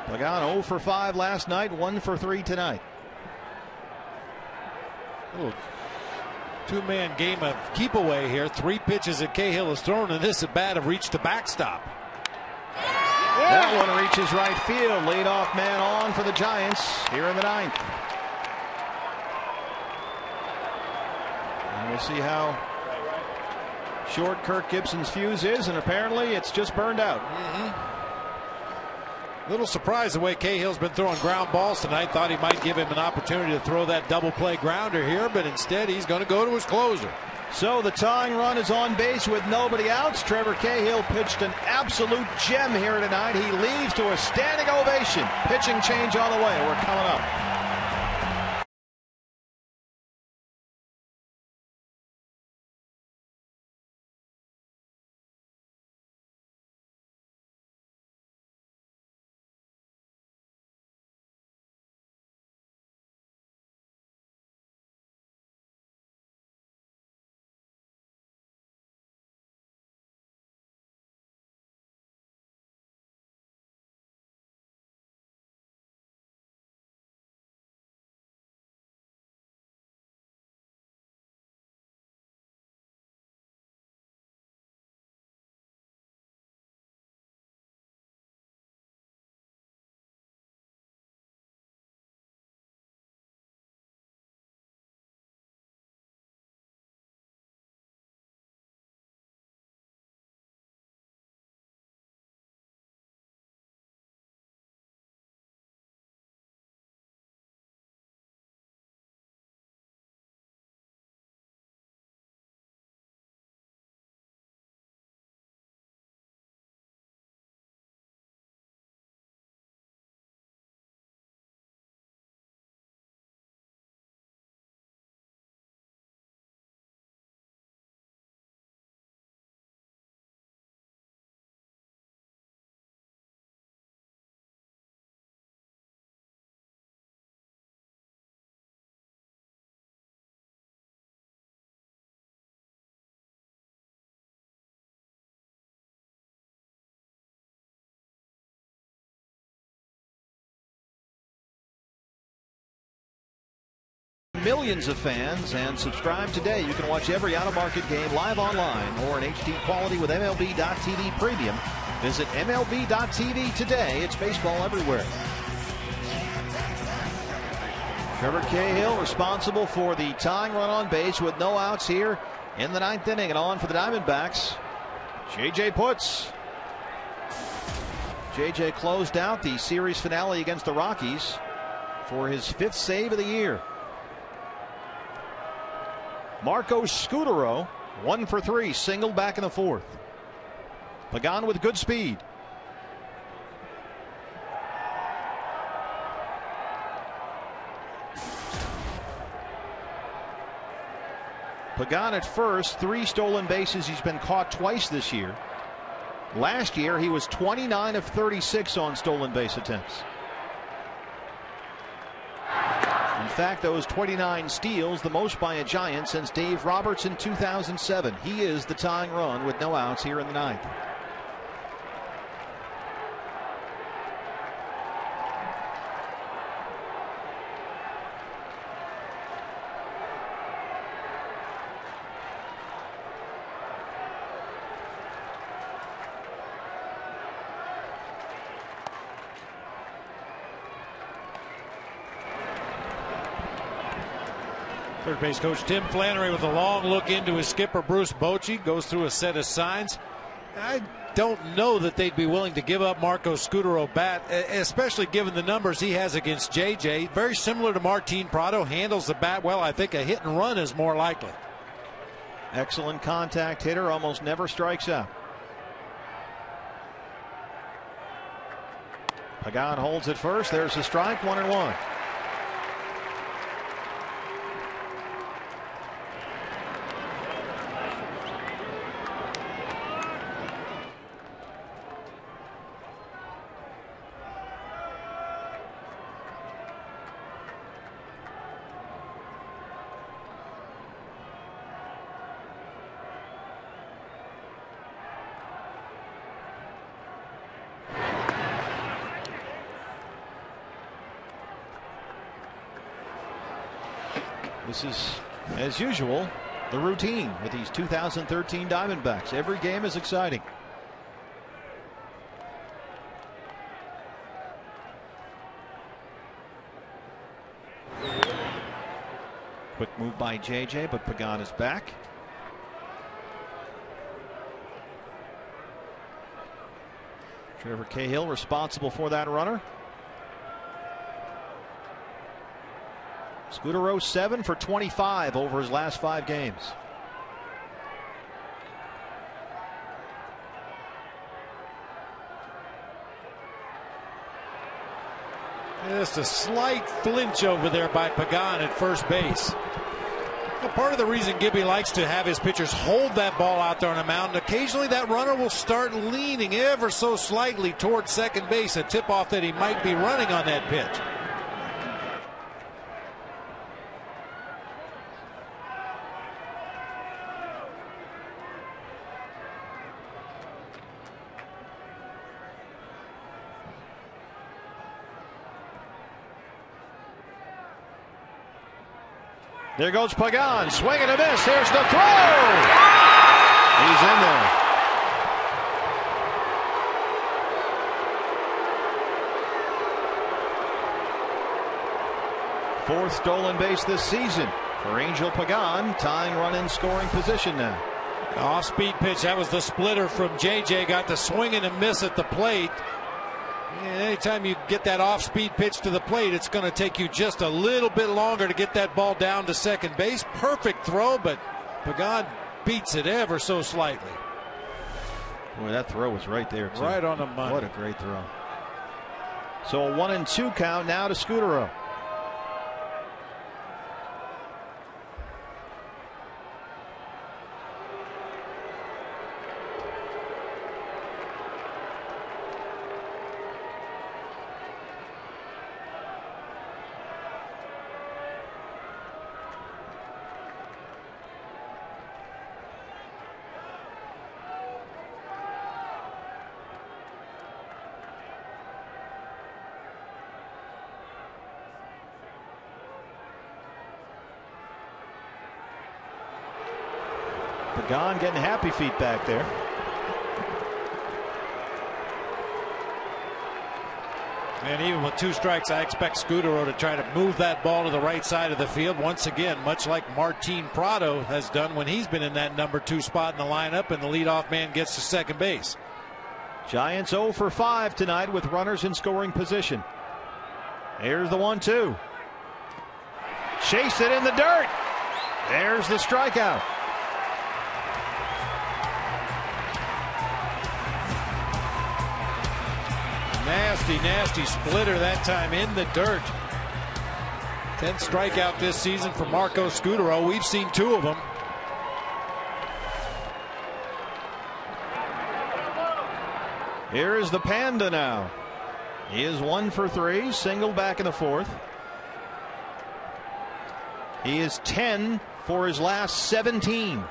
Pagan 0 for 5 last night, 1 for 3 tonight. Little two-man game of keep away here. Three pitches that Cahill has thrown, and this at bat have reached the backstop. That one reaches right field. Leadoff man on for the Giants here in the ninth. We'll see how short Kirk Gibson's fuse is, and apparently it's just burned out. Mm-hmm. Little surprised the way Cahill's been throwing ground balls tonight. Thought he might give him an opportunity to throw that double play grounder here, but instead he's going to go to his closer. So the tying run is on base with nobody outs. Trevor Cahill pitched an absolute gem here tonight. He leaves to a standing ovation. Pitching change on the way. We're coming up. Millions of fans and subscribe today. You can watch every out of market game live online or in HD quality with MLB.tv Premium. Visit MLB.tv today. It's baseball everywhere. Trevor Cahill responsible for the tying run on base with no outs here in the ninth inning and on for the Diamondbacks. JJ Putz. JJ closed out the series finale against the Rockies for his fifth save of the year. Marco Scutaro, one for three, singled back in the fourth. Pagan with good speed. Pagan at first, three stolen bases. He's been caught twice this year. Last year, he was 29 of 36 on stolen base attempts. In fact, those 29 steals, the most by a Giant since Dave Roberts in 2007. He is the tying run with no outs here in the ninth. Base coach Tim Flannery with a long look into his skipper Bruce Bochy goes through a set of signs. I don't know that they'd be willing to give up Marco Scutaro bat, especially given the numbers he has against JJ. Very similar to Martin Prado, handles the bat well. I think a hit and run is more likely. Excellent contact hitter, almost never strikes out. Pagan holds it first. There's a strike, one and one. This is, as usual, the routine with these 2013 Diamondbacks. Every game is exciting. Quick move by JJ, but Pagan is back. Trevor Cahill responsible for that runner. Scutaro 7 for 25 over his last five games. Just a slight flinch over there by Pagan at first base. Part of the reason Gibby likes to have his pitchers hold that ball out there on the mound, occasionally that runner will start leaning ever so slightly towards second base, a tip off that he might be running on that pitch. There goes Pagan. Swing and a miss. Here's the throw. He's in there. Fourth stolen base this season for Angel Pagan. Tying run in scoring position now. Off speed pitch. That was the splitter from JJ. Got the swing and a miss at the plate. And anytime you get that off speed pitch to the plate, it's going to take you just a little bit longer to get that ball down to second base. Perfect throw, but Pagan beats it ever so slightly. Boy, that throw was right there, too. Right on the money. What a great throw. So a one and two count now to Scutaro. Pagan getting happy feet back there. And even with two strikes, I expect Scutaro to try to move that ball to the right side of the field once again, much like Martin Prado has done when he's been in that number two spot in the lineup and the leadoff man gets to second base. Giants 0 for 5 tonight with runners in scoring position. Here's the 1 2. Chase it in the dirt. There's the strikeout. nasty, nasty splitter that time in the dirt. 10th strikeout this season for Marco Scutaro. We've seen two of them. Here is the Panda now. He is one for three, single back in the fourth. He is 10 for his last 17.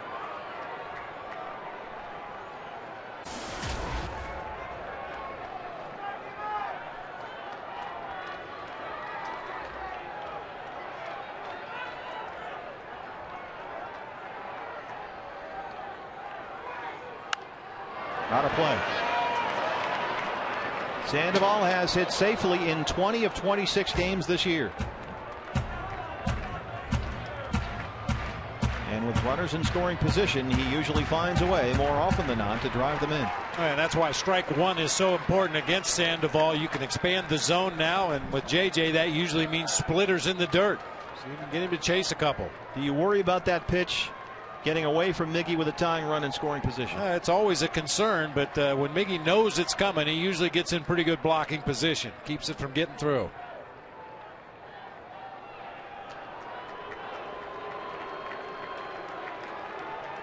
Sandoval has hit safely in 20 of 26 games this year. And with runners in scoring position, he usually finds a way more often than not to drive them in. And that's why strike one is so important against Sandoval. You can expand the zone now, and with JJ, that usually means splitters in the dirt. So you can get him to chase a couple. Do you worry about that pitch getting away from Miggy with a tying run in scoring position. Uh, it's always a concern, but uh, when Miggy knows it's coming, he usually gets in pretty good blocking position, keeps it from getting through.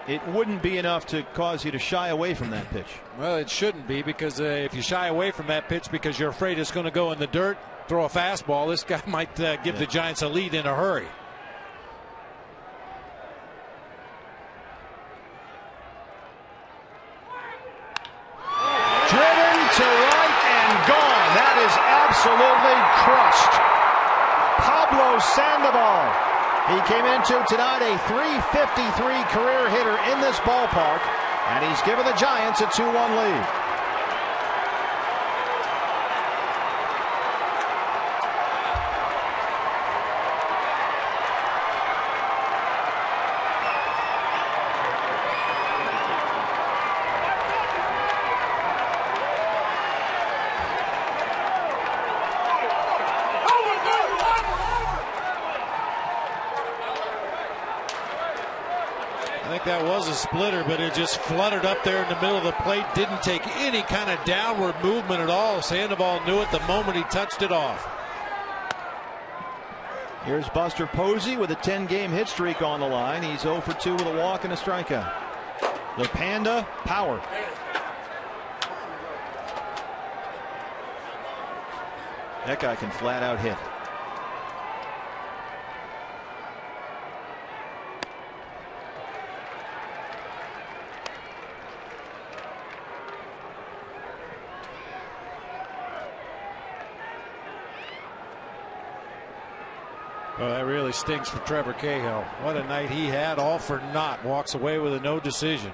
It wouldn't be enough to cause you to shy away from that pitch. Well, it shouldn't be because uh, if you shy away from that pitch because you're afraid it's going to go in the dirt, throw a fastball, this guy <laughs> might uh, give yeah. the Giants a lead in a hurry. absolutely crushed. Pablo Sandoval. He came into tonight a 353 career hitter in this ballpark, and he's given the Giants a 2 1 lead. that was a splitter, but it just fluttered up there in the middle of the plate. Didn't take any kind of downward movement at all. Sandoval knew it the moment he touched it off. Here's Buster Posey with a 10 game hit streak on the line. He's 0 for 2 with a walk and a strikeout. The Panda power. That guy can flat out hit. Well, that really stinks for Trevor Cahill. What a night he had, all for naught. Walks away with a no decision.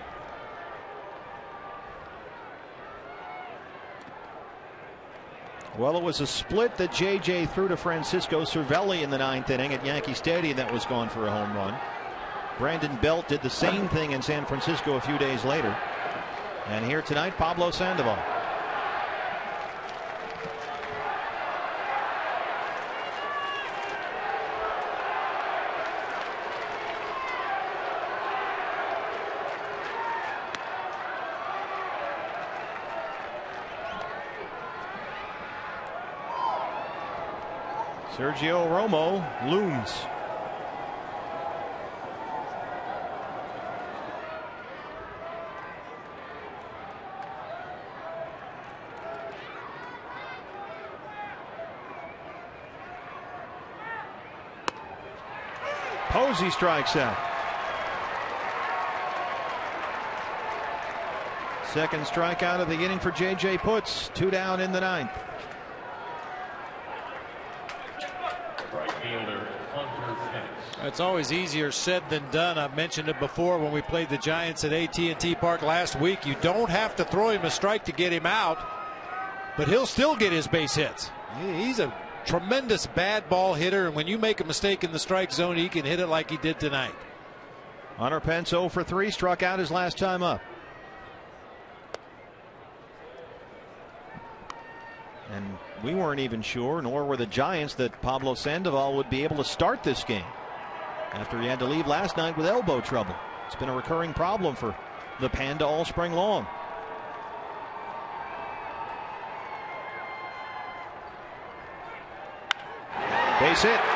Well, it was a split that J.J. threw to Francisco Cervelli in the ninth inning at Yankee Stadium that was gone for a home run. Brandon Belt did the same thing in San Francisco a few days later. And here tonight, Pablo Sandoval. Sergio Romo looms. Posey strikes out. Second strikeout of the inning for J.J. Putz. Two down in the ninth. It's always easier said than done. I've mentioned it before when we played the Giants at AT&T Park last week. You don't have to throw him a strike to get him out, but he'll still get his base hits. He's a tremendous bad ball hitter, and when you make a mistake in the strike zone, he can hit it like he did tonight. Hunter Pence 0 for 3, struck out his last time up. And we weren't even sure, nor were the Giants, that Pablo Sandoval would be able to start this game after he had to leave last night with elbow trouble. It's been a recurring problem for the Panda all spring long. Base hit.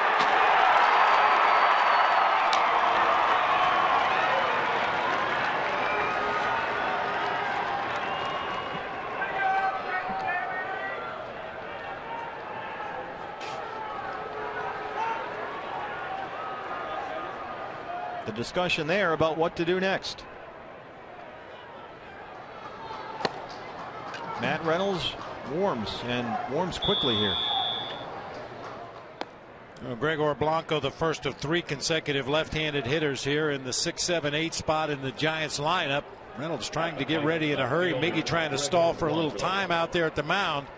Discussion there about what to do next. Matt Reynolds warms and warms quickly here. Gregor Blanco, the first of three consecutive left-handed hitters here in the six, seven, eight spot in the Giants lineup. Reynolds trying to get ready in a hurry. Miggy trying to stall for a little time out there at the mound.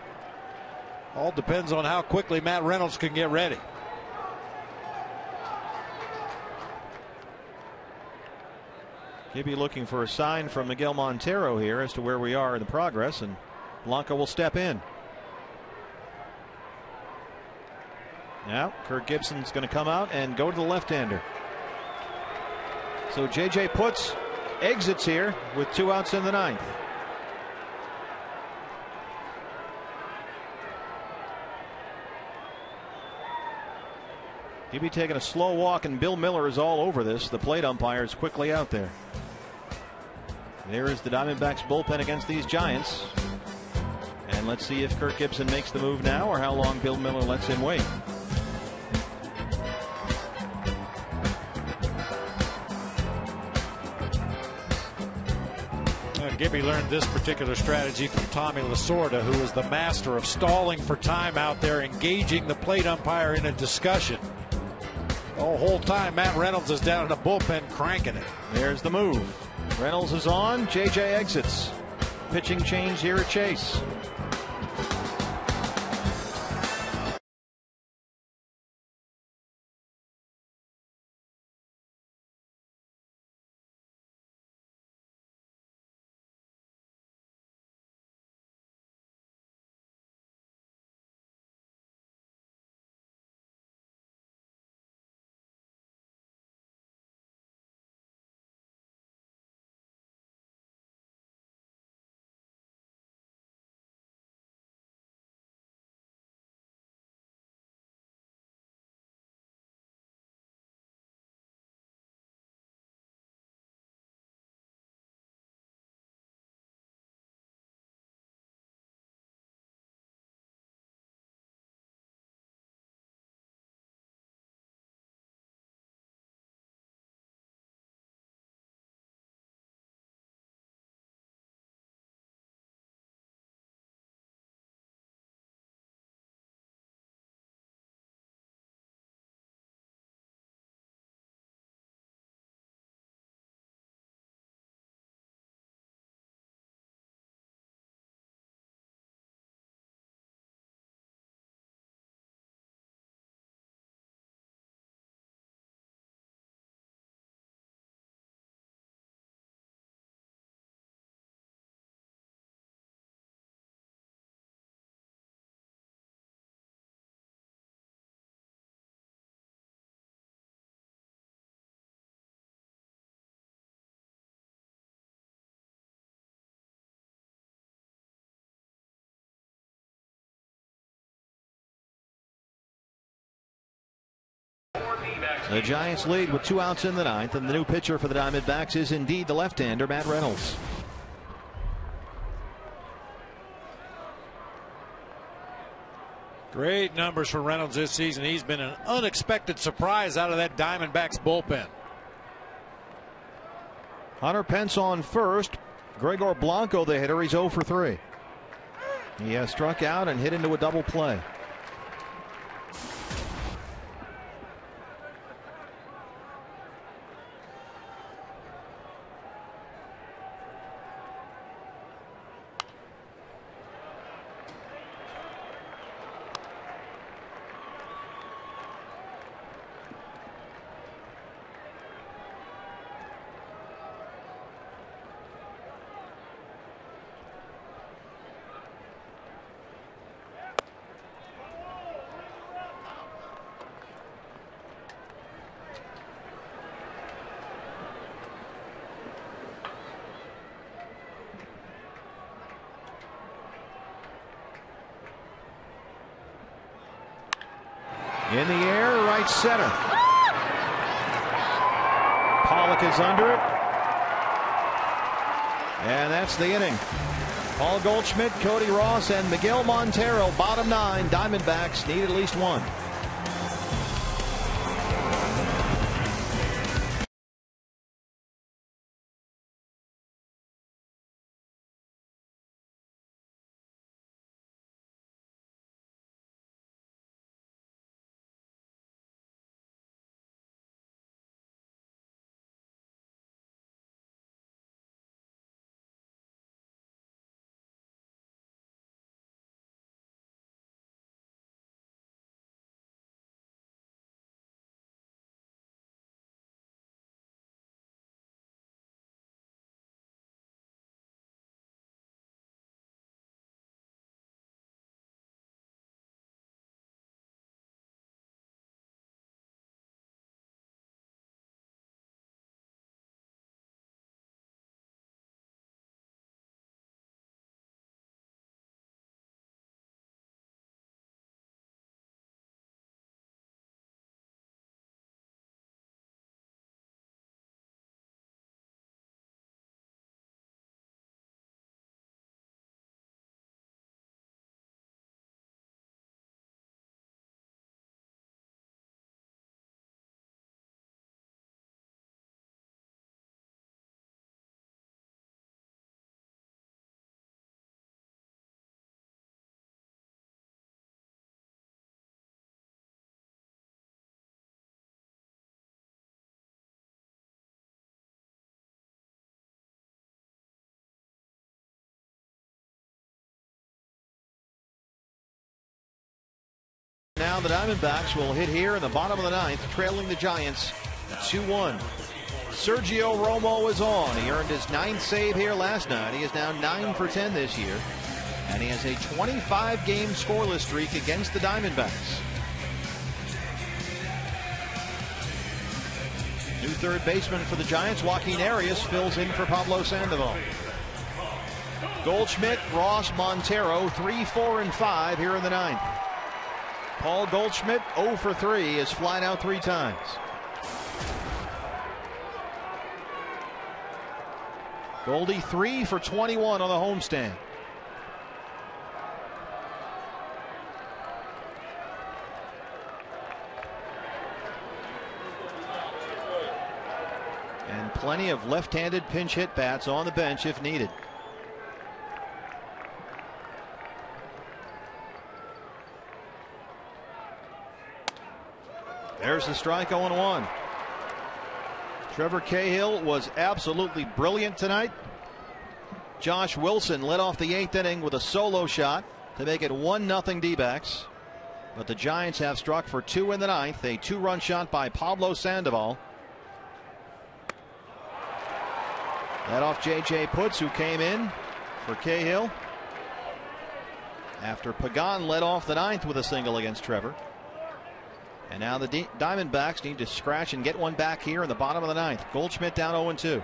All depends on how quickly Matt Reynolds can get ready. Gibby looking for a sign from Miguel Montero here as to where we are in the progress, and Blanco will step in. Now, Kirk Gibson's going to come out and go to the left-hander. So J.J. Putz exits here with two outs in the ninth. He'll be taking a slow walk, and Bill Miller is all over this. The plate umpire is quickly out there. There is the Diamondbacks bullpen against these Giants. And let's see if Kirk Gibson makes the move now or how long Bill Miller lets him wait. Uh, Gibby learned this particular strategy from Tommy Lasorda, who is the master of stalling for time out there, engaging the plate umpire in a discussion. The whole time, Matt Reynolds is down in the bullpen cranking it. There's the move. Reynolds is on. JJ exits. Pitching change here at Chase. The Giants lead with two outs in the ninth, and the new pitcher for the Diamondbacks is indeed the left-hander Matt Reynolds. Great numbers for Reynolds this season. He's been an unexpected surprise out of that Diamondbacks bullpen. Hunter Pence on first. Gregor Blanco, the hitter, he's 0 for 3. He has struck out and hit into a double play. In the air, right center. Pollock is under it. And that's the inning. Paul Goldschmidt, Cody Ross, and Miguel Montero, bottom nine. Diamondbacks need at least one. The Diamondbacks will hit here in the bottom of the ninth, trailing the Giants 2 1. Sergio Romo is on. He earned his ninth save here last night. He is now 9 for 10 this year. And he has a 25 game scoreless streak against the Diamondbacks. New third baseman for the Giants, Joaquin Arias, fills in for Pablo Sandoval. Goldschmidt, Ross, Montero, 3, 4, and 5 here in the ninth. Paul Goldschmidt, 0 for 3, is flying out three times. Goldie, 3 for 21 on the homestand. And plenty of left-handed pinch hit bats on the bench if needed. There's the strike 0 1. Trevor Cahill was absolutely brilliant tonight. Josh Wilson led off the eighth inning with a solo shot to make it 1 0 D backs. But the Giants have struck for two in the ninth. A two run shot by Pablo Sandoval. That off J.J. Putz, who came in for Cahill. After Pagan led off the ninth with a single against Trevor. And now the D Diamondbacks need to scratch and get one back here in the bottom of the ninth. Goldschmidt down 0 2.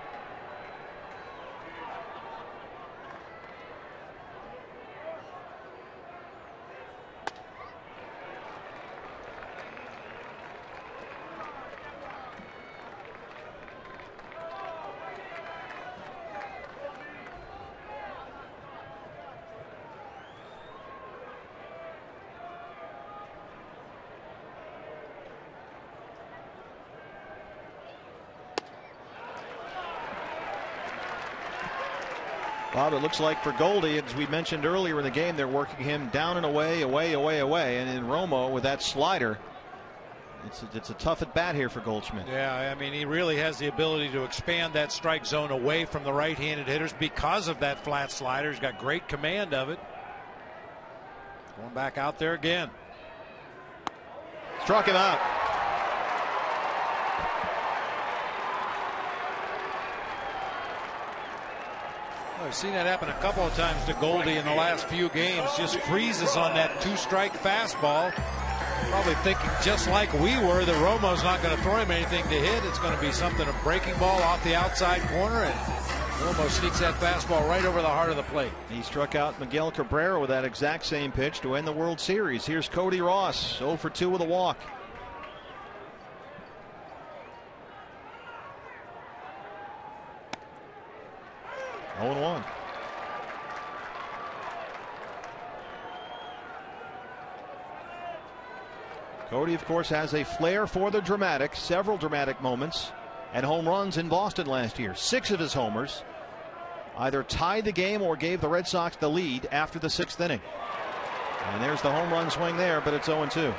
Bob, it looks like for Goldie, as we mentioned earlier in the game, they're working him down and away, away, away, away. And in Romo with that slider, it's a, it's a tough at bat here for Goldschmidt. Yeah, I mean, he really has the ability to expand that strike zone away from the right handed hitters because of that flat slider. He's got great command of it. Going back out there again. Struck him out. I've seen that happen a couple of times to Goldie in the last few games. Just freezes on that two strike fastball. Probably thinking just like we were that Romo's not going to throw him anything to hit. It's going to be something a breaking ball off the outside corner and Romo sneaks that fastball right over the heart of the plate. He struck out Miguel Cabrera with that exact same pitch to end the World Series. Here's Cody Ross 0 for 2 with a walk. 1. Cody, of course, has a flair for the dramatic, several dramatic moments and home runs in Boston last year. Six of his homers either tied the game or gave the Red Sox the lead after the sixth inning. And there's the home run swing there, but it's 0 2.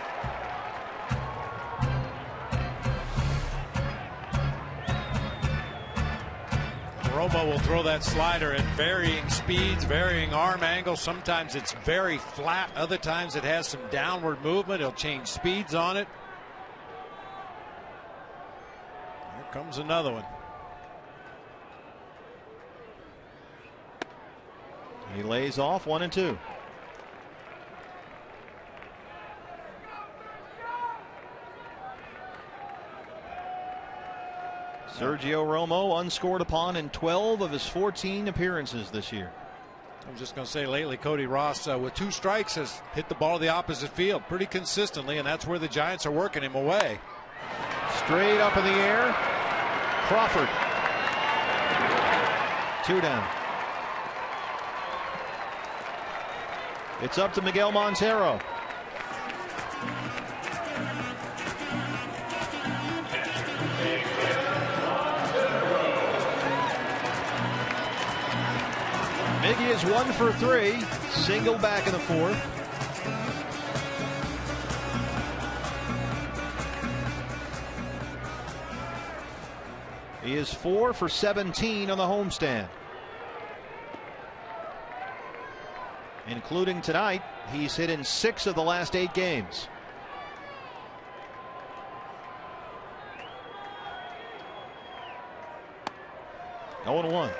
Romo will throw that slider at varying speeds, varying arm angles. Sometimes it's very flat, other times it has some downward movement. He'll change speeds on it. Here comes another one. He lays off one and two. Sergio Romo unscored upon in 12 of his 14 appearances this year. I was just going to say lately, Cody Ross, uh, with two strikes, has hit the ball to the opposite field pretty consistently, and that's where the Giants are working him away. Straight up in the air. Crawford. Two down. It's up to Miguel Montero. Miggy is one for three. Single back in the fourth. He is four for 17 on the homestand. Including tonight, he's hit in six of the last eight games. Oh and 1.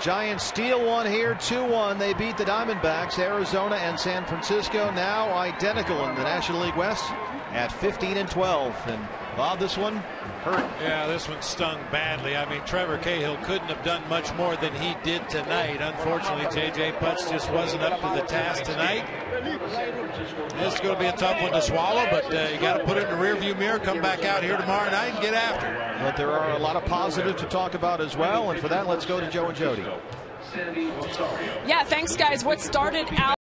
Giants steal one here, 2-1. They beat the Diamondbacks, Arizona and San Francisco, now identical in the National League West at 15 and 12. And Bob, this one hurt. Yeah, this one stung badly. I mean, Trevor Cahill couldn't have done much more than he did tonight. Unfortunately, J.J. Putz just wasn't up to the task tonight. This is going to be a tough one to swallow, but uh, you got to put it in the rearview mirror, come back out here tomorrow night and get after it. But there are a lot of positives to talk about as well. And for that, let's go to Joe and Jody. Yeah, thanks, guys. What started out